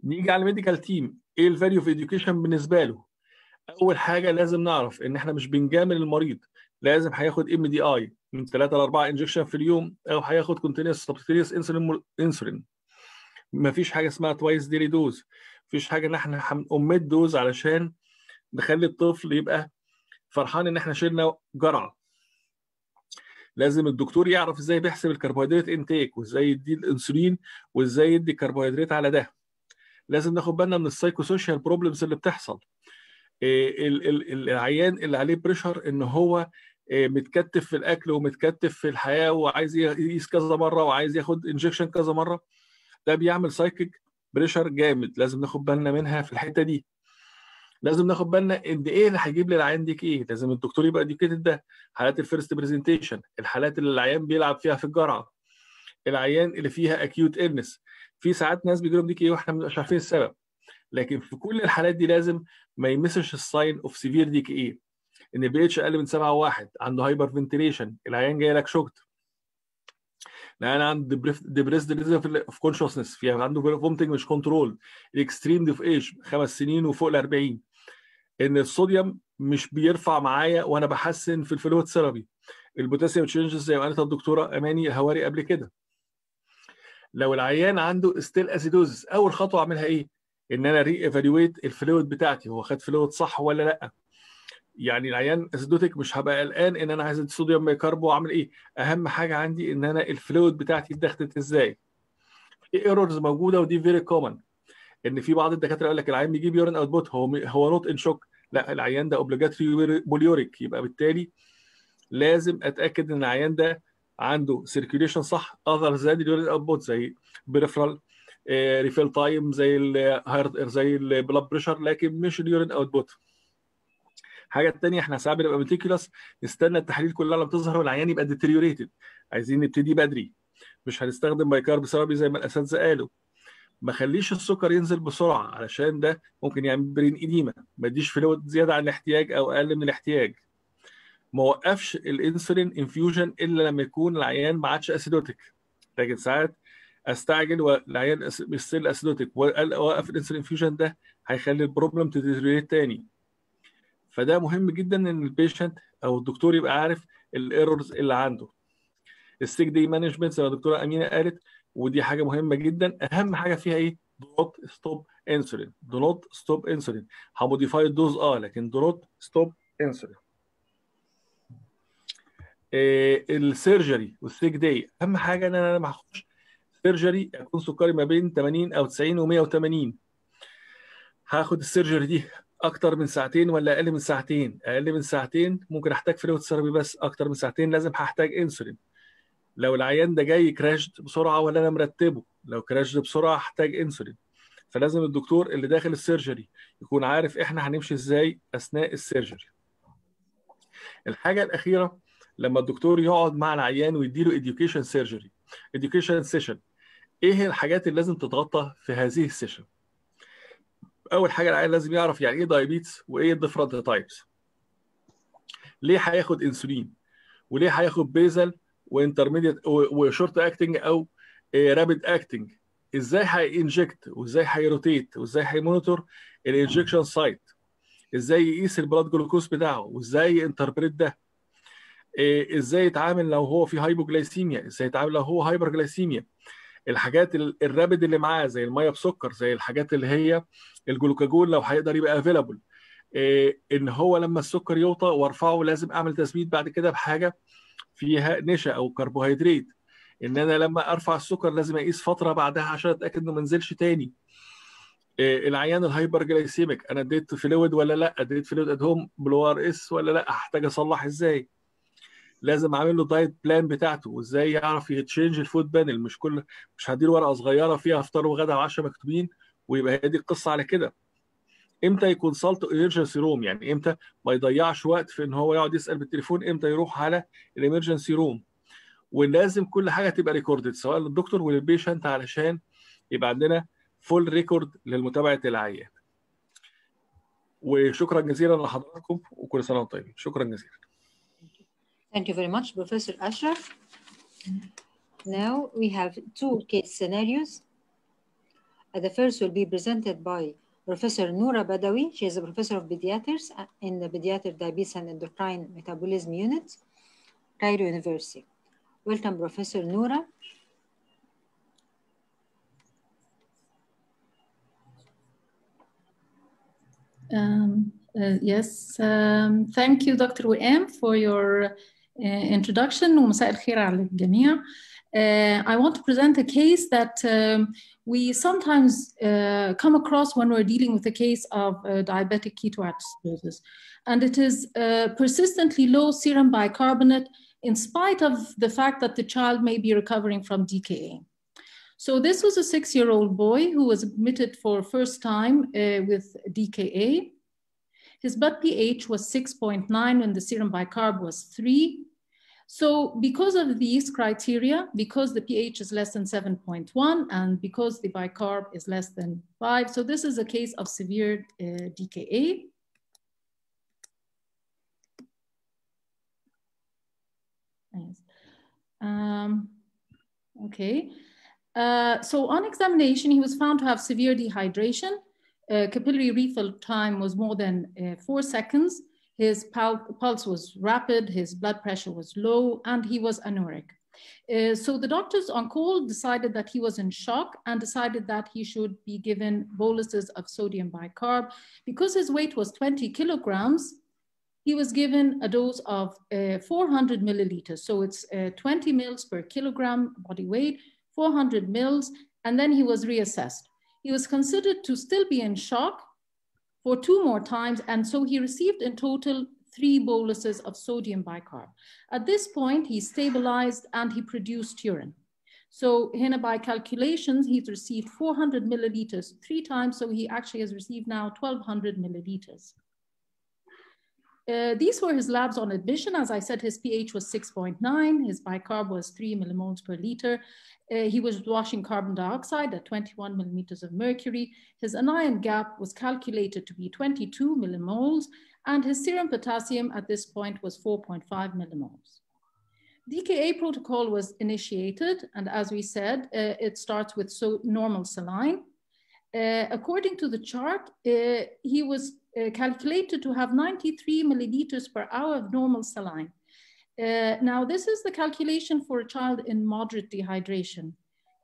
Speaker 9: نيجي على ال medical team. إيه ال value في education بالنسبة له؟ أول حاجة لازم نعرف إن إحنا مش بنجامل المريض. لازم هياخد MDI من 3 ل 4 injection في اليوم أو هياخد continuous subcutaneous insulin infusion مفيش حاجة اسمها twice daily dose مفيش حاجة إن إحنا هنقوميت دوز علشان نخلي الطفل يبقى فرحان إن إحنا شلنا جرعة. لازم الدكتور يعرف إزاي بيحسب الكربوهيدرات intake وإزاي يدي الإنسولين وإزاي يدي الكربوهيدرات على ده. لازم ناخد بالنا من ال psychosocial problems اللي بتحصل. العيان اللي عليه pressure إن هو متكتف في الأكل ومتكتف في الحياة وعايز يقيس كذا مرة وعايز ياخد injection كذا مرة. ده بيعمل psychic pressure جامد لازم ناخد بالنا منها في الحتة دي. لازم ناخد بالنا قد إيه اللي هيجيب للعيان DKA؟ لازم الدكتور يبقى educated ده. حالات ال first presentation الحالات اللي العيان بيلعب فيها في الجرعة. العيان اللي فيها acute illness في ساعات ناس بيجي لهم DKA وإحنا مش عارفين السبب. لكن في كل الحالات دي لازم ما ي miss ش ال sign of severe DKA. إن البي اتش أقل من 7 1 عنده hyperventilation العيان جاي لك shocked العيان عنده depress of consciousness في عنده vomiting مش controlled ال extreme of age خمس سنين وفوق ال 40 إن الصوديوم مش بيرفع معايا وأنا بحسن في ال fluid therapy. البوتاسيوم changes زي ما قالت الدكتورة أماني الهواري قبل كده. لو العيان عنده still acidosis أول خطوة أعملها إيه؟ إن أنا re-evaluate ال fluid بتاعتي. هو خد fluid صح ولا لأ؟ يعني العيان acidotic مش هبقى قلقان إن أنا عايز sodium bicarb وأعمل إيه؟ أهم حاجة عندي إن أنا ال fluid بتاعتي اتدخلت إزاي؟ في errors موجودة ودي very common إن في بعض الدكاترة يقول لك العيان بيجيب urine output هو هو not in shock لا العيان ده obligatory polyuric. يبقى بالتالي لازم أتأكد إن العيان ده عنده circulation صح other than ال urine output زي peripheral refill time زي الهاير زي ال blood pressure لكن مش ال urine output الحاجة الثانية إحنا ساعات بنبقى meticulous نستنى التحاليل كلها لما تظهر والعيان يبقى deteriorated عايزين نبتدي بدري. مش هنستخدم bicarb therapy زي ما الأساتذة قالوا. ما خليش السكر ينزل بسرعة علشان ده ممكن يعمل brain edema ما اديش fluid زيادة عن الاحتياج أو أقل من الاحتياج. ما وقفش ال insulin infusion إلا لما يكون العيان ما عادش acidotic لكن ساعات أستعجل والعيان ب still acidotic واوقف ال insulin infusion ده هيخلي ال problem ت deteriorate تاني. فده مهم جدا إن ال patient أو الدكتور يبقى عارف ال errors اللي عنده. ال sick day management زي ما الدكتورة أمينة قالت ودي حاجة مهمة جدا. أهم حاجة فيها إيه؟ do not stop insulin do not stop insulin ه modify ال dose آه لكن do not stop insulin ال surgery وال sick day أهم حاجة إن أنا لما هخش surgery يكون سكري ما بين 80 أو 90 و180 هاخد ال surgery دي أكتر من ساعتين ولا أقل من ساعتين؟ أقل من ساعتين ممكن أحتاج fluid therapy بس أكتر من ساعتين لازم هحتاج إنسولين. لو العيان ده جاي crashed بسرعة ولا أنا مرتبه لو crashed بسرعة هحتاج إنسولين. فلازم الدكتور اللي داخل ال surgery يكون عارف إحنا هنمشي إزاي أثناء ال surgery الحاجة الأخيرة لما الدكتور يقعد مع العيان ويديله education surgery education session إيه الحاجات اللي لازم تتغطى في هذه ال session أول حاجة العيان لازم يعرف يعني إيه diabetes وإيه ال different types ليه هياخد انسولين وليه هياخد basal و intermediate و short acting أو rapid acting إزاي هي inject وإزاي هي rotate وإزاي هي monitor ال injection site إزاي يقيس ال blood glucose بتاعه؟ وإزاي interpret ده؟ إزاي يتعامل لو هو في hypoglycemia إزاي يتعامل لو هو hyperglycemia الحاجات ال rapid اللي معاه زي المية بسكر زي الحاجات اللي هي الجلوكاجون لو هيقدر يبقى available إن هو لما السكر يوطى وارفعه لازم أعمل تثبيت بعد كده بحاجة فيها نشا أو كربوهيدرات إن أنا لما أرفع السكر لازم أقيس فترة بعدها عشان أتأكد إنه ما نزلش تاني. إيه العيان ال hyperglycemic أنا اديت fluid ولا لأ؟ اديت fluid at home ORS ولا لأ؟ هحتاج اصلح إزاي؟ لازم اعمل له diet plan بتاعته وازاي يعرف ي change الفود بانل مش كل مش هديله ورقة صغيرة فيها فطار وغدا وعشاء مكتوبين ويبقى هي دي القصة على كده. إمتى يكون سالت emergency room يعني إمتى؟ ما يضيعش وقت في ان هو يقعد يسأل بالتليفون إمتى يروح على ال emergency room ولازم كل حاجة تبقى recorded سواء للدكتور ولل patient علشان يبقى عندنا full record لمتابعه العيان. وشكرا جزيلا لحضراتكم وكل سنة وأنتم طيبين. شكرا جزيلا.
Speaker 2: Thank you very much, Professor Ashraf. Now we have two case scenarios. Uh, the first will be presented by Professor Noura Badawi. She is a professor of pediatrics in the Pediatric Diabetes and Endocrine Metabolism Unit, Cairo University. Welcome, Professor Noura.
Speaker 10: Um, uh, yes, um, thank you, Dr. WM, for your uh, introduction. ومساء الخير على الجميع. Uh, I want to present a case that um, we sometimes uh, come across when we're dealing with a case of uh, diabetic ketoacidosis. And it is persistently low serum bicarbonate in spite of the fact that the child may be recovering from DKA. So this was a six-year-old boy who was admitted for first time with DKA. His blood pH was 6.9 when the serum bicarb was 3. So because of these criteria, because the pH is less than 7.1 and because the bicarb is less than 5, so this is a case of severe uh, DKA. Um, okay. Uh, so on examination, he was found to have severe dehydration. Uh, capillary refill time was more than uh, four seconds. His pul pulse was rapid, his blood pressure was low, and he was anuric. Uh, so the doctors on call decided that he was in shock and decided that he should be given boluses of sodium bicarb. Because his weight was 20 kilograms, he was given a dose of uh, 400 milliliters. So it's uh, 20 mils per kilogram body weight, 400 mils, and then he was reassessed. He was considered to still be in shock for two more times, and so he received in total three boluses of sodium bicarb. At this point, he stabilized and he produced urine. So here by calculations, he's received 400 milliliters three times, so he actually has received now 1200 milliliters. Uh, these were his labs on admission. As I said, his pH was 6.9, his bicarb was 3 millimoles per liter. Uh, he was washing carbon dioxide at 21 millimeters of mercury. His anion gap was calculated to be 22 millimoles, and his serum potassium at this point was 4.5 millimoles. DKA protocol was initiated, and as we said, uh, it starts with so normal saline. Uh, according to the chart, uh, he was uh, calculated to have 93 milliliters per hour of normal saline. Uh, now, this is the calculation for a child in moderate dehydration.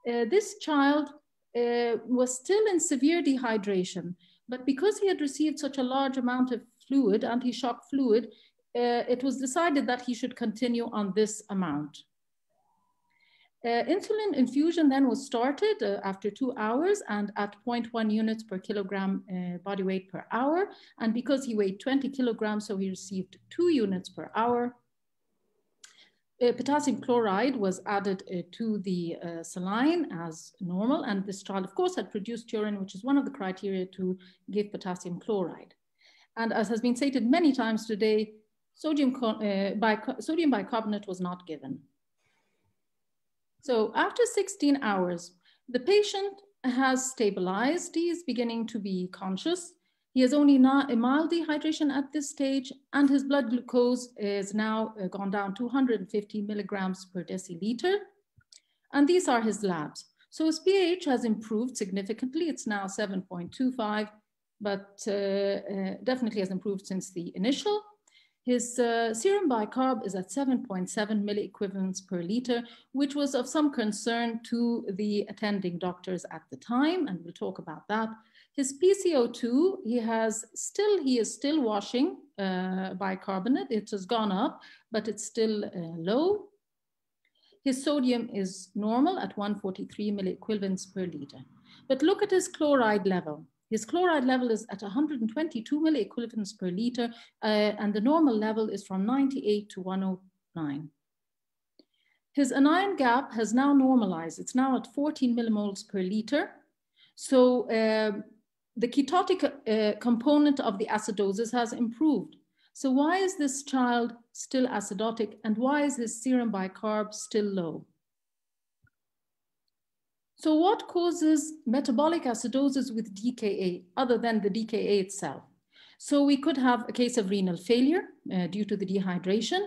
Speaker 10: Uh, this child was still in severe dehydration, but because he had received such a large amount of fluid, anti-shock fluid, it was decided that he should continue on this amount. Uh, insulin infusion then was started uh, after two hours and at 0.1 units per kilogram uh, body weight per hour. And because he weighed 20 kilograms, so he received two units per hour. potassium chloride was added to the saline as normal. And this child, of course, had produced urine, which is one of the criteria to give potassium chloride. And as has been stated many times today, sodium, sodium bicarbonate was not given. So after 16 hours, the patient has stabilized. He is beginning to be conscious. He has only not a mild dehydration at this stage, and his blood glucose is now uh, gone down 250 milligrams per deciliter. And these are his labs. So his pH has improved significantly. It's now 7.25, but uh, uh, definitely has improved since the initial. His uh, serum bicarb is at 7.7 milliequivalents per liter, which was of some concern to the attending doctors at the time, and we'll talk about that. His PCO2, he has still, he is still washing uh, bicarbonate. It has gone up, but it's still uh, low. His sodium is normal at 143 milliequivalents per liter. But look at his chloride level. His chloride level is at 122 milliequivalents per liter, uh, and the normal level is from 98 to 109. His anion gap has now normalized. It's now at 14 millimoles per liter. So uh, the ketotic uh, component of the acidosis has improved. So why is this child still acidotic and why is his serum bicarb still low? So what causes metabolic acidosis with DKA other than the DKA itself? So we could have a case of renal failure uh, due to the dehydration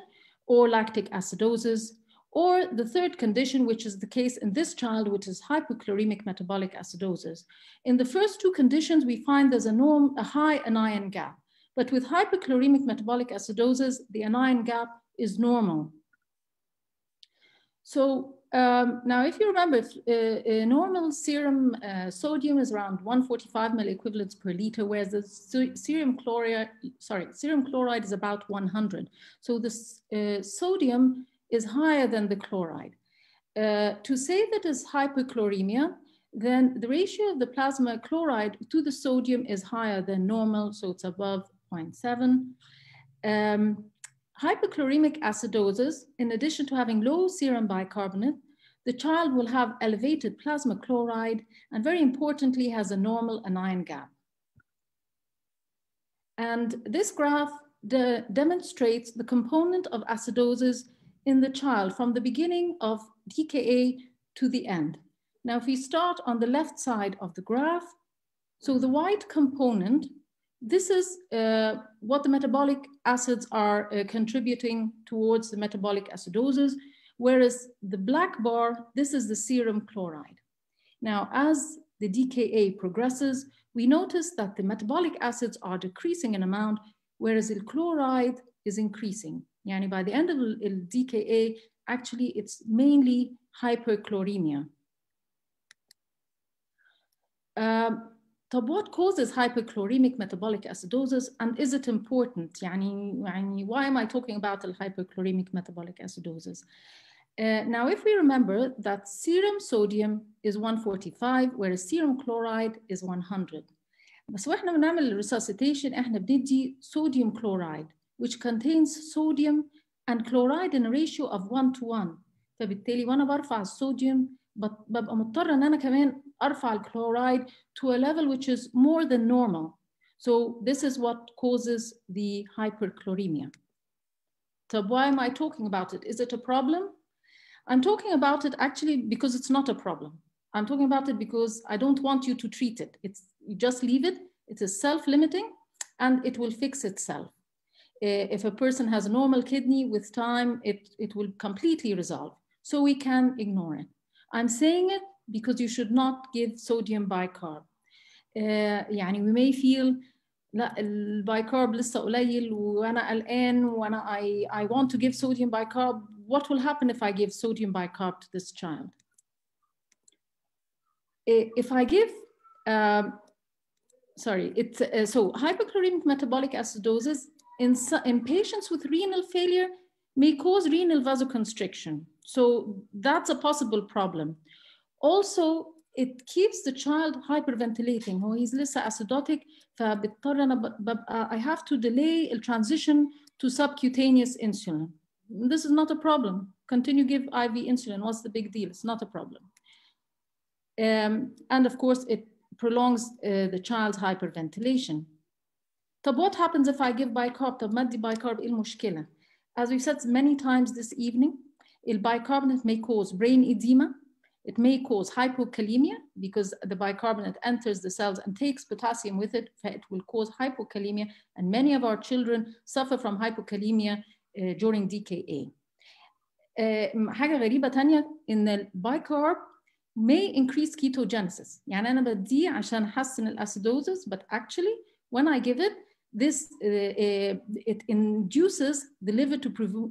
Speaker 10: or lactic acidosis, or the third condition, which is the case in this child, which is hypochloremic metabolic acidosis. In the first two conditions, we find there's a, norm, a high anion gap. But with hypochloremic metabolic acidosis, the anion gap is normal. So um, now, if you remember, if, uh, normal serum uh, sodium is around 145 milliequivalents per liter, whereas the serum chloride, sorry, serum chloride is about 100. So the uh, sodium is higher than the chloride. Uh, to say that is hyperchloremia, then the ratio of the plasma chloride to the sodium is higher than normal, so it's above 0.7. Um, hypochloremic acidosis, in addition to having low serum bicarbonate, the child will have elevated plasma chloride and very importantly has a normal anion gap. And this graph de demonstrates the component of acidosis in the child from the beginning of DKA to the end. Now, if we start on the left side of the graph, so the white component this is uh, what the metabolic acids are uh, contributing towards the metabolic acidosis, whereas the black bar, this is the serum chloride. Now, as the DKA progresses, we notice that the metabolic acids are decreasing in amount, whereas the chloride is increasing. Yani by the end of the DKA, actually it's mainly hyperchloremia. Um, طب what causes hyperchloremic metabolic acidosis and is it important يعني, يعني why am I talking about the hyperchloremic metabolic acidosis uh, now if we remember that serum sodium is 145 whereas serum chloride is 100 بس واحنا بنعمل resuscitation احنا بندي sodium chloride which contains sodium and chloride in a ratio of 1 to 1 فبالتالي وانا برفع الصوديوم ببقى مضطره ان انا كمان arfal chloride to a level which is more than normal. So this is what causes the hyperchloremia. So why am I talking about it? Is it a problem? I'm talking about it actually because it's not a problem. I'm talking about it because I don't want you to treat it. It's you just leave it. It is self-limiting and it will fix itself. If a person has a normal kidney with time, it, it will completely resolve. So we can ignore it. I'm saying it because you should not give sodium bicarb. Uh, يعني we may feel لا البايكارب لسه قليل وانا قلقان وانا I, I want to give sodium bicarb. What will happen if I give sodium bicarb to this child? If I give, um, sorry, it's uh, so hypochloremic metabolic acidosis in, in patients with renal failure may cause renal vasoconstriction. So that's a possible problem. Also, it keeps the child hyperventilating هو he's لسه acidotic فبضطر انا ببقى I have to delay the transition to subcutaneous insulin. This is not a problem. Continue give IV insulin. What's the big deal? It's not a problem. Um, and of course, it prolongs uh, the child's hyperventilation. طب what happens if I give bicarb? طب ما ادي bicarb ايه المشكلة? As we've said many times this evening, bicarbonate may cause brain edema. It may cause hypokalemia because the bicarbonate enters the cells and takes potassium with it. It will cause hypokalemia. And many of our children suffer from hypokalemia uh, during DKA. Uh, حاجة غريبة تانية إن البايكارب may increase ketogenesis. يعني أنا بديه عشان أحسن الأسيدوزس but actually when I give it this uh, uh, it induces the liver to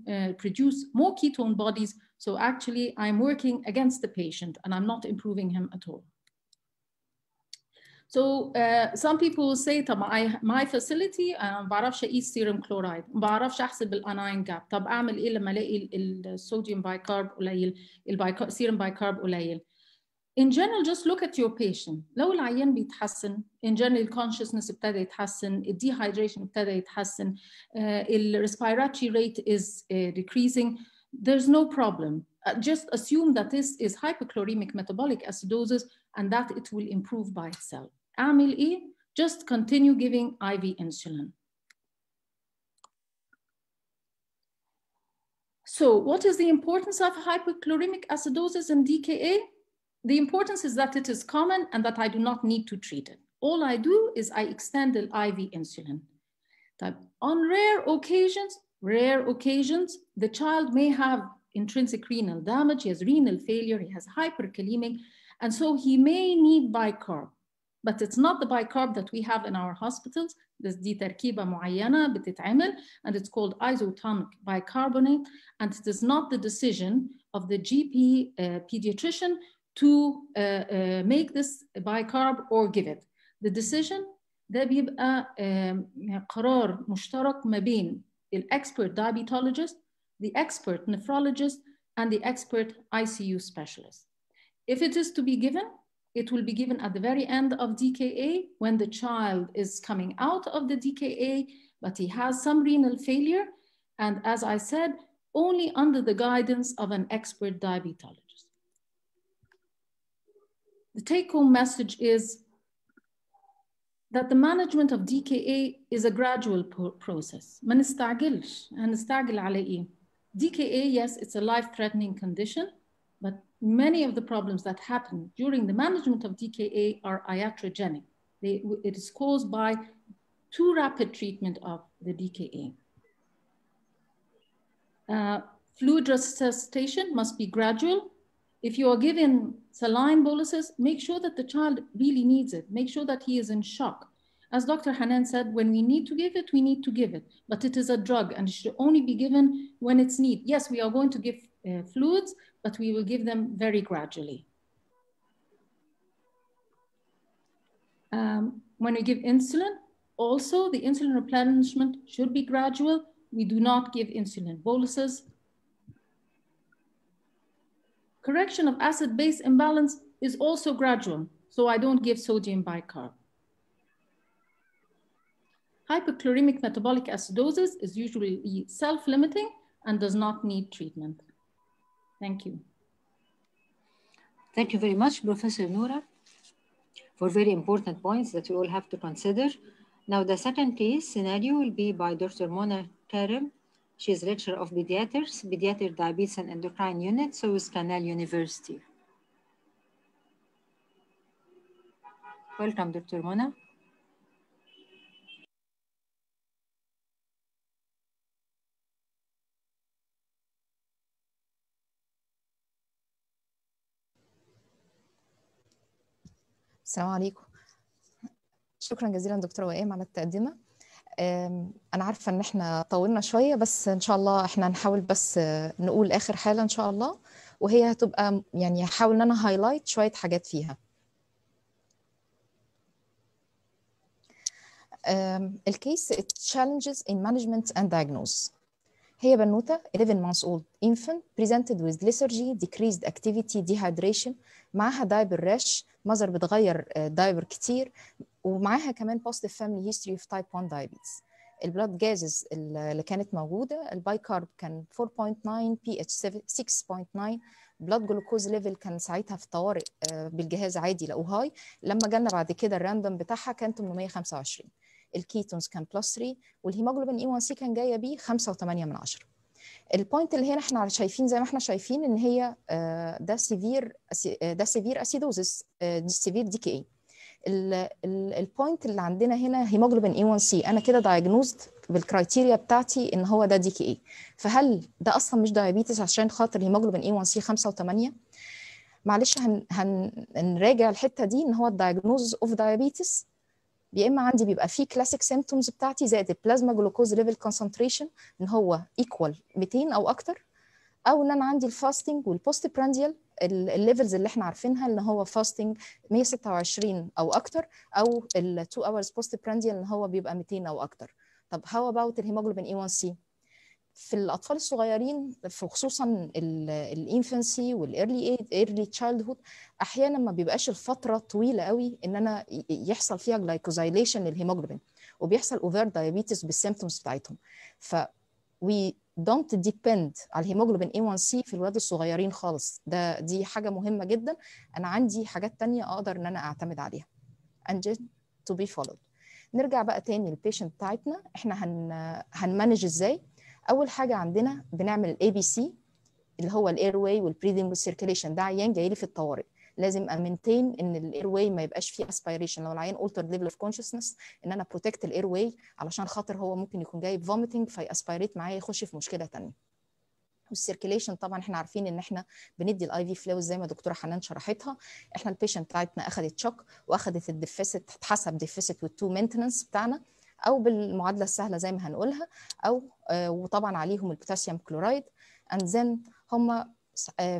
Speaker 10: uh, produce more ketone bodies. So actually, I'm working against the patient and I'm not improving him at all. So some people will say, طب I, my facility أنا ما بعرفش أقيس serum chloride، ما بعرفش أحسب الاناين جاب، طب أعمل إيه لما ألاقي الصوديوم بايكارب قليل، السيرم بايكارب قليل؟ in general just look at your patient لو العيان بيتحسن in general consciousness ابتدى يتحسن dehydration ابتدى يتحسن uh, respiratory rate is uh, decreasing there's no problem uh, just assume that this is hypochloremic metabolic acidosis and that it will improve by itself اعمل ايه just continue giving IV insulin so what is the importance of hypochloremic acidosis and DKA the importance is that it is common and that I do not need to treat it. All I do is I extend the IV insulin. On rare occasions, rare occasions, the child may have intrinsic renal damage, he has renal failure, he has hyperkalemic, and so he may need bicarb. But it's not the bicarb that we have in our hospitals. This دي تركيبة معينة بتتعمل and it's called isotonic bicarbonate and it is not the decision of the GP uh, pediatrician to uh, uh, make this bicarb or give it. The decision ده بيبقى uh, قرار مشترك ما بين expert diabetologist, the expert nephrologist, and the expert ICU specialist. If it is to be given, it will be given at the very end of DKA when the child is coming out of the DKA, but he has some renal failure. And as I said, only under the guidance of an expert diabetologist. The take home message is that the management of DKA is a gradual process. ما نستعجلش هنستعجل على إيه؟ DKA, yes, it's a life-threatening condition, but many of the problems that happen during the management of DKA are iatrogenic. They, it is caused by too rapid treatment of the DKA. Uh, fluid resuscitation must be gradual. if you are given saline boluses, make sure that the child really needs it. Make sure that he is in shock. As Dr. Hanan said, when we need to give it, we need to give it. But it is a drug and it should only be given when it's needed. Yes, we are going to give uh, fluids, but we will give them very gradually. Um, when we give insulin, also the insulin replenishment should be gradual. We do not give insulin boluses. Correction of acid-base imbalance is also gradual, so I don't give sodium bicarb. Hyperchloremic metabolic acidosis is usually self-limiting and does not need treatment. Thank you.
Speaker 2: Thank you very much, Professor Noura, for very important points that we all have to consider. Now the second case scenario will be by Dr. Mona Karim. She is lecturer of pediatrics, pediatric diabetes and endocrine unit, Suez Canal University. Welcome, Dr. Mona.
Speaker 11: السلام عليكم شكرا جزيلا دكتوره وئام على التقدمه أنا عارفة إن إحنا طولنا شوية بس إن شاء الله إحنا هنحاول بس آه، نقول آخر حاله إن شاء الله وهي هتبقى يعني هحاول إن أنا هايلايت شوية حاجات فيها. ال case challenges in management and diagnosis هي بنوتة 11 months old infant presented with lethargy, decreased activity, dehydration معاها diaper rash mother بتغير diaper كتير ومعاها كمان positive family history of type 1 diabetes. ال blood gases اللي كانت موجودة ال bicarb كان 4.9 بي اتش 6.9 blood glucose level كان ساعتها في طوارئ آه، بالجهاز عادي لقوه high لما جالنا بعد كده ال random بتاعها كان 825 ال ketones كان plus 3 وال hemoglobin A1C كان جاية بيه 5.8 من 10 ال point اللي هنا إحنا شايفين زي ما إحنا شايفين إن هي آه، ده severe ده severe acidosis severe DKA ال point اللي عندنا هنا hemoglobin A1C أنا كده diagnosed بال criteria بتاعتي إن هو ده DKA فهل ده أصلا مش diabetes عشان خاطر hemoglobin A1C 5 و8 معلش هن هنراجع الحتة دي إن هو ال diagnose of diabetes يا إما عندي بيبقى فيه classic symptoms بتاعتي زائد ال plasma glucose level concentration إن هو equal 200 أو أكتر أو إن أنا عندي ال fasting وال post prandial ال levels اللي إحنا عارفينها إن هو fasting 126 أو أكتر أو ال 2 hours post prandial إن هو بيبقى 200 أو أكتر. طب how about ال hemoglobin A1C في الأطفال الصغيرين خصوصا ال infancy وال early early childhood أحيانا ما بيبقاش الفترة طويلة قوي إن أنا يحصل فيها glycosylation لل hemoglobin وبيحصل overt diabetes بال symptoms بتاعتهم. ف we don't depend على ال hemoglobin A1C في الولاد الصغيرين خالص. ده دي حاجة مهمة جدا. أنا عندي حاجات تانية أقدر إن أنا أعتمد عليها. And to be followed. نرجع بقى تاني لل patient بتاعتنا. إحنا هن هن manage إزاي؟ أول حاجة عندنا بنعمل ال ABC اللي هو ال airway وال breathing وال circulation ده عيان جاي لي في الطوارئ. لازم a maintain إن ال airway ما يبقاش فيه aspiration لو العيان altered level of consciousness إن أنا protect ال airway علشان خاطر هو ممكن يكون جاي vomiting في aspirate معايا يخش في مشكلة ثانية وال circulation طبعا إحنا عارفين إن إحنا بندي ال IV fluid زي ما دكتورة حنان شرحتها. إحنا ال patient بتاعتنا اخذت shock واخذت ال deficit اتحسب deficit وال two maintenance بتاعنا أو بالمعادلة السهلة زي ما هنقولها أو آه وطبعا عليهم ال potassium chloride and then هم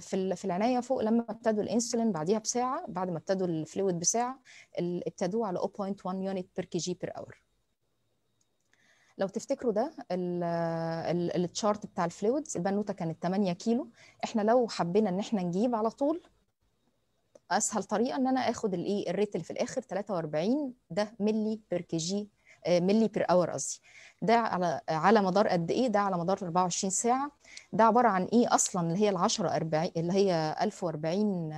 Speaker 11: في في العناية فوق لما ابتدوا الانسولين بعديها بساعة بعد ما ابتدوا ال fluid بساعة ابتدوا على 0.1 unit per kg per hour لو تفتكروا ده ال chart بتاع ال fluids البنوتة كانت 8 كيلو. إحنا لو حبينا ان إحنا نجيب على طول أسهل طريقة إن أنا آخد الايه ال rate اللي في الآخر 43 ده ملي per kg ملي per hour قصدي. ده على على مدار قد إيه؟ ده على مدار 24 ساعة. ده عبارة عن إيه أصلا؟ اللي هي ال 10 40 اللي هي 1040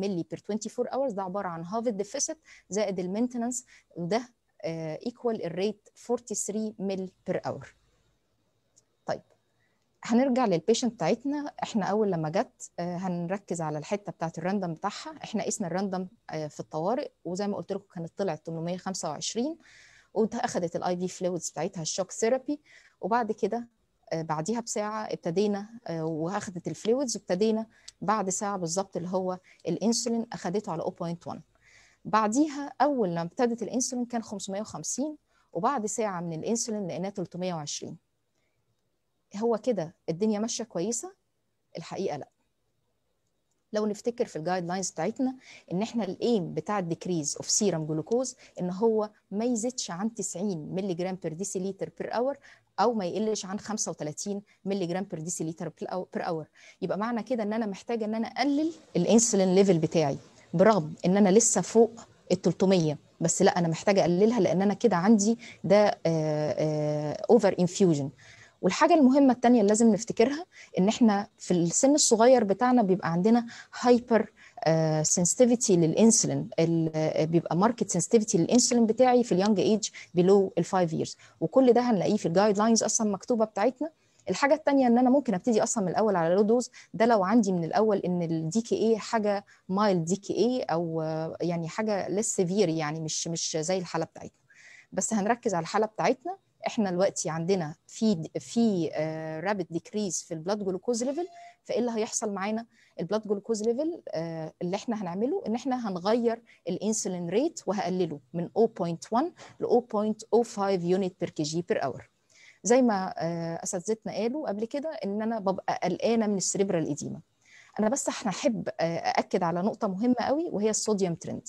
Speaker 11: ملي per 24 hours ده عبارة عن half deficit زائد ال maintenance وده equal ال rate 43 ml per hour طيب هنرجع لل patient بتاعتنا. إحنا أول لما جت هنركز على الحتة بتاعت ال random بتاعها. إحنا قسنا ال random في الطوارئ. وزي ما قلت لكم كانت طلعت 825 واخدت ال IV fluids بتاعتها ال shock therapy وبعد كده بعديها بساعة ابتدينا وأخدت ال fluids وابتدينا بعد ساعة بالظبط اللي هو الانسولين أخدته على 0.1 بعديها أول لما ابتدت الانسولين كان 550 وبعد ساعة من الانسولين لقيناه 320 هو كده الدنيا ماشية كويسة؟ الحقيقة لأ. لو نفتكر في ال guidelines بتاعتنا إن إحنا ال aim بتاع ال decrease of serum glucose إن هو ما يزيدش عن 90 مللي جرام per deciliter per hour أو ما يقلش عن 35 مللي جرام per deciliter per hour يبقى معنى كده إن أنا محتاجة إن أنا أقلل الانسولين level بتاعي برغم إن أنا لسه فوق ال 300 بس لأ أنا محتاجة أقللها لأن أنا كده عندي ده over infusion والحاجة المهمة التانية اللي لازم نفتكرها إن إحنا في السن الصغير بتاعنا بيبقى عندنا hypersensitivity للإنسولين. بيبقى marked sensitivity للإنسولين بتاعي في ال young age below ال 5 years. وكل ده هنلاقيه في ال guidelines أصلا مكتوبة بتاعتنا. الحاجة الثانية إن أنا ممكن أبتدي أصلا من الأول على low dose ده لو عندي من الأول إن ال DKA حاجة mild DKA أو يعني حاجة less severe يعني مش مش زي الحالة بتاعتنا. بس هنركز على الحالة بتاعتنا. إحنا دلوقتي عندنا في في rapid decrease في ال blood glucose level فإيه اللي هيحصل معانا؟ ال blood glucose level اللي إحنا هنعمله إن إحنا هنغير الإنسولين rate وهقلله من 0.1 ل 0.05 unit per kg per hour زي ما اساتذتنا قالوا قبل كده إن أنا ببقى قلقانة من ال cerebral edema أنا بس إحنا احب أأكد على نقطة مهمة قوي وهي الصوديوم ترند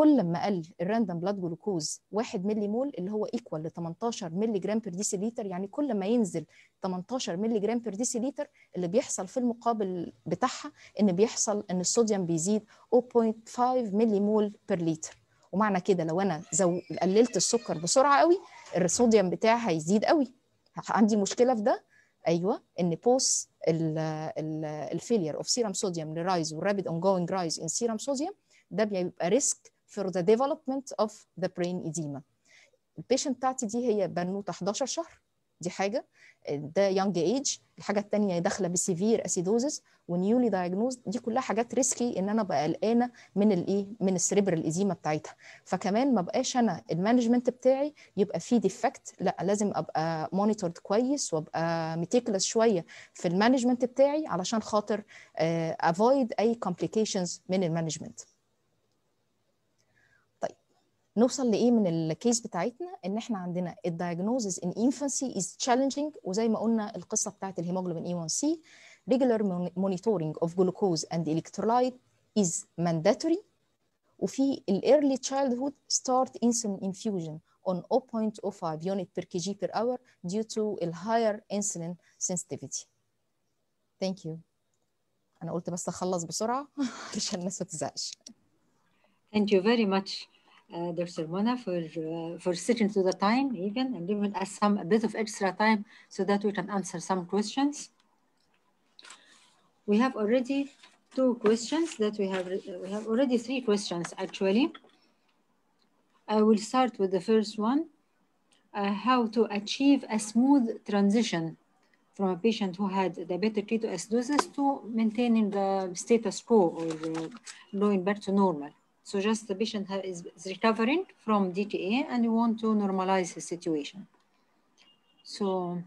Speaker 11: كل ما قل ال random blood glucose 1 ملي مول اللي هو equal ل 18 ملي جرام per deciliter يعني كل ما ينزل 18 ملي جرام per deciliter اللي بيحصل في المقابل بتاعها إن بيحصل إن الصوديوم بيزيد 0.5 ملي مول per لتر ومعنى كده لو أنا لو قللت السكر بسرعة قوي الصوديوم بتاعي هيزيد قوي. عندي مشكلة في ده؟ أيوه إن both ال failure of serum sodium to rise وال rapid ongoing rise in serum sodium ده بيبقى risk for the development of the brain edema. ال patient بتاعتي دي هي بنوتة 11 شهر. دي حاجة. ده young age الحاجة الثانية داخلة ب severe acidosis و newly diagnosed دي كلها حاجات risky إن أنا أبقى قلقانة من الايه من ال cerebral edema بتاعتها. فكمان ما بقاش أنا ال management بتاعي يبقى فيه defect لا لازم أبقى monitored كويس وأبقى meticulous شوية في المانجمنت بتاعي علشان خاطر avoid أي complications من ال management. نوصل لايه من ال case بتاعتنا ان إحنا عندنا ال diagnosis in infancy is challenging وزي ما قلنا القصة بتاعت الهيموجلوبين اي 1 سي regular monitoring of glucose and electrolyte is mandatory وفي early childhood start insulin infusion on 0.05 unit per kg per hour due to a higher insulin sensitivity. Thank you. أنا قلت بس أخلص بسرعة عشان الناس ما تزهقش.
Speaker 2: Thank you very much. Uh, Dr. Mona for uh, for sticking to the time even and giving us some a bit of extra time so that we can answer some questions. We have already two questions that we have we have already three questions actually. I will start with the first one. Uh, how to achieve a smooth transition from a patient who had diabetic ketoacidosis to maintaining the status quo or going back to normal. So just the patient is, is recovering from DTA and you want to normalize his situation. So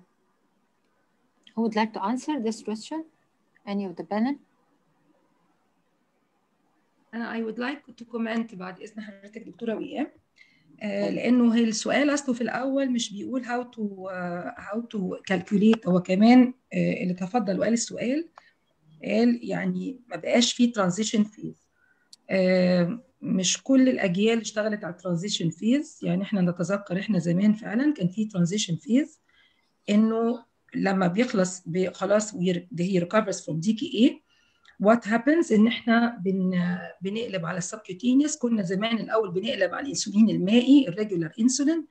Speaker 2: who would like to answer this question? Any of the panel?
Speaker 3: أنا I would like to comment بعد إذن حضرتك دكتورة وئام آه لأنه هي السؤال أصله في الأول مش بيقول how to uh, how to calculate هو كمان آه اللي تفضل وقال السؤال قال يعني ما بقاش فيه transition phase آه مش كل الأجيال اشتغلت على ال transition phase يعني إحنا نتذكر إحنا زمان فعلا كان في transition phase إنه لما بيخلص خلاص هي recovers from DKA what happens إن إحنا بن بنقلب على ال subcutaneous كنا زمان الأول بنقلب على الإنسولين المائي ال regular insulin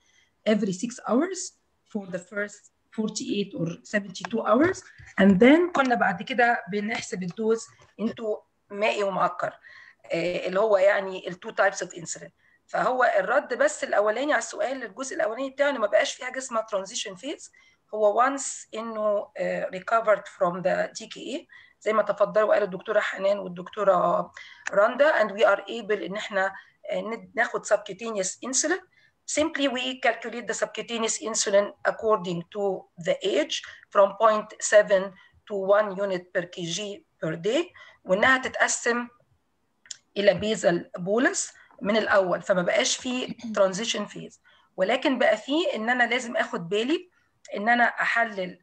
Speaker 3: every 6 hours for the first 48 or 72 hours. And then كنا بعد كده بنحسب ال dose إنتو مائي ومعكر. اللي هو يعني ال two types of insulin فهو الرد بس الأولاني على السؤال الجزء الأولاني بتاعه انه ما بقاش في حاجة اسمها transition phase هو once إنه recovered from the DKA زي ما تفضلوا وقال الدكتورة حنان والدكتورة راندا and we are able إن إحنا ناخد subcutaneous insulin. Simply we calculate the subcutaneous insulin according to the age from 0.7 to 1 unit per kg per day. وإنها تتقسم إلى basal bolus من الأول فما بقاش في transition phase ولكن بقى فيه إن أنا لازم آخد بالي إن أنا أحلل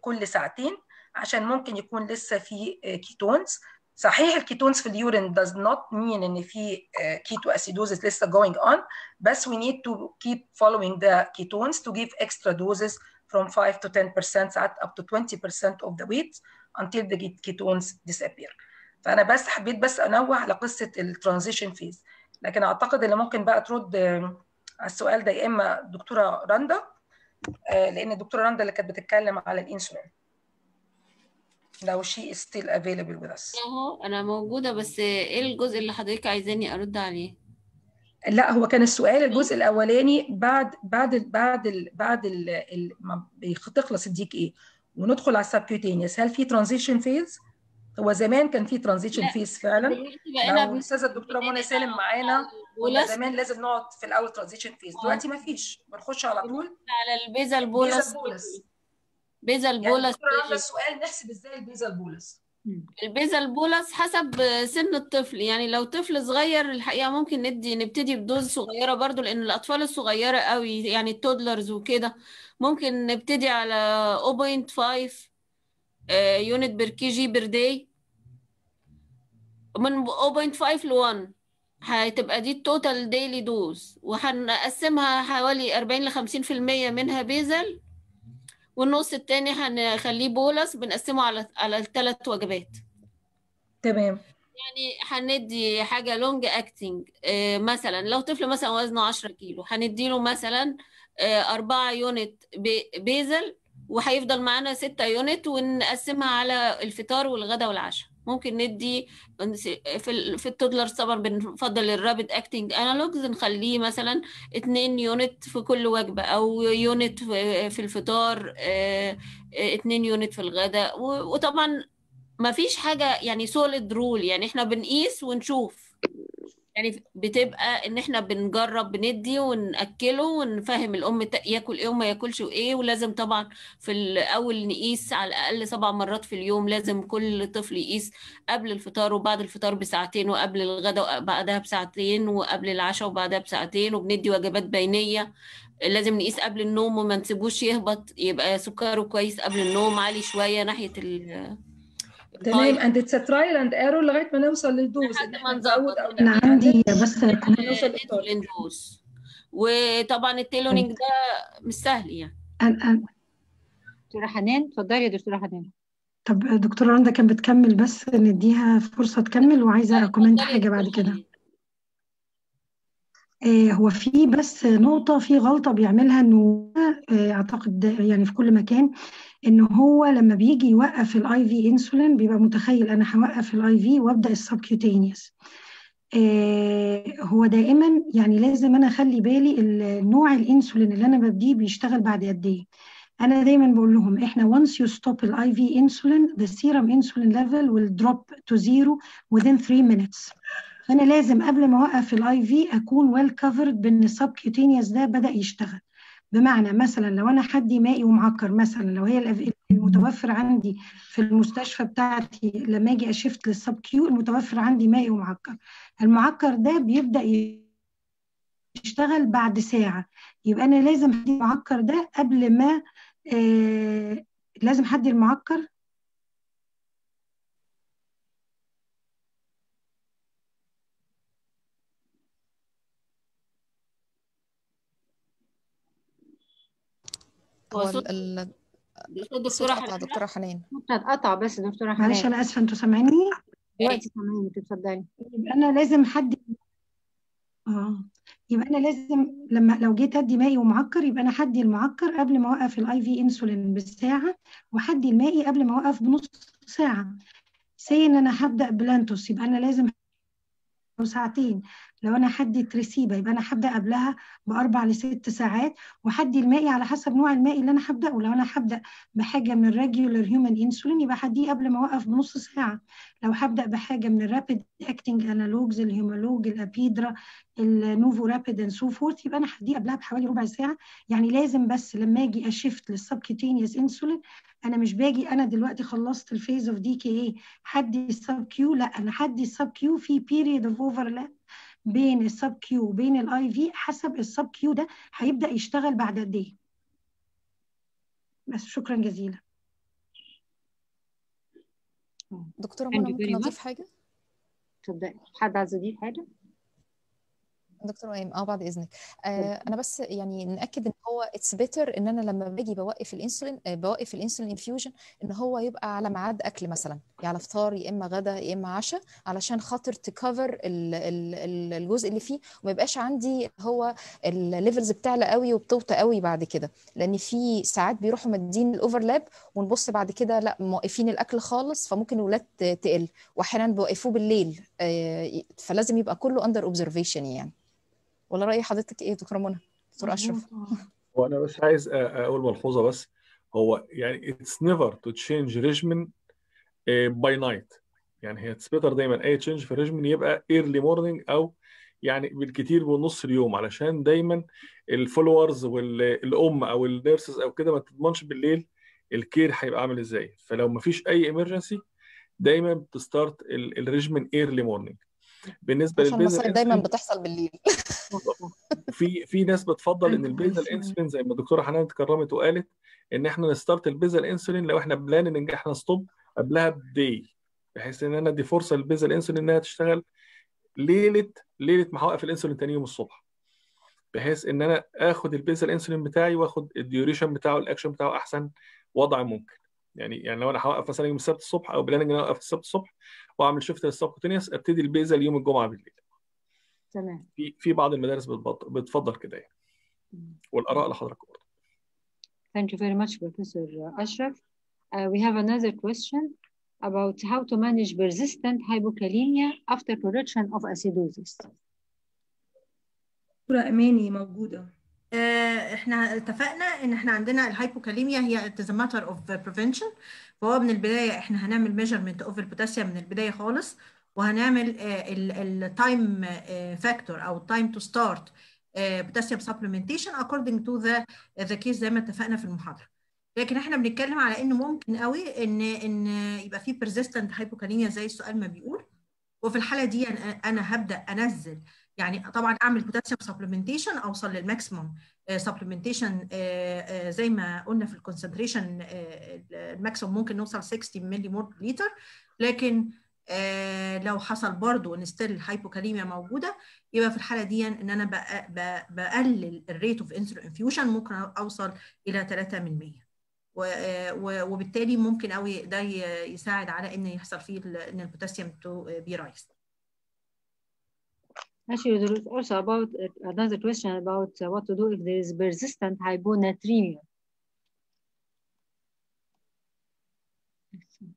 Speaker 3: كل ساعتين عشان ممكن يكون لسه في ketones صحيح ال ketones في ال urine does not mean إن في ketoacidosis لسه going on بس we need to keep following the ketones to give extra doses from 5 to 10% ساعات up to 20% of the weight until the ketones disappear. فأنا بس حبيت بس أنوه على قصة ال transition phase لكن أعتقد اللي ممكن بقى ترد على السؤال ده يا إما الدكتوره رندا لأن الدكتورة رندا اللي كانت بتتكلم على الإنسولين. لو is still available with us.
Speaker 6: أهو أنا موجودة بس إيه الجزء اللي حضرتك عايزاني أرد عليه؟
Speaker 3: لا هو كان السؤال الجزء الأولاني بعد بعد ال بعد ال بعد ال ما بيخ- تخلص ال DKA. وندخل على ال subcutaneous. هل في transition phase هو زمان كان في
Speaker 6: transition
Speaker 3: phase فعلا؟ لو الاستاذه الدكتورة منى سالم معانا. كنا زمان لازم نقعد في الأول transition phase دلوقتي ما فيش. بنخش على طول.
Speaker 6: على ال
Speaker 3: basal
Speaker 6: basal
Speaker 3: bolus
Speaker 6: bolus basal
Speaker 3: يعني
Speaker 6: bolus
Speaker 3: الدكتوره عاملة السؤال نحسب إزاي البيزل بولس
Speaker 6: ال basal bolus حسب سن الطفل. يعني لو طفل صغير الحقيقة ممكن ندي نبتدي ب dose صغيرة برضو لأن الأطفال الصغيرة قوي يعني ال toddlers وكده. ممكن نبتدي على 0.5 unit per kg per day من 0.5 ل 1 هتبقى دي ال total daily dose وهنقسمها حوالي 40 ل 50% منها basal والنص التاني هنخليه bolus بنقسمه على على الثلاث وجبات.
Speaker 3: تمام.
Speaker 6: يعني هندي حاجة long acting مثلا لو طفل مثلا وزنه 10 كيلو هنديله مثلا آه، أربعة unit ba- basal وهيفضل معانا ستة unit ونقسمها على الفطار والغداء والعشاء. ممكن ندي في في ال toddlers طبعا بنفضل ال rapid acting analogues نخليه مثلا اتنين unit في كل وجبة أو unit في الفطار آه، آه، اتنين unit في الغداء. وطبعا ما فيش حاجة يعني solid rule يعني إحنا بنقيس ونشوف. يعني بتبقى إن إحنا بنجرب بندي ونأكله ونفهم الأم ياكل إيه وما ياكلش إيه ولازم طبعا في الأول نقيس على الأقل سبع مرات في اليوم لازم كل طفل يقيس قبل الفطار وبعد الفطار بساعتين وقبل الغداء بعدها بساعتين وقبل العشاء وبعدها بساعتين وبندي وجبات بينية. لازم نقيس قبل النوم وما نسيبوش يهبط يبقى سكره كويس قبل النوم عالي شوية ناحية ال
Speaker 3: تمام. اند اتس ترايل اند ايرور لغاية ما نوصل للدوز. ان إحنا نزود
Speaker 4: أو
Speaker 3: أنا
Speaker 4: عندي بس
Speaker 3: نوصل لل
Speaker 6: target insulin dose وطبعا ال tailoring ده مش سهل يعني.
Speaker 2: دكتورة حنان اتفضلي يا دكتورة حنان.
Speaker 4: طب دكتورة رندا كانت بتكمل بس نديها فرصة تكمل وعايزة a comment
Speaker 6: اتفضلي
Speaker 4: حاجة
Speaker 6: يا
Speaker 4: بعد كده. آه، هو في بس نقطة في غلطة بيعملها إنه آه، أعتقد ده يعني في كل مكان. إن هو لما بيجي يوقف ال IV insulin بيبقى متخيل أنا هوقف ال IV وأبدأ ال subcutaneous. هو دائما يعني لازم أنا أخلي بالي النوع الإنسولين اللي أنا بديه بيشتغل بعد قد إيه. أنا دايما بقول لهم إحنا once you stop ال IV insulin the serum insulin level will drop to zero within 3 minutes. فأنا لازم قبل ما أوقف ال IV أكون well covered بإن ال subcutaneous ده بدأ يشتغل. بمعنى مثلا لو أنا حدي مائي ومعكر مثلا لو هي المتوفر عندي في المستشفى بتاعتي لما أجي أ shift لل subcu المتوفر عندي مائي ومعكر. المعكر ده بيبدأ يشتغل بعد ساعة. يبقى أنا لازم حدي المعكر ده قبل ما آه لازم حدي المعكر
Speaker 6: هو صوت
Speaker 11: ال-
Speaker 6: صوت دكتورة حنان.
Speaker 11: دكتورة حنان
Speaker 2: اتقطع بس دكتورة
Speaker 4: معلش
Speaker 2: حنان
Speaker 4: أنا آسفة أنتوا سامعيني؟
Speaker 2: دلوقتي سامعينك اتفضلي.
Speaker 4: يبقى أنا لازم حد آه. يبقى أنا لازم لما لو جيت أدي مائي ومعكر يبقى أنا حدي المعكر قبل ما أوقف ال IV insulin بالساعة وحدي المائي قبل ما أوقف بنص ساعة. say إن أنا هبدأ بلانتوس يبقى أنا لازم ساعتين. لو أنا حدي تريسيبا يبقى أنا هبدأ قبلها بأربع لست ساعات وحدي المائي على حسب نوع المائي اللي أنا هبدأه. لو أنا هبدأ بحاجة من ال regular human insulin يبقى هديه قبل ما أوقف بنص ساعة. لو هبدأ بحاجة من ال rapid acting analogues الهيمولوج الأبيدرا النوفو رابيد and so forth يبقى أنا هديه قبلها بحوالي ربع ساعة. يعني لازم بس لما أجي أ shift لل subcutaneous insulin أنا مش باجي أنا دلوقتي خلصت ال phase of DKA حدي ال subcu لأ أنا حدي ال subcu في period of overlap بين ال subcu وبين ال IV حسب ال subcu ده هيبدأ يشتغل بعد قد إيه بس شكرا جزيلا
Speaker 2: Thank
Speaker 11: منى ممكن
Speaker 2: much.
Speaker 11: حاجة؟
Speaker 2: اتفضلي حد عايز يضيف حاجة
Speaker 11: دكتور ايم آه بعد إذنك. آه أنا بس يعني نأكد إن هو it's better إن أنا لما باجي بوقف الإنسولين آه بوقف ال insulin infusion إن هو يبقى على ميعاد أكل مثلا يا على فطار يا إما غدا يا إما عشاء علشان خاطر تكفر الجزء اللي فيه وما يبقاش عندي هو ال levels بتعلى قوي وبتوطى قوي بعد كده. لأن في ساعات بيروحوا مدين ال overlap ونبص بعد كده لأ موقفين الأكل خالص فممكن الولاد تقل. واحيانا بيوقفوه بالليل آه فلازم يبقى كله under observation يعني. ولا رأي حضرتك إيه دكتورة منى؟ دكتور أشرف.
Speaker 9: وأنا بس عايز أقول ملحوظة بس. هو يعني it's never to change regimen by night. يعني هي better دايما أي change في ال regimen يبقى early morning أو يعني بالكتير بنص اليوم علشان دايما ال followers والام أو ال nurses أو كده ما تضمنش بالليل ال care هيبقى عامل إزاي. فلو ما فيش أي emergency دايما بت start ال regimen early morning بالنسبة
Speaker 11: عشان المصايب دايما بتحصل بالليل.
Speaker 9: في في ناس بتفضل إن ال basal insulin زي ما الدكتورة حنان اتكرمت وقالت إن إحنا ن start ال basal insulin لو إحنا plan إن إحنا stop قبلها بدي بحيث إن أنا أدي فرصة لل basal insulin إنها تشتغل ليلة ليلة ما هوقف الانسولين تاني يوم الصبح. بحيث إن أنا آخد ال basal insulin بتاعي وآخد ال duration بتاعه الأكشن بتاعه أحسن وضع ممكن. يعني يعني لو أنا هوقف مثلا يوم السبت الصبح أو planning ان أنا أوقف السبت الصبح وأعمل shift لل subcutaneous أبتدي ال basal يوم الجمعة بالليل.
Speaker 2: تمام.
Speaker 9: في في بعض المدارس بتفضل كده يعني. والآراء لحضرتك برضه.
Speaker 2: Thank you very much, Professor Ashraf. Uh, we have another question about how to manage persistent hypokalemia after correction of acidosis.
Speaker 3: دكتورة أماني موجودة.
Speaker 5: إحنا اتفقنا إن إحنا عندنا ال hypokalemia هي a matter of prevention. فهو من البداية إحنا هنعمل measurement of ال potassium من البداية خالص وهنعمل ال time factor أو time to start potassium supplementation according to the the case زي ما اتفقنا في المحاضرة. لكن إحنا بنتكلم على إنه ممكن قوي إن إن يبقى في persistent hypokalemia زي السؤال ما بيقول. وفي الحالة دي أنا هبدأ أنزل يعني طبعا أعمل potassium supplementation أوصل لل maximum supplementation زي ما قلنا في ال concentration ال maximum ممكن نوصل 60 ملي مول لتر لكن لو حصل برضو إن still ال hypokalemia موجودة يبقى في الحالة دي إن أنا بقلل ال rate of insulin infusion ممكن أوصل إلى 3 من 100 وبالتالي ممكن قوي ده يساعد على إن يحصل فيه إن ال potassium to be raised
Speaker 2: Actually, there is also about another question about uh, what to do if there is persistent hyponatremia.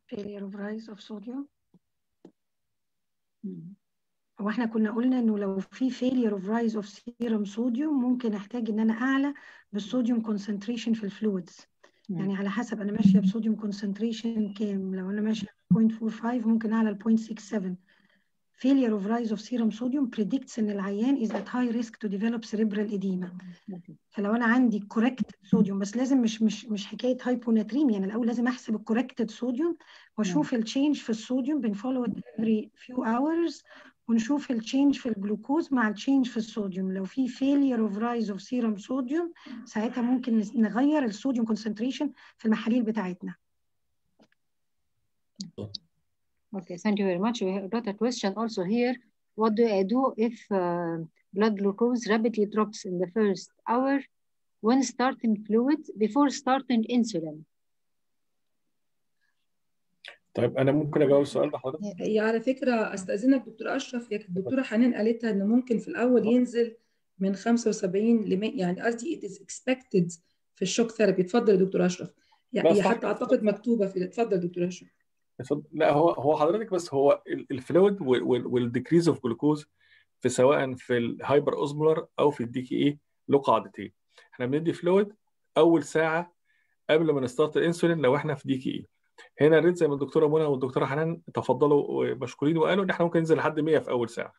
Speaker 4: Failure of rise of sodium. هو إحنا كنا قلنا انه لو في failure of rise of serum sodium ممكن احتاج ان أنا اعلى بال sodium concentration في ال fluids يعني على حسب أنا ماشيه ب sodium concentration كام لو أنا ماشيه 0.45 ممكن اعلى ل 0.67 failure of rise of serum sodium predicts إن العيان is at high risk to develop cerebral edema. فلو أنا عندي corrected sodium بس لازم مش مش مش حكاية hyponatremia يعني الأول لازم أحسب ال corrected sodium وأشوف التشينج في الصوديوم بنفولو every few hours ونشوف التشينج في الجلوكوز مع التشينج في الصوديوم لو في failure of rise of serum sodium ساعتها ممكن نغير الصوديوم concentration في المحاليل بتاعتنا.
Speaker 2: Okay, thank you very much. We got a question also here. What do I do if uh, blood glucose rapidly drops in the first hour when starting fluid before starting insulin?
Speaker 9: طيب أنا ممكن أجاوب السؤال ده حضرتك
Speaker 3: هي على فكرة أستأذنك دكتور أشرف هي الدكتوره حنان قالتها ان ممكن في الأول ينزل من 75 ل 100 يعني قصدي it is expected في ال shock therapy اتفضل يا دكتور أشرف يعني حتى أعتقد مكتوبة في اتفضل دكتور أشرف
Speaker 9: لا هو هو حضرتك بس هو ال fluid وال decrease of glucose في سواء في ال hyperosmolar أو في ال DKA له قاعدتين. إحنا بندي fluid أول ساعة قبل ما ن start الإنسولين لو إحنا في DKA هنا ال rate زي ما الدكتورة منى والدكتورة حنان تفضلوا مشكورين وقالوا إن إحنا ممكن ننزل لحد 100 في أول ساعة.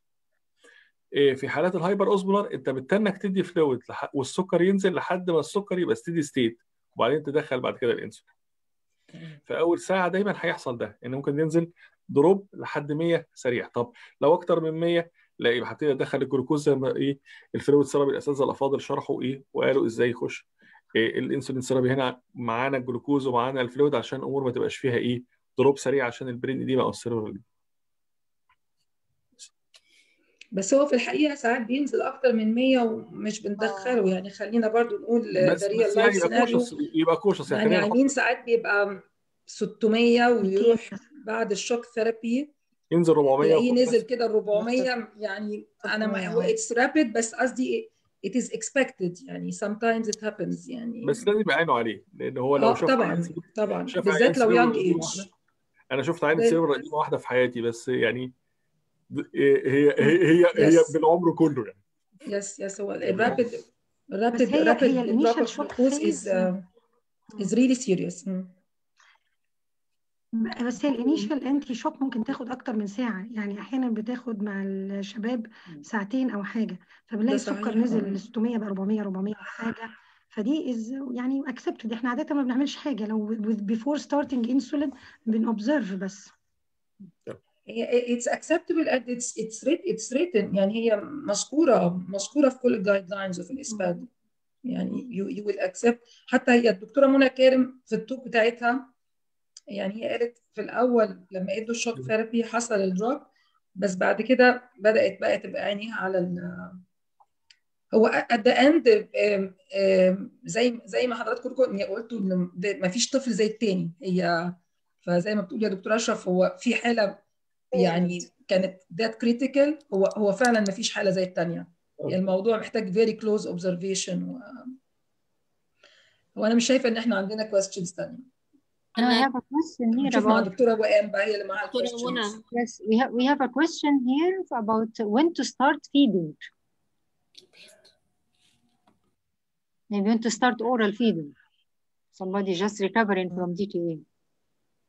Speaker 9: في حالات ال hyperosmolar أنت بتنك تدي fluid والسكر ينزل لحد ما السكر يبقى steady state وبعدين تدخل بعد كده الإنسولين. في أول ساعة دايما هيحصل ده إن ممكن ينزل drop لحد 100 سريع. طب لو أكتر من 100 لا يبقى هبتدي أدخل الجلوكوز زي ما إيه ال fluid therapy الأساتذة الافاضل شرحوا إيه وقالوا إزاي يخش. إيه الإنسولين therapy هنا معانا الجلوكوز ومعانا ال fluid عشان الأمور ما تبقاش فيها إيه drop سريع عشان ال brain edema أو السيرفر
Speaker 3: بس هو في الحقيقة ساعات بينزل أكتر من 100 ومش بندخله يعني خلينا برضو نقول
Speaker 9: بس
Speaker 3: ده real
Speaker 9: بس
Speaker 3: life
Speaker 9: يعني يبقى cautious يبقى cautious يعني
Speaker 3: يعني عايمين ساعات بيبقى 600 ويروح بعد ال shock therapy
Speaker 9: ينزل 400
Speaker 3: تلاقيه نزل
Speaker 9: بس
Speaker 3: كده ال 400 يعني أنا ما هو
Speaker 11: 600
Speaker 3: اتس رابيد بس قصدي it is expected. يعني sometimes it happens. يعني
Speaker 9: بس لازم يعينوا عليه لأن هو لو
Speaker 3: آه
Speaker 9: شاف
Speaker 3: طبعا طبعا. بالذات لو
Speaker 9: سيريبرال
Speaker 3: ايج
Speaker 9: أنا شفت سيريبرال قديمة واحدة في حياتي بس يعني هي هي هي هي بالعمر كله يعني.
Speaker 3: يس يس هو
Speaker 4: شوك
Speaker 3: جلوكوز
Speaker 4: فيز
Speaker 3: is uh, is really serious. مم.
Speaker 4: بس هي ال initial anti-shock ممكن تاخد أكتر من ساعة. يعني أحيانا بتاخد مع الشباب ساعتين أو حاجة. فبنلاقي السكر نزل ل 600 ب 400 400 حاجة ف دي is يعني accepted إحنا عادة ما بنعملش حاجة. لو before starting insulin بن observe
Speaker 3: بس. It's acceptable and it's it's it's written. يعني هي مذكورة مذكورة في كل ال guidelines وفي ال ISPAD يعني you, you will accept. حتى هي الدكتورة منى كارم في ال talk بتاعتها يعني هي قالت في الأول لما ادوا ال shock therapy حصل ال drop بس بعد كده بدأت بقى تبقى عينيها على ال هو at the آم، زي زي ما حضراتكم كلكم قلتوا ما فيش طفل زي التاني. هي فزي ما بتقول يا دكتور أشرف هو في حالة يعني كانت ذات critical هو هو فعلا ما فيش حالة زي الثانية الموضوع محتاج very close observation. وأنا مش شايفة إن إحنا عندنا كويستشنز ثانية
Speaker 2: Now I have a question here
Speaker 3: نشوف مع
Speaker 2: about
Speaker 3: الدكتوره وئام بقى هي اللي معاها
Speaker 2: yes we have we have a question here about when to start feeding. Maybe when to start oral feeding. Somebody just recovering from DKA.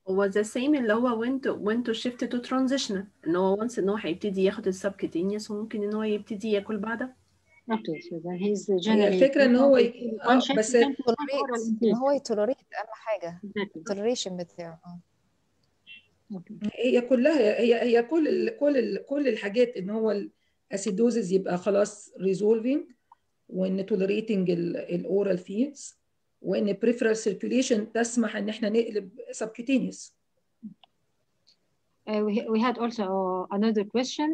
Speaker 7: هو the same اللي هو when to when to shift to transitional إن هو once إن هو هيبتدي ياخد ال subcutaneous وممكن إن هو يبتدي ياكل بعدها.
Speaker 2: Okay, so then he's
Speaker 3: هي
Speaker 2: generally
Speaker 3: الفكرة إن هو آه
Speaker 2: shift
Speaker 3: بس
Speaker 2: intake.
Speaker 11: هو ي tolerate أهم
Speaker 2: حاجة.
Speaker 11: ال toleration بتاعه آه.
Speaker 2: Okay.
Speaker 3: هي كلها هي هي كل ال... كل ال... كل الحاجات إن هو ال acidosis يبقى خلاص resolving وإن tolerating ال oral feeds وان peripheral circulation تسمح ان إحنا نقلب subcutaneous
Speaker 2: Uh, we, we had also uh, another question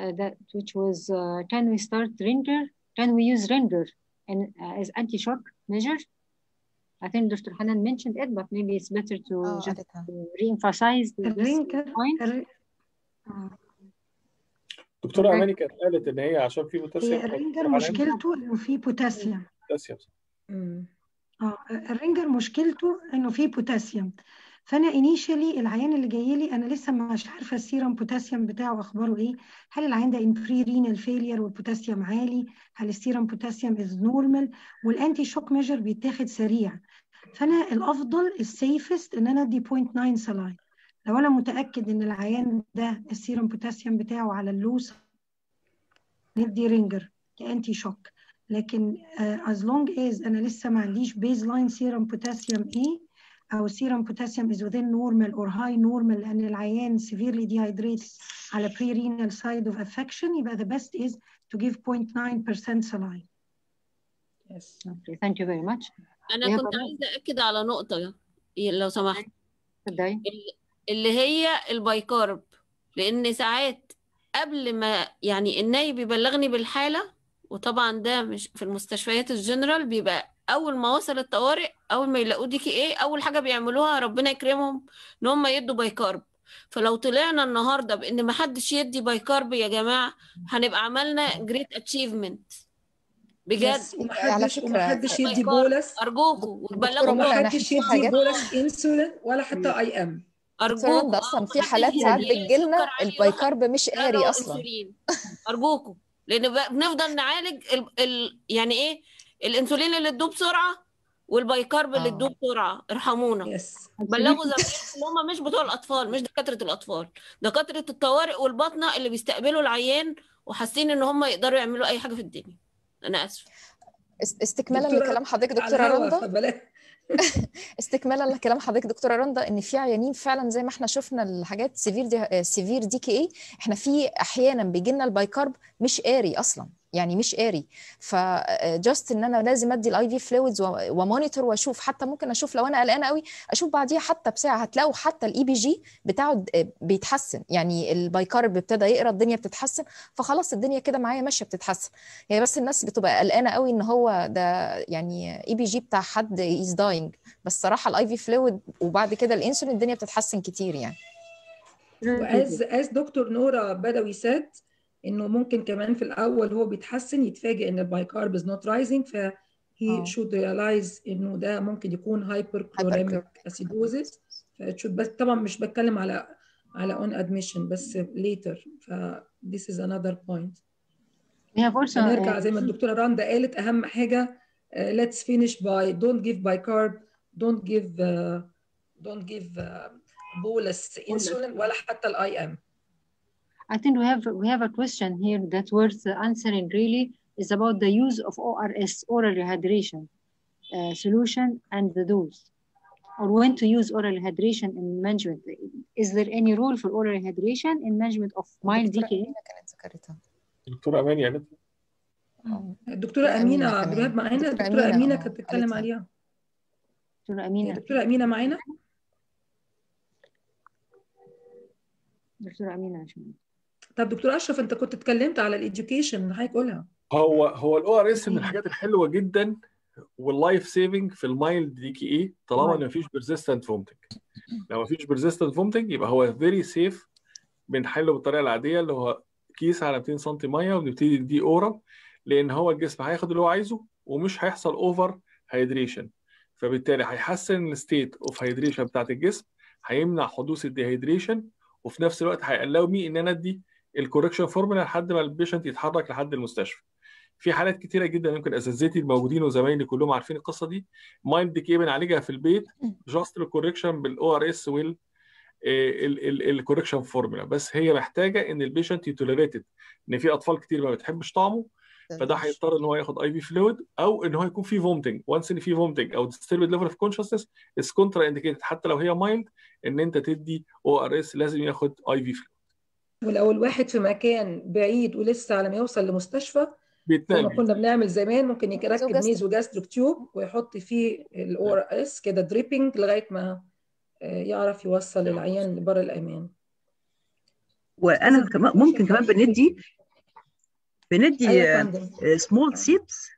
Speaker 2: uh, that which was uh, can we start Ringer? Can we use Ringer in, uh, as anti-shock measure? I think Dr. Hanan mentioned it, but maybe it's better to
Speaker 11: آه
Speaker 2: just re-emphasize this point.
Speaker 4: آه.
Speaker 2: Okay.
Speaker 9: اماني كانت قالت ان هي عشان في
Speaker 4: هي
Speaker 9: بوتاسيوم
Speaker 4: الرينجر مشكلته انه فيه بوتاسيوم
Speaker 9: بوتاسيوم
Speaker 4: آه الرينجر مشكلته إنه فيه بوتاسيوم فأنا initially العيان اللي جاي لي أنا لسه مش عارفة ال serum potassium بتاعه أخباره إيه. هل العيان ده in pre-renal failure والبوتاسيوم عالي؟ هل ال serum potassium is normal وال anti-shock measure بيتاخد سريع. فأنا الأفضل ال safest إن أنا أدي 0.9 saline لو أنا متأكد إن العيان ده ال serum potassium بتاعه على ال low side ندي Ringer ك anti-shock لكن uh, as long as أنا لسه ما عنديش baseline serum potassium إيه أو serum potassium is within normal or high normal لأن العيان severely dehydrated على pre-renal side of affection يبقى the best is to give 0.9% saline.
Speaker 3: yes
Speaker 2: Okay, thank you very much. أنا
Speaker 6: كنت. عايزة أكد على نقطة لو سمحت
Speaker 2: اتفضلي.
Speaker 6: اللي هي ال bicarb لأن ساعات قبل ما يعني النايب يبلغني بالحالة وطبعا ده مش في المستشفيات الجنرال بيبقى أول ما وصل الطوارئ أول ما يلاقوا DKA أول حاجة بيعملوها ربنا يكرمهم إن هم يدوا بايكارب فلو طلعنا النهارده بإن ما حدش يدي بايكارب يا جماعة هنبقى عملنا جريت اتشيفمنت بجد.
Speaker 3: ومحدش ومحدش يدي بولس.
Speaker 6: أرجوكوا
Speaker 11: دكتورة
Speaker 6: وتبلغوا
Speaker 11: في
Speaker 3: يدي بولس انسولين ولا حتى اي ام
Speaker 11: رندا أصلا في
Speaker 6: محدش
Speaker 11: حالات ساعات بتجيلنا البايكارب مش قاري
Speaker 6: أصلا. أرجوكوا. لأن بنفضل نعالج ال... ال... يعني إيه الانسولين اللي تدوب بسرعة وال bicarb اللي
Speaker 11: آه.
Speaker 6: تدوب بسرعة ارحمونا.
Speaker 3: yes
Speaker 6: بلغوا زمايلكم اللي هم مش بتوع الأطفال مش دكاترة الأطفال دكاترة الطوارئ والباطنة اللي بيستقبلوا العيان وحاسين إن هم يقدروا يعملوا أي حاجة في الدنيا. أنا اسف
Speaker 11: است- استكمالا لكلام حضرتك
Speaker 3: الهوا
Speaker 11: رندا؟ استكمالا لكلام حضرتك دكتورة رندا إن في عيانين فعلا زي ما إحنا شفنا الحاجات severe D severe DK إحنا في أحيانا بيجي لنا ال bicarb مش قاري أصلا. يعني مش قاري. ف just إن أنا لازم أدي ال IV fluids و monitor وأشوف حتى ممكن أشوف لو أنا قلقانة قوي أشوف بعديها حتى بساعة. هتلاقوا حتى ال ABG بتاعه بيتحسن. يعني ال bicarb ابتدى يقرا الدنيا بتتحسن فخلاص الدنيا كده معايا ماشية بتتحسن. هي بس الناس بتبقى قلقانة قوي إن هو ده يعني ABG بتاع حد is dying بس صراحة ال IV fluid وبعد كده الانسولين الدنيا بتتحسن كتير يعني.
Speaker 3: و as as دكتور نورا بدوي said إنه ممكن كمان في الأول هو بيتحسن يتفاجئ إن ال bicarb is not rising ف
Speaker 11: آه.
Speaker 3: he should realize إنه ده ممكن يكون hyper acidosis. ف should بس طبعا مش بتكلم على على on admission بس later. ف this is another point. هنرجع
Speaker 2: uh,
Speaker 3: زي ما الدكتورة راندا قالت أهم حاجة uh, let's finish by don't give bicarb don't give uh, don't give uh, bolus insulin ولا حتى الاي ام
Speaker 2: I think we have we have a question here that worth answering really is about the use of ORS oral rehydration uh, solution and the dose or when to use oral rehydration in management. Is there any rule for oral rehydration in management of mild
Speaker 11: الدكتورة
Speaker 2: DKA?
Speaker 11: أمينة كانت ذكرتها
Speaker 9: دكتور امان يعني
Speaker 3: الدكتوره
Speaker 11: أمينة
Speaker 3: امينه
Speaker 11: كمان.
Speaker 3: عبد الوهاب معانا
Speaker 11: دكتورة
Speaker 3: الدكتوره
Speaker 11: أمينة،
Speaker 3: امينه
Speaker 11: آه،
Speaker 3: كانت بتتكلم
Speaker 11: قالتها.
Speaker 3: عليها
Speaker 2: دكتورة أمينة
Speaker 3: دكتوره امينه معانا
Speaker 2: دكتورة أمينة عشان
Speaker 3: طب دكتور أشرف أنت كنت اتكلمت على ال education حضرتك قولها.
Speaker 9: هو هو ال ORS من الحاجات الحلوة جدا وال life saving في ال mild DKA طالما إن مفيش persistent vomiting لو مفيش persistent vomiting يبقى هو very safe بنحله بالطريقة العادية اللي هو كيس على 200 سم مية وبنبتدي نديه oral لأن هو الجسم هياخد اللي هو عايزه ومش هيحصل over hydration فبالتالي هيحسن ال state of hydration بتاعت الجسم هيمنع حدوث ال dehydration وفي نفس الوقت هيقلقوا مي إن أنا أدي ال correction formula لحد ما ال patient يتحرك لحد المستشفى. في حالات كتيرة جدا يمكن اساتذتي الموجودين وزمايلي كلهم عارفين القصة دي. mild DKA بنعالجها في البيت just ال correction بال ORS وال ال correction formula بس هي محتاجة إن ال patient ي tolerate it إن في أطفال كتير ما بتحبش طعمه فده هيضطر إن هو ياخد IV fluid أو إن هو يكون في vomiting و once إن في vomiting أو disturbed level of consciousness is contraindicated حتى لو هي mild إن أنت تدي ORS لازم ياخد IV fluid
Speaker 3: ولو الواحد في مكان بعيد ولسه على ما يوصل لمستشفى زي ما
Speaker 9: بيتنقل
Speaker 3: كنا بنعمل زمان ممكن يركب. nasogastric tube ويحط فيه ال ORS كده dripping لغاية ما آه، يعرف يوصل العيان لبر الأمان.
Speaker 8: وأنا كمان ممكن كمان بندي بندي
Speaker 3: أيوه يا فندم.
Speaker 8: small sips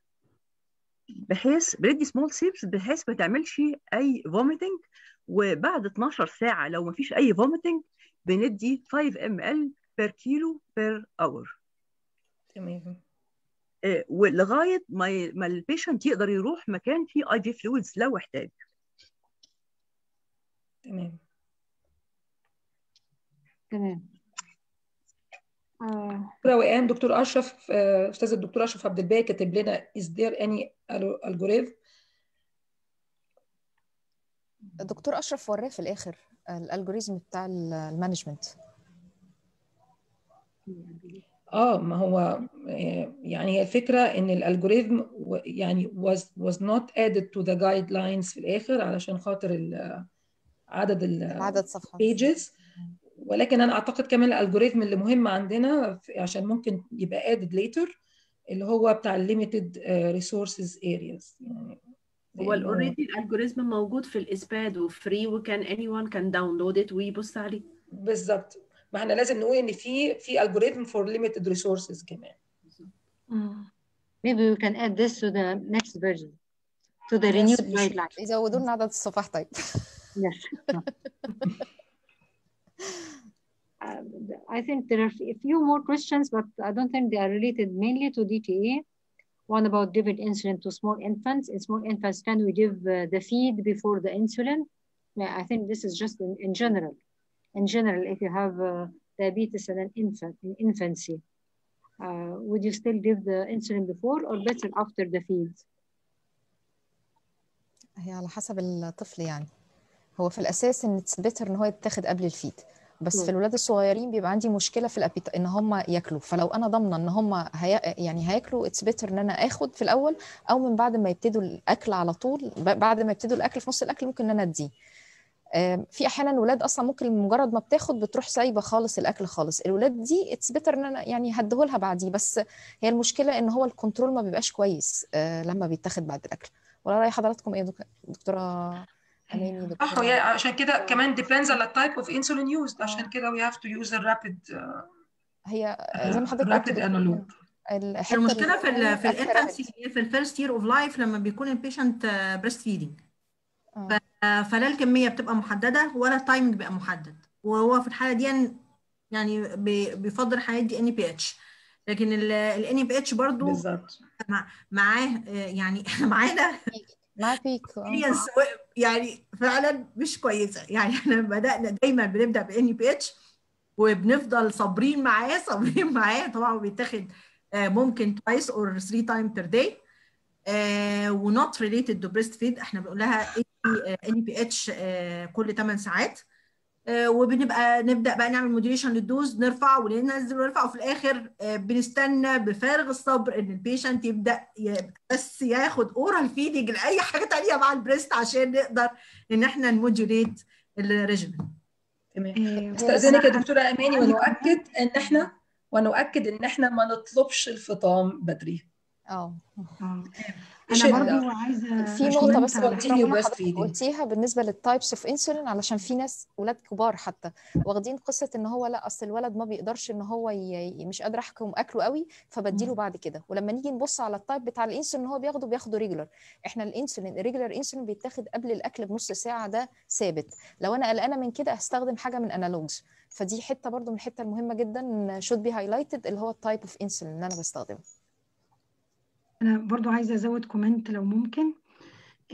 Speaker 8: بحيث بندي small sips بحيث ما تعملش أي vomiting وبعد 12 ساعة لو ما فيش أي vomiting بندي 5 ml per kilo per hour
Speaker 3: تمام
Speaker 8: ولغاية ما ما ال patient يقدر يروح مكان فيه IV fluids لو احتاج.
Speaker 3: تمام.
Speaker 2: تمام. آه،
Speaker 3: وئام دكتور أشرف آه، أستاذ الدكتور أشرف عبد الباقي كاتب لنا is there any algorithm
Speaker 11: الدكتور أشرف وراه في الآخر ال algorithm بتاع ال
Speaker 3: management. آه ما هو آه، يعني هي الفكرة إن ال algorithm و- يعني was was not added to the guidelines في الآخر علشان خاطر ال- عدد ال
Speaker 11: عدد صفحات
Speaker 3: pages. ولكن أنا أعتقد كمان ال algorithm اللي مهم عندنا عشان ممكن يبقى added later اللي هو بتاع limited uh, resources areas. يعني
Speaker 7: هو
Speaker 3: لأنه
Speaker 7: already ال algorithm موجود في ال ISPAD و free و can anyone can download it ويبص عليه
Speaker 3: بالظبط ما إحنا لازم نقول ان في في algorithm for limited resources كمان
Speaker 2: maybe we can add this to the next version to the renewed guidelines
Speaker 11: يزودوا لنا عدد الصفح طيب
Speaker 2: yes Uh, I think there are a few more questions, but I don't think they are related mainly to DTA. One about giving insulin to small infants. In small infants, can we give uh, the feed before the insulin? Yeah, I think this is just in, in general. In general, if you have uh, diabetes in an infant in infancy, uh, would you still give the insulin before or better after the feed?
Speaker 11: هي على حسب الطفل يعني هو في الاساس ان اتس بيتر ان هو يتاخد قبل الفيد بس. في الولاد الصغيرين بيبقى عندي مشكلة في ال appetite إن هم ياكلوا. فلو أنا ضامنة إن هم هي... يعني هياكلوا it's better إن أنا آخد في الأول أو من بعد ما يبتدوا الأكل على طول بعد ما يبتدوا الأكل في نص الأكل ممكن إن أنا أديه. آم، في أحيانا ولاد أصلا ممكن مجرد ما بتاخد بتروح سايبة خالص الأكل خالص. الولاد دي it's better إن أنا يعني هديهولها بعديه بس هي المشكلة إن هو ال control ما بيبقاش كويس آه، لما بيتاخد بعد الأكل. ولا رأي حضراتكم إيه دكتورة
Speaker 3: صح وهي عشان كده كمان depends the type of insulin used عشان كده we have to use a rapid uh,
Speaker 11: هي زي ما حضرتك
Speaker 3: analog
Speaker 11: الحتة
Speaker 5: المشكلة في ال في ال
Speaker 11: infancy.
Speaker 5: هي في ال first year of life لما بيكون ال patient breast
Speaker 11: feeding.
Speaker 5: فلا الكمية بتبقى محددة ولا ال timing بيبقى محدد. وهو في الحالة دي يعني بي- بيفضل حالات دي NPH لكن ال NPH برضو
Speaker 3: بالظبط.
Speaker 5: مع- معاه آه، يعني إحنا معانا
Speaker 11: مع peak آه.
Speaker 5: يعني فعلا مش كويسة. يعني إحنا بدأنا دايما بنبدأ ب NPH وبنفضل صابرين معاه صابرين معاه. طبعا بيتاخد آه، ممكن twice or three times per day. و not related to breast feed إحنا بنقول لها NPH كل 8 ساعات. وبنبقى نبدأ بقى نعمل modulation لل dose نرفع وننزل ونرفع وفي الآخر آه، بنستنى بفارغ الصبر إن ال patient يبدأ بس ياخد oral feeding لأي حاجة تانية مع ال breast عشان نقدر إن إحنا ن modulate ال regimen
Speaker 3: تمام. استأذنك يا دكتورة أماني ونؤكد إن إحنا ونؤكد إن إحنا ما نطلبش الفطام بدري.
Speaker 4: آه.
Speaker 3: أنا
Speaker 4: برضو عايزة
Speaker 11: في
Speaker 3: لازم
Speaker 11: بس. قلتيها بالنسبة لل types of insulin علشان في ناس ولاد كبار حتى واخدين قصة إن هو لأ أصل الولد ما بيقدرش إن هو ي... مش قادر أحكم أكله قوي فبديله بعد كده. ولما نيجي نبص على ال type بتاع الإنسولين هو بياخده بياخده regular إحنا الإنسولين ال regular insulin بيتاخد قبل الأكل بنص ساعة ده ثابت. لو أنا قلقانة من كده هستخدم حاجة من analogs فدي حتة برضو من الحتة المهمة جدا should be highlighted اللي هو ال type of insulin اللي أنا بستخدمه.
Speaker 4: أنا برضو عايزة أزود comment لو ممكن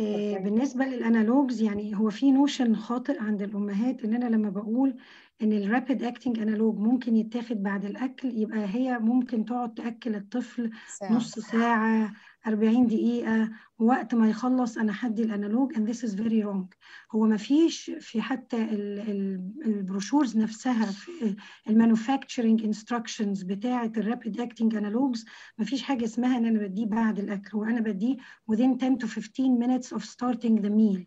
Speaker 4: آه، بالنسبة لل analogs يعني هو في notion خاطئ عند الأمهات إن أنا لما بقول إن ال rapid acting analog ممكن يتاخد بعد الأكل يبقى هي ممكن تقعد تأكل الطفل
Speaker 11: ساعة.
Speaker 4: نص ساعة 40 دقيقة وقت ما يخلص أنا هدي ال analog and this is very wrong. هو ما فيش في حتى ال- ال- ال brochures نفسها في ال manufacturing instructions بتاعة ال rapid acting analogs ما فيش حاجة اسمها إن أنا بديه بعد الأكل هو أنا بديه within 10 to 15 minutes of starting the meal.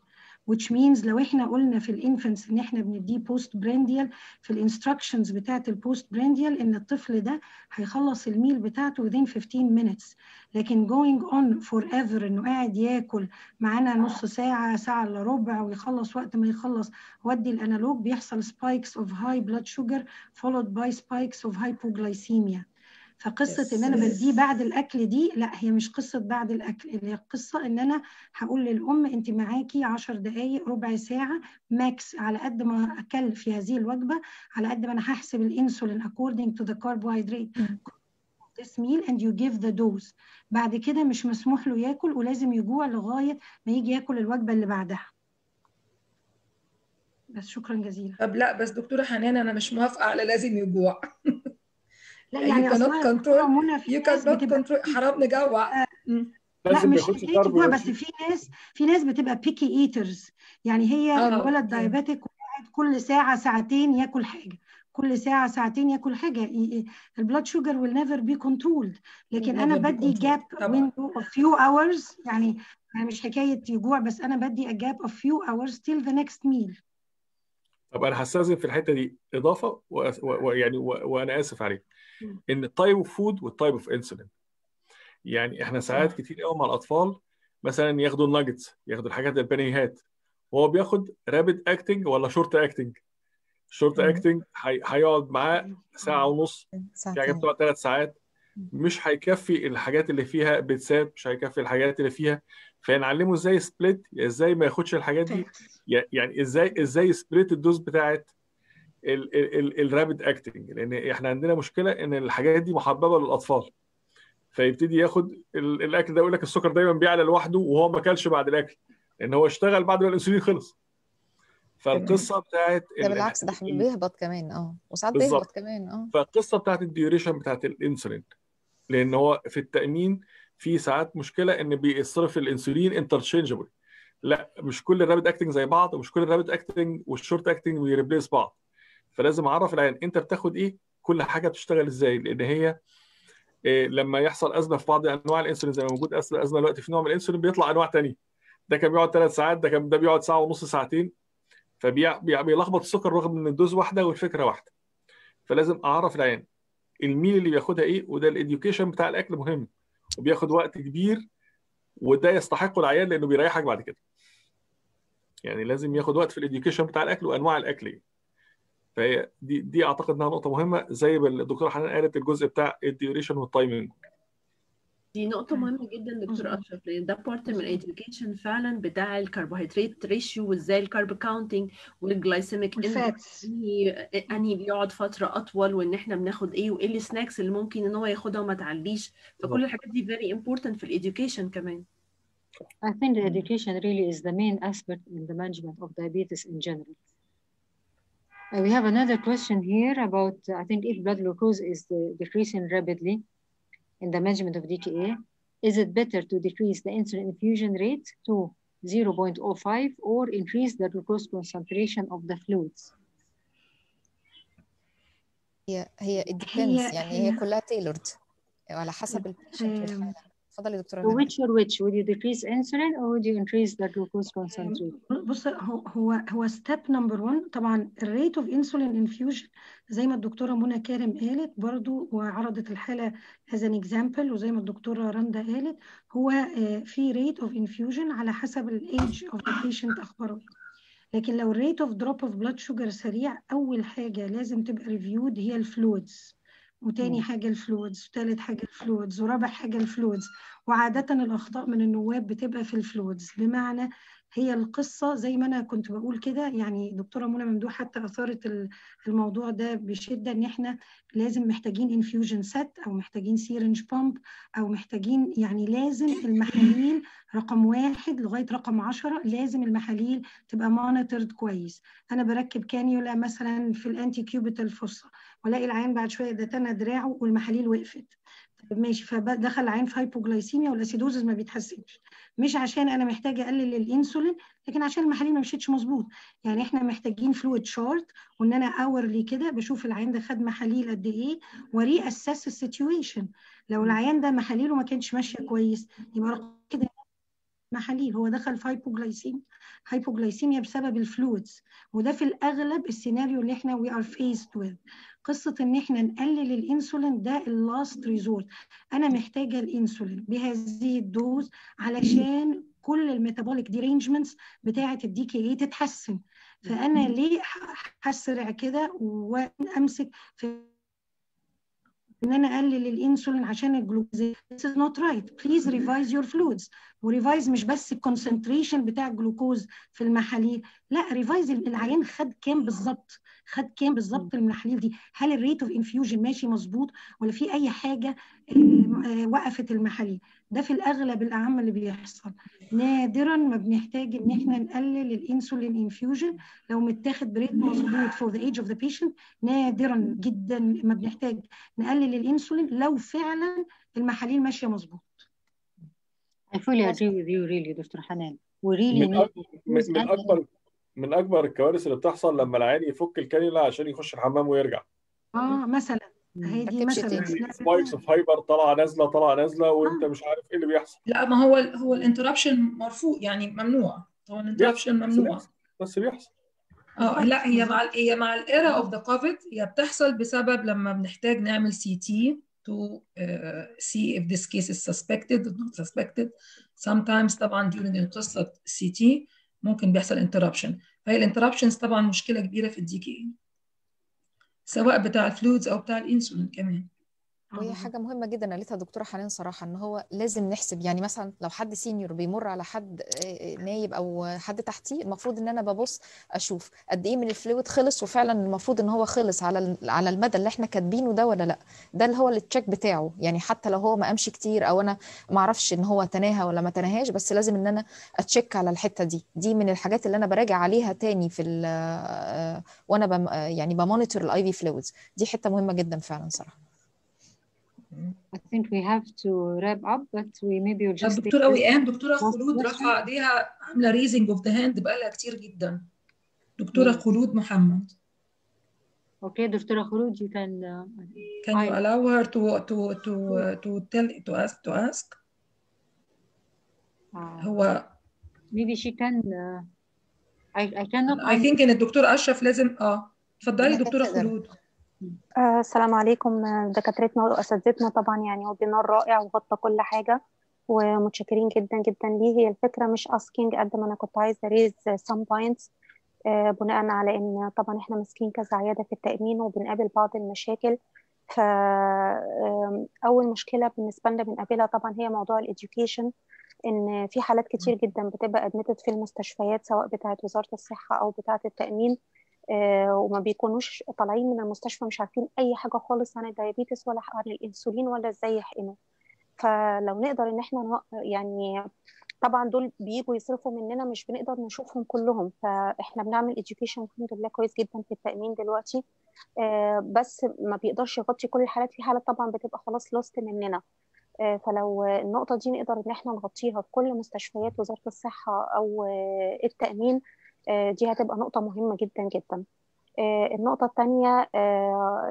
Speaker 4: Which means لو إحنا قلنا في ال infants إن إحنا بنديه post prandial في ال instructions بتاعة ال post prandial إن الطفل ده هيخلص ال meal بتاعته within 15 minutes. لكن going on forever إنه قاعد ياكل معانا نص ساعة ساعة إلا ربع ويخلص وقت ما يخلص ودي ال analog بيحصل spikes of high blood sugar followed by spikes of hypoglycemia. فقصة إن أنا بديه بعد الأكل دي لا هي مش قصة بعد الأكل هي قصة إن أنا هقول للأم أنت معاكي عشر دقايق ربع ساعة ماكس على قد ما أكل في هذه الوجبة على قد ما أنا هحسب الإنسولين according to the carbohydrate this meal and you give the dose. بعد كده مش مسموح له ياكل ولازم يجوع لغاية ما يجي ياكل الوجبة اللي بعدها. بس شكرا جزيلا.
Speaker 3: طب لا بس دكتورة حنان أنا مش موافقة على لازم يجوع.
Speaker 4: لا
Speaker 3: you
Speaker 4: يعني
Speaker 3: cannot
Speaker 4: أصلا
Speaker 3: control
Speaker 4: منى في
Speaker 3: you cannot control حرام نجوع.
Speaker 4: لا مش
Speaker 9: ياخدش
Speaker 4: حكايه
Speaker 9: carb
Speaker 4: جوع بس. في ناس في ناس بتبقى picky eaters يعني هي
Speaker 3: آه،
Speaker 4: الولد. diabetic وقاعد كل ساعة ساعتين ياكل حاجة كل ساعة ساعتين ياكل حاجة ال blood sugar will never be controlled لكن
Speaker 3: أنا
Speaker 4: بدي.
Speaker 3: gap
Speaker 4: window of few hours يعني يعني مش حكاية يجوع بس أنا بدي a gap of few hours till the next meal
Speaker 9: طب أنا هستأذن في الحتة دي إضافة وأس- و- ويعني و- وأنا آسف عليك.
Speaker 4: إن
Speaker 9: ال type of food وال type of insulin يعني إحنا ساعات كتير قوي مع الأطفال مثلا ياخدوا الناجتس ياخدوا الحاجات البنيهات. وهو بياخد rapid acting ولا short acting
Speaker 3: short.
Speaker 9: acting هيقعد معاه ساعة ونص في حاجات
Speaker 11: ساعتين
Speaker 9: بتقعد ثلاث ساعات. مش هيكفي الحاجات اللي فيها بيتزات مش هيكفي الحاجات اللي فيها. فنعلمه إزاي split إزاي ما ياخدش الحاجات دي. يعني إزاي إزاي split ال dose بتاعت ال rapid acting لأن إحنا عندنا مشكلة إن الحاجات دي محببة للأطفال. فيبتدي ياخد ال- الأكل ده يقول لك السكر دايما بيعلى لوحده وهو ما أكلش بعد الأكل لأن هو اشتغل بعد ما الأنسولين خلص. فالقصة بتاعت
Speaker 11: ده
Speaker 9: ال-
Speaker 11: بالعكس ده
Speaker 9: ال-
Speaker 11: بيهبط كمان آه. وساعات. بيهبط كمان آه.
Speaker 9: فالقصة بتاعت ال duration بتاعت الإنسولين لأن هو في التأمين في ساعات مشكلة إن بيصرف الإنسولين interchangeable لأ مش كل ال rapid acting زي بعض ومش كل ال rapid acting وال short acting بي replace بعض. فلازم أعرف العيان أنت بتاخد إيه؟ كل حاجة بتشتغل إزاي؟ لأن هي إيه لما يحصل أزمة في بعض أنواع الإنسولين زي ما موجود أزمة دلوقتي في نوع من الإنسولين بيطلع أنواع تانية. ده كان بيقعد ثلاث ساعات ده كان ده بيقعد ساعة ونص ساعتين. فبيلخبط السكر رغم إن ال dose واحدة والفكرة واحدة. فلازم أعرف العيان ال meal اللي بياخدها إيه وده ال education بتاع الأكل مهم. وبياخد وقت كبير وده يستحقه العيان لأنه بيريحك بعد كده. يعني لازم ياخد وقت في ال education بتاع الأكل وأنواع الأكل إيه فهي دي دي أعتقد إنها نقطة مهمة زي ما الدكتورة حنان قالت الجزء بتاع ال duration وال timing
Speaker 7: دي نقطة مهمة جدا دكتور أشرف لأن ده part من ال education فعلا بتاع ال carbohydrate ratio وإزاي ال carb counting
Speaker 4: والجلايسيميك
Speaker 7: أنهي بيقعد فترة أطول وإن إحنا بناخد إيه وإيه السناكس اللي ممكن إن هو ياخدها وما تعليش فكل الحاجات دي very important في الإديوكيشن كمان.
Speaker 2: I think the education really is the main aspect in the management of diabetes in general. Uh, we have another question here about, uh, I think if blood glucose is uh, decreasing rapidly in the management of DKA, is it better to decrease the insulin infusion rate to 0.05 or increase the glucose concentration of the fluids?
Speaker 11: هي هي it depends
Speaker 4: هي
Speaker 11: يعني هي
Speaker 4: هي
Speaker 11: كلها tailored على حسب البيشنت والحالة
Speaker 4: آم،
Speaker 11: اتفضلي يا دكتورة
Speaker 2: So
Speaker 11: نهى
Speaker 2: which or which? Would you decrease insulin or would you increase the glucose concentration?
Speaker 4: بص هو هو step number 1 طبعا ال rate of insulin infusion زي ما الدكتورة منى كارم قالت برضو وعرضت الحالة as an example وزي ما الدكتورة رندا قالت هو آه، في rate of infusion على حسب ال age of the patient أخباره. لكن لو ال rate of drop of blood sugar سريع أول حاجة لازم تبقى reviewed هي ال fluids وتاني حاجة ال fluids وتالت حاجة ال fluids ورابع حاجة ال fluids. وعادة الأخطاء من النواب بتبقى في ال fluids. بمعنى هي القصة زي ما أنا كنت بقول كده. يعني دكتورة منى ممدوح حتى أثارت ال- الموضوع ده بشدة إن إحنا لازم محتاجين infusion set أو محتاجين syringe pump أو محتاجين يعني لازم المحاليل رقم واحد لغاية رقم عشرة لازم المحاليل تبقى monitored كويس. أنا بركب كانيولا مثلا في ال antecubital fossa وألاقي العيان بعد شوية ده تنى دراعه والمحاليل وقفت. ماشي فدخل العيان في hypoglycemia وال acidosis ما بيتحسنش. مش عشان أنا محتاجة أقلل الإنسولين لكن عشان المحاليل ما مشيتش مظبوط. يعني إحنا محتاجين fluid chart وإن أنا hourly كده بشوف العيان ده خد محاليل قد إيه و reassess ال situation لو العيان ده محاليله ما كانتش ماشية كويس يبقى كده محاليل. هو دخل في hypoglycemia hypoglycemia بسبب ال fluids وده في الأغلب السيناريو اللي إحنا we are faced with قصة إن إحنا نقلل الإنسولين ده ال last resort أنا محتاجة الإنسولين بهذه ال dose علشان كل ال metabolic derangements بتاعة ال DKA تتحسن. فأنا ليه هسرع كده وامسك في إن أنا أقلل الإنسولين عشان الجلوكوز. This is not right. Please revise your fluids. و revise مش بس ال concentration بتاع الجلوكوز في المحاليل لا revise العيان خد كام بالظبط؟ خد كام بالظبط المحاليل دي؟ هل ال rate of infusion ماشي مظبوط ولا في أي حاجة آه، وقفت المحاليل؟ ده في الأغلب الأعم اللي بيحصل. نادرا ما بنحتاج إن إحنا نقلل الإنسولين infusion لو متاخد ب rate مظبوط for the age of the patient نادرا جدا ما بنحتاج نقلل الإنسولين لو فعلا المحاليل ماشية مظبوط.
Speaker 2: I fully agree with you really دكتور حنان. we really
Speaker 9: من
Speaker 2: need
Speaker 9: أك- من من اكبر من أكبر الكوارث اللي بتحصل لما العيان يفك الكانيولا عشان يخش الحمام ويرجع.
Speaker 4: آه مثلا. هي دي مثلا.
Speaker 9: spikes of hyper طالعة نازلة طالعة نازلة وأنت مش عارف إيه اللي بيحصل.
Speaker 3: لا ما هو هو ال interruption مرفوض يعني ممنوع. هو ال
Speaker 9: interruption
Speaker 3: ممنوع.
Speaker 9: بس بيحصل.
Speaker 3: آه لا هي مع هي مع ال era of the COVID هي بتحصل بسبب لما بنحتاج نعمل CT to uh, see if this case is suspected or not suspected. Sometimes طبعا during ال CT ممكن بيحصل interruption. فهي ال interruptions طبعا مشكلة كبيرة في ال DK سواء بتاع ال fluids أو بتاع الإنسولين كمان.
Speaker 11: وهي حاجة مهمة جدا. قالتها دكتورة حنان صراحة إن هو لازم نحسب. يعني مثلا لو حد senior بيمر على حد آه، نايب أو حد تحتيه المفروض إن أنا ببص أشوف قد إيه من ال fluid خلص وفعلا المفروض إن هو خلص على على المدى اللي إحنا كاتبينه ده ولا لأ. ده اللي هو ال check بتاعه. يعني حتى لو هو ما قامش كتير أو أنا ما أعرفش إن هو تناهى ولا ما تناهاش بس لازم إن أنا أ check على الحتة دي. دي من الحاجات اللي أنا براجع عليها تاني في آه، وأنا بم آه، يعني ب monitor ال IV fluids دي حتة مهمة جدا فعلا صراحة.
Speaker 2: I think we have to wrap up but we maybe will just
Speaker 3: الدكتورة
Speaker 2: take
Speaker 3: وئام دكتورة خلود. رافعة ايديها عاملة raising of the hand بقالها كتير جدا دكتورة. خلود محمد
Speaker 2: Okay, دكتورة خلود you can uh,
Speaker 3: Can you allow her to to to to tell to ask to ask?
Speaker 2: uh,
Speaker 3: هو
Speaker 2: maybe she can uh, I, I cannot
Speaker 3: I think إن الدكتور أشرف لازم آه اتفضلي دكتورة
Speaker 11: تقدر.
Speaker 3: خلود
Speaker 12: السلام عليكم آه، دكاترتنا وأساتذتنا. طبعا يعني وبينار رائع وغطى كل حاجة ومتشكرين جدا جدا ليه. هي الفكرة مش asking قد ما أنا كنت عايزة some points آه، بناء على إن طبعا إحنا ماسكين كذا عيادة في التأمين وبنقابل بعض المشاكل. ف أول مشكلة بالنسبة لنا بنقابلها طبعا هي موضوع ال education إن في حالات كتير جدا بتبقى admitted في المستشفيات سواء بتاعة وزارة الصحة أو بتاعة التأمين. آه، وما بيكونوش طالعين من المستشفى مش عارفين أي حاجة خالص عن ال diabetes ولا عن الإنسولين ولا إزاي يحقنه فلو نقدر إن إحنا يعني طبعا دول بيجوا يصرفوا مننا مش بنقدر نشوفهم كلهم. فإحنا بنعمل education الحمد لله كويس جدا في التأمين دلوقتي. آه، بس ما بيقدرش يغطي كل الحالات. في حالات طبعا بتبقى خلاص lost مننا. آه، فلو النقطة دي نقدر إن إحنا نغطيها في كل مستشفيات وزارة الصحة أو آه، التأمين آه، دي هتبقى نقطة مهمة جدا جدا. آه، النقطة الثانية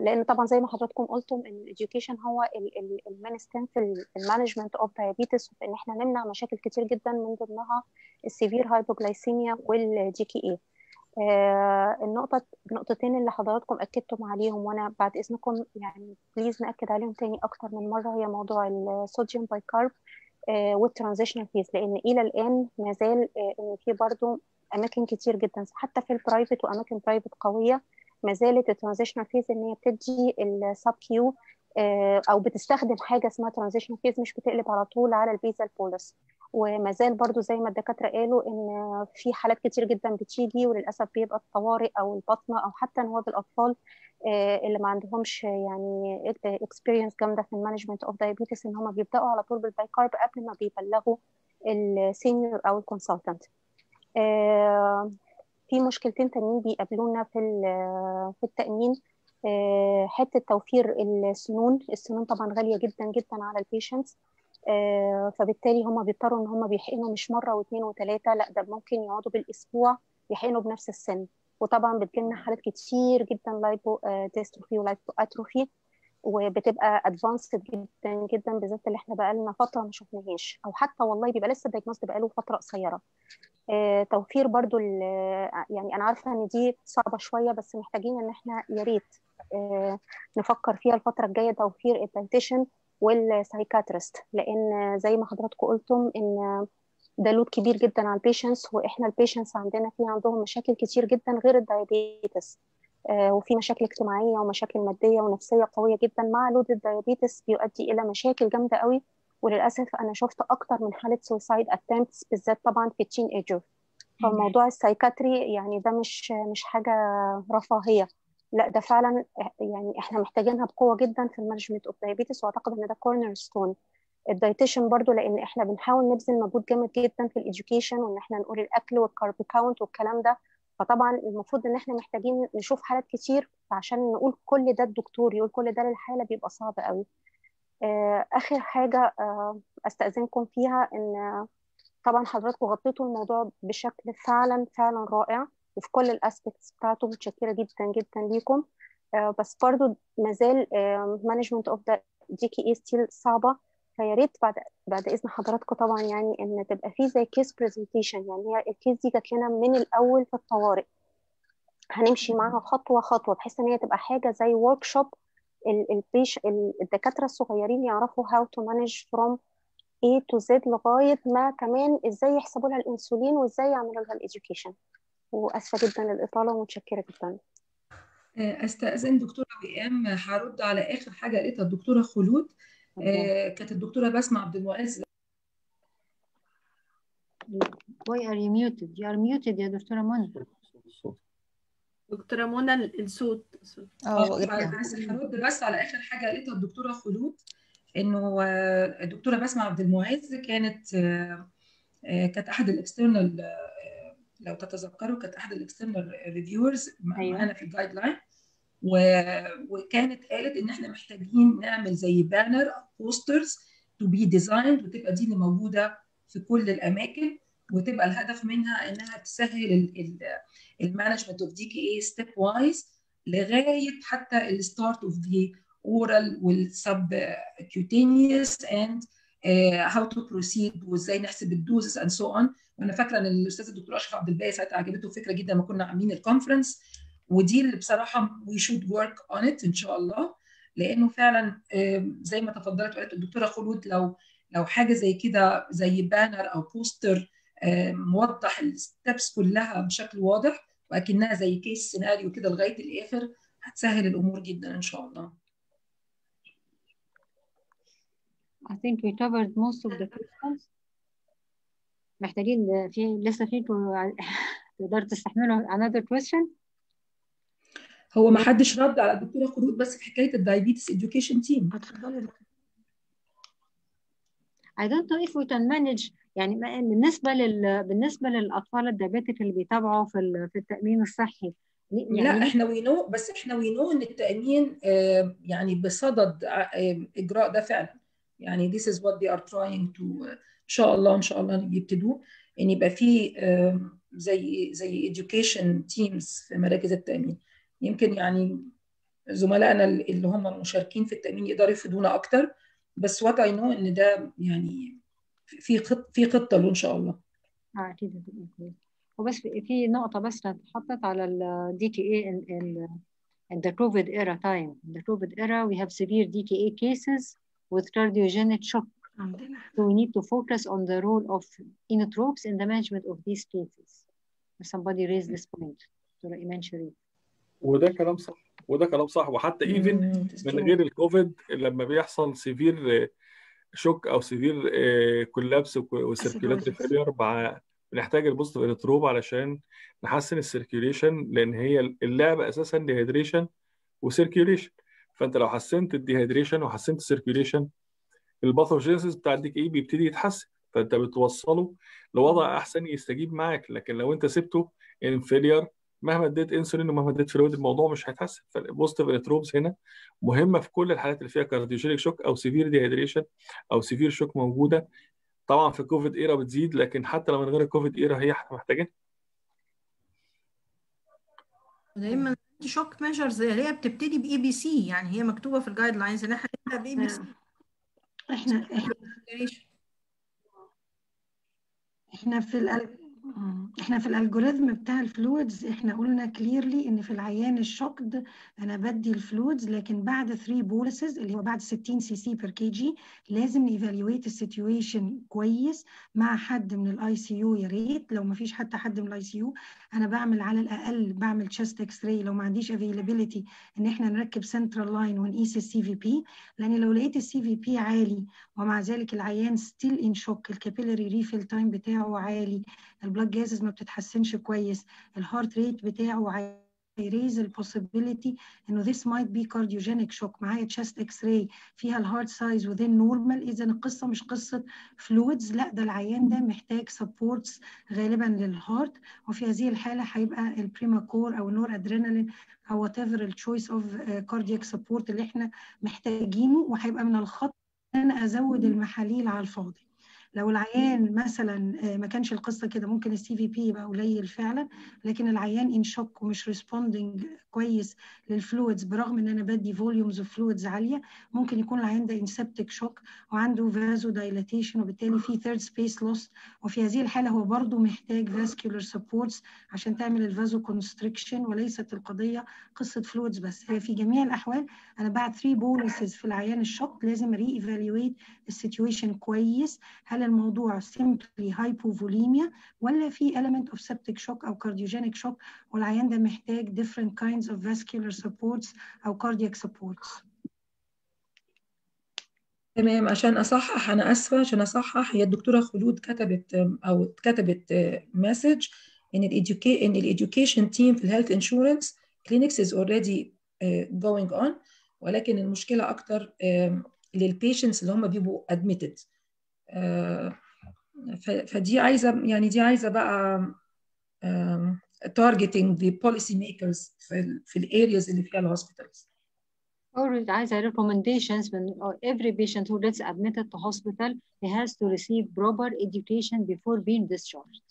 Speaker 12: لأن طبعا زي ما حضراتكم قلتم إن ال education هو ال main stem في ال management of diabetes وفي إن إحنا نمنع مشاكل كتير جدا من ضمنها ال severe hypoglycemia وال DKA النقطة النقطتين اللي حضراتكم أكدتم عليهم وأنا بعد إذنكم يعني please نأكد عليهم تاني أكتر من مرة هي موضوع ال sodium bicarb وال transitional phase لأن إلى الآن ما زال آه، إن في برضو أماكن كتير جدا حتى في ال private وأماكن private قوية. ما زالت ال transitional phase إن هي بتدي ال sub Q أو بتستخدم حاجة اسمها transitional phase مش بتقلب على طول على ال basal bolus وما زال برضو زي ما الدكاترة قالوا إن في حالات كتير جدا بتيجي وللأسف بيبقى الطوارئ أو البطنة أو حتى نواب الأطفال آه، اللي ما عندهمش يعني experience جامدة في ال management of diabetes إن هم بيبدأوا على طول بال bicarb قبل ما بيبلغوا ال senior أو ال consultant آه، في مشكلتين تانيين بيقابلونا في ال- في التأمين. آه، حتة توفير السنون السنون طبعا غالية جدا جدا على ال patients فبالتالي هم بيضطروا إن هم بيحقنوا مش مرة واثنين وثلاثة لأ ده ممكن يقعدوا بالأسبوع يحقنوا بنفس السن. وطبعا بتجيلنا حالات كتير جدا lipodystrophy و lipoatrophy وبتبقى advanced جدا جدا بالذات اللي إحنا بقالنا فترة ما شفناهاش. أو حتى والله بيبقى لسه ال diagnosis بقاله فترة قصيرة. آه، توفير برضو يعني أنا عارفة إن دي صعبة شوية بس محتاجين إن إحنا يا ريت آه، نفكر فيها الفترة الجاية توفير ال dietitian وال psychiatrist لأن زي ما حضراتكم قلتم إن ده load كبير جدا على ال patients وإحنا ال patients عندنا في عندهم مشاكل كتير جدا غير ال diabetes وفي مشاكل اجتماعية ومشاكل مادية ونفسية قوية جدا مع load ال diabetes بيؤدي إلى مشاكل جامدة قوي. وللأسف أنا شفت أكتر من حالة suicide attempts بالذات طبعا في ال teenager فموضوع ال psychiatry يعني ده مش مش حاجة رفاهية. لا ده فعلا يعني إحنا محتاجينها بقوة جدا في ال management of diabetes وأعتقد إن ده cornerstone ال dietitian برضو لأن إحنا بنحاول نبذل مجهود جامد جدا في ال education وإن إحنا نقول الأكل وال carb count والكلام ده. فطبعا المفروض إن إحنا محتاجين نشوف حالات كتير فعشان نقول كل ده الدكتور يقول كل ده للحالة بيبقى صعب قوي. آه، آخر حاجة آه، أستأذنكم فيها إن طبعا حضراتكم غطيتوا الموضوع بشكل فعلا فعلا رائع وفي كل ال aspects بتاعته متشكرة جدا جدا ليكم. آه، بس برضو مازال management of the DKA still صعبة. فيا ريت بعد بعد إذن حضراتكم طبعا يعني إن تبقى في زي case presentation يعني هي ال case دي جات لنا من الأول في الطوارئ. هنمشي معاها خطوة خطوة بحيث إن هي تبقى حاجة زي workshop البيش الدكاترة الصغيرين يعرفوا how to manage from A to Z لغاية ما كمان إزاي يحسبوا لها الإنسولين وإزاي يعملوا لها ال education. وآسفة جدا للاطاله ومتشكرة جدا.
Speaker 3: أستأذن دكتورة وئام هرد على آخر حاجة قالتها الدكتورة خلود. آه، كانت الدكتورة بسمة عبد المعز.
Speaker 2: Why are you muted? You are muted يا دكتورة منى.
Speaker 7: دكتورة منى الصوت.
Speaker 3: آه بس هرد بس على آخر حاجة. قالتها الدكتورة خلود إنه آه، الدكتورة بسمة عبد المعز كانت آه، آه، كانت أحد الاكسترنال لو تتذكروا كانت أحد ال external reviewers معانا في ال guideline وكانت قالت إن إحنا محتاجين نعمل زي banner posters to be designed وتبقى دي اللي موجودة في كل الأماكن وتبقى الهدف منها إنها تسهل ال management of DKA stepwise لغاية حتى ال start of the oral وال subcutaneous and how to proceed وإزاي نحسب ال doses and so on وأنا فاكرة إن الأستاذ الدكتور أشرف عبد الباقي ساعتها عجبته الفكرة جدا لما كنا عاملين ال conference ودي اللي بصراحة we should work on it إن شاء الله لأنه فعلا زي ما تفضلت وقالت الدكتورة خلود لو لو حاجة زي كده زي banner أو poster موضح ال steps كلها بشكل واضح وأكنها زي case scenario كده لغاية الآخر هتسهل الأمور جدا إن شاء الله.
Speaker 2: I think we covered most of the questions. محتاجين في لسه في تقدروا تستحملوا another question؟
Speaker 3: هو ما حدش رد على الدكتورة خلود بس في حكاية ال diabetes education team.
Speaker 4: اتفضلي
Speaker 2: I don't know if we can manage يعني بالنسبة لل بالنسبة للأطفال ال diabetic اللي بيتابعوا في في التأمين الصحي
Speaker 3: يعني لا إحنا we know بس إحنا we know إن التأمين يعني بصدد إجراء ده فعلا. يعني this is what they are trying to إن شاء الله إن شاء الله يبتدوا إن يبقى في زي زي education teams في مراكز التأمين. يمكن يعني زملائنا اللي هم مشاركين في التامين يقدروا يفيدونا أكتر بس what I know إن ده يعني في خط في خطه له ان شاء الله
Speaker 2: آه أكيد وبس في نقطه بس اتحطت على ال DKA in, the COVID era time in the COVID era we have severe DKA cases with cardiogenic shock so we need to focus on the role of inotropes in the management of these cases somebody raised this point دكتوره ايمان شريف
Speaker 9: وده كلام صح وده كلام صح. وحتى even من غير الكوفيد لما بيحصل severe shock أو severe collapse و circulatory failure مع بنحتاج ال positive inotrope علشان نحسن ال circulation لأن هي اللعبه أساسا dehydration و circulation فأنت لو حسنت ال dehydration وحسنت ال circulation ال pathogenesis بتاع ال DKA بيبتدي يتحسن. فأنت بتوصله لوضع أحسن يستجيب معاك. لكن لو أنت سبته in failure مهما اديت انسولين ومهما اديت fluid الموضوع مش هيتحسن. فال positive inotropes هنا مهمة في كل الحالات اللي فيها cardiogenic shock أو severe dehydration أو severe shock موجودة. طبعا في ال COVID era بتزيد لكن حتى لو من غير ال COVID era هي إحنا محتاجينها.
Speaker 5: دايما shock measures اللي هي بتبتدي ب ABC يعني هي مكتوبة في ال guidelines إن إحنا هنبدا ب ABC
Speaker 4: إحنا إحنا في الأل... إحنا في ال algorithm بتاع ال fluids إحنا قلنا clearly إن في العيان ال shocked أنا بدي ال fluids لكن بعد 3 boluses اللي هو بعد 60 cc per kg لازم ن evaluate ال situation كويس مع حد من ال ICU يا ريت لو ما فيش حتى حد من ال ICU أنا بعمل على الأقل بعمل chest X-ray لو ما عنديش availability إن إحنا نركب central line ونقيس ال CVP لأن لو لقيت ال CVP عالي ومع ذلك العيان still in shock ال capillary refill time بتاعه عالي ال blood gases ما بتتحسنش كويس. ال heart rate بتاعه هي raise ال possibility إنه this might be cardiogenic shock. معايا chest X-ray فيها ال heart size within normal اذا القصة مش قصة fluids لا ده العيان ده محتاج supports غالبا لل heart وفي هذه الحالة هيبقى ال Primacor أو النور ادرينالين أو whatever ال choice of cardiac support اللي إحنا محتاجينه. وهيبقى من الخطأ إن أنا أزود المحاليل على الفاضي. لو العيان مثلا ما كانش القصة كده ممكن ال CVP يبقى قليل فعلا لكن العيان in shock ومش responding كويس لل fluids برغم إن أنا بدي volumes of fluids عالية ممكن يكون العيان ده in septic shock وعنده vasodilatation وبالتالي في third space loss وفي هذه الحالة هو برضه محتاج vascular supports عشان تعمل ال vasoconstriction وليست القضية قصة fluids بس. هي في جميع الأحوال أنا بعد 3 boluses في العيان ال shocked لازم re-evaluate ال situation كويس. هل الموضوع simply hypovolemia ولا في element of septic shock أو cardiogenic shock والعيان ده محتاج different kinds of vascular supports أو cardiac supports.
Speaker 3: تمام عشان أصحح أنا آسفة عشان أصحح. هي الدكتورة خلود كتبت أو كتبت مسج إن إن ال education team في ال health insurance clinics is already going on ولكن المشكلة أكتر لل patients اللي هم بيبقوا admitted فدي عايزه يعني دي عايزه بقى targeting the policy makers في في الارياز اللي فيها الهوسبيتالز.
Speaker 2: Or عايزه recommendations when every patient who gets admitted to hospital he has to receive proper education before being discharged.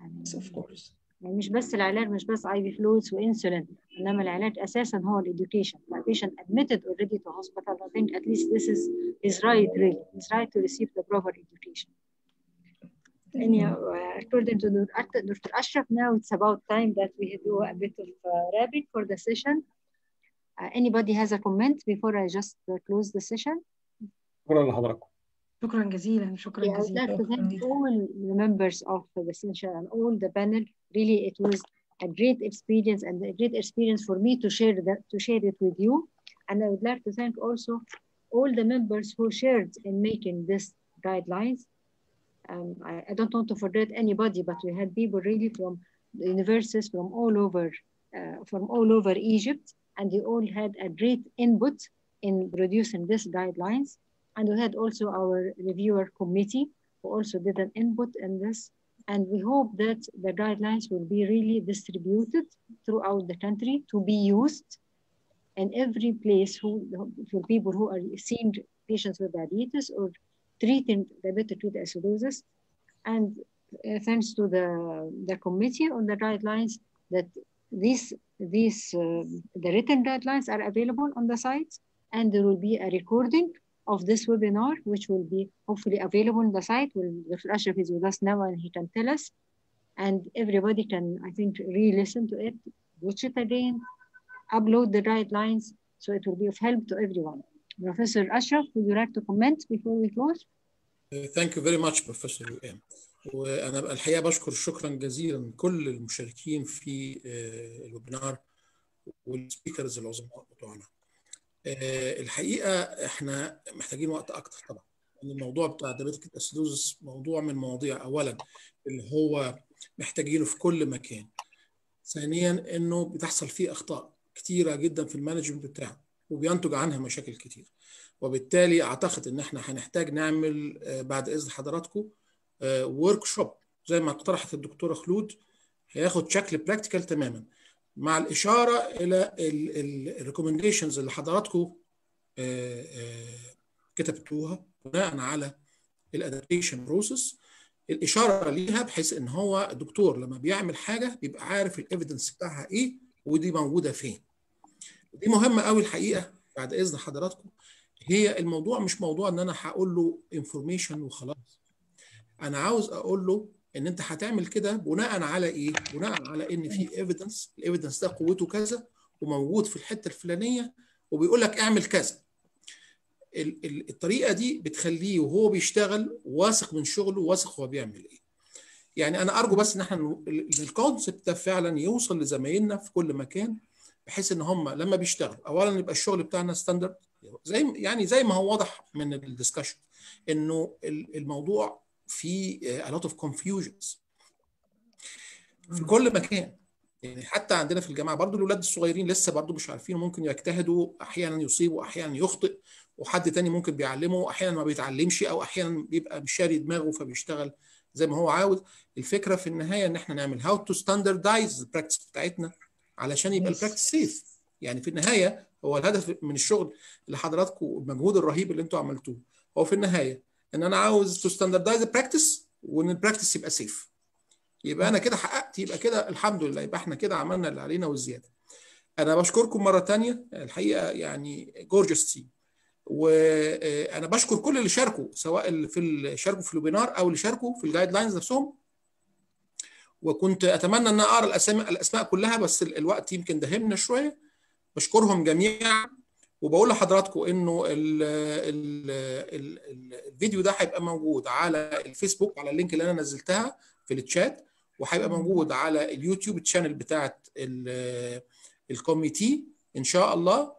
Speaker 3: Yes, of course.
Speaker 2: يعني مش بس العلاج مش بس اي في فلويدز وانسولين انما العلاج أساسا هو الاديوكيشن patient admitted already to hospital I think at least this is is right really it's right to receive the proper education and yeah, according to Dr. Ashraf now it's about time that we do a bit of uh, rapid for the session uh, anybody has a comment before I just uh, close the session
Speaker 9: شكرا لحضراتكم
Speaker 13: شكرا جزيلا شكرا
Speaker 2: Yeah, I would
Speaker 13: جزيلا
Speaker 2: like to thank all the members of the session and all the panel. Really, it was a great experience and a great experience for me to share that to share it with you. And I would like to thank also all the members who shared in making this guidelines. Um, I, I don't want to forget anybody, but we had people really from the universities from all over uh, from all over Egypt, and they all had a great input in producing these guidelines. And we had also our reviewer committee who also did an input in this. And we hope that the guidelines will be really distributed throughout the country to be used in every place who, for people who are seeing patients with diabetes or treating diabetic with acidosis. And uh, thanks to the, the committee on the guidelines that these, these uh, the written guidelines are available on the site and there will be a recording of this webinar, which will be hopefully available on the site. Well, Dr. Ashraf is with us now and he can tell us. And everybody can, I think, re-listen to it, watch it again, upload the guidelines, so it will be of help to everyone. Professor Ashraf, would you like to comment before we close?
Speaker 1: Thank you very much, Professor UM. وأنا الحقيقة بشكر شكرا جزيلا كل المشاركين في الويبينار والسبيكرز العظماء بتوعنا. الحقيقة إحنا محتاجين وقت أكتر طبعا. الموضوع بتاع diabetic acidosis موضوع من المواضيع. اولا اللي هو محتاجينه في كل مكان. ثانيا إنه بتحصل فيه أخطاء كتيرة جدا في ال management بتاعه وبينتج عنها مشاكل كتير. وبالتالي أعتقد إن إحنا هنحتاج نعمل بعد إذن حضراتكم workshop زي ما اقترحت الدكتورة خلود هياخد شكل practical تماما. مع الإشارة إلى ال recommendations اللي حضراتكم كتبتوها بناء على ال adaptation process الإشارة ليها بحيث إن هو الدكتور لما بيعمل حاجة بيبقى عارف ال evidence بتاعها إيه ودي موجودة فين. دي مهمة قوي الحقيقة بعد إذن حضراتكم. هي الموضوع مش موضوع إن أنا هقول له information وخلاص. أنا عاوز أقول له إن أنت هتعمل كده بناء على إيه؟ بناء على إن في evidence، ال evidence ده قوته كذا وموجود في الحتة الفلانية وبيقول لك اعمل كذا. الطريقة دي بتخليه وهو بيشتغل واثق من شغله واثق هو بيعمل إيه. يعني أنا أرجو بس إن إحنا ال concept ده فعلا يوصل لزمايلنا في كل مكان بحيث إن هم لما بيشتغلوا اولا يبقى الشغل بتاعنا standard زي يعني زي ما هو واضح من ال discussion إنه الموضوع في a lot of confusions. في كل مكان. يعني حتى عندنا في الجامعة برضو الاولاد الصغيرين لسه برضو مش عارفين ممكن يجتهدوا أحيانا يصيبوا أحيانا يخطئ وحد تاني ممكن بيعلمه أحيانا ما بيتعلمش أو أحيانا بيبقى مش شاري دماغه فبيشتغل زي ما هو عاوز. الفكرة في النهاية إن إحنا نعمل how to standardize ال practice بتاعتنا علشان يبقى ال practice safe يعني في النهاية هو الهدف من الشغل اللي حضراتكم المجهود الرهيب اللي أنتوا عملتوه. هو في النهاية إن أنا عاوز to standardize ال practice وإن ال practice يبقى safe يبقى أنا كده حققت يبقى كده الحمد لله يبقى إحنا كده عملنا اللي علينا والزيادة. أنا بشكركم مرة تانية الحقيقة يعني gorgeous team وأنا بشكر كل اللي شاركوا سواء في اللي شاركوا في ال webinar أو اللي شاركوا في ال guidelines نفسهم. وكنت أتمنى إن أقرأ الاسماء الأسماء كلها بس الوقت يمكن دهمنا شوية. بشكرهم جميعا. وبقول لحضراتكم إنه ال ال ال الفيديو ده هيبقى موجود على الفيسبوك على ال link اللي أنا نزلتها في الشات وهيبقى موجود على اليوتيوب channel بتاعت ال committee إن شاء الله.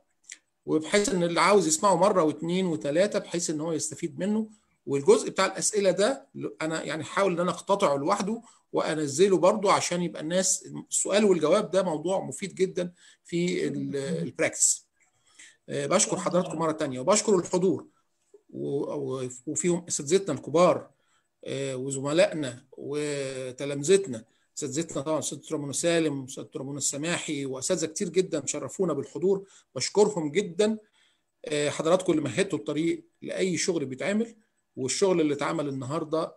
Speaker 1: وبحيث إن اللي عاوز يسمعه مرة واثنين وثلاثه بحيث إن هو يستفيد منه. والجزء بتاع الأسئلة ده أنا يعني حاول إن أنا أقتطعه لوحده وأنزله برضو عشان يبقى الناس السؤال والجواب ده موضوع مفيد جدا في ال practice بشكر حضراتكم مرة تانية وبشكر الحضور وفيهم أساتذتنا الكبار وزملائنا وتلامذتنا أساتذتنا طبعا أستاذ رمون سالم أستاذ رمون السماحي وأساتذة كتير جدا شرفونا بالحضور بشكرهم جدا. حضراتكم اللي مهدتوا الطريق لأي شغل بيتعمل والشغل اللي اتعمل النهارده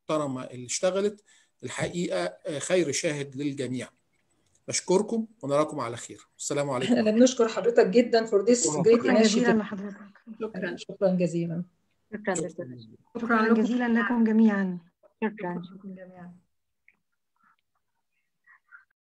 Speaker 1: محترمه اللي اشتغلت الحقيقة خير شاهد للجميع. بشكركم ونراكم على خير. السلام عليكم
Speaker 3: إحنا بنشكر حضرتك جدا for this great
Speaker 4: شكرا لحضرتك.
Speaker 3: شكرا شكرا جزيلا.
Speaker 2: شكرا
Speaker 4: شكرا جزيلا لكم جميعا.
Speaker 2: شكرا
Speaker 5: جميعا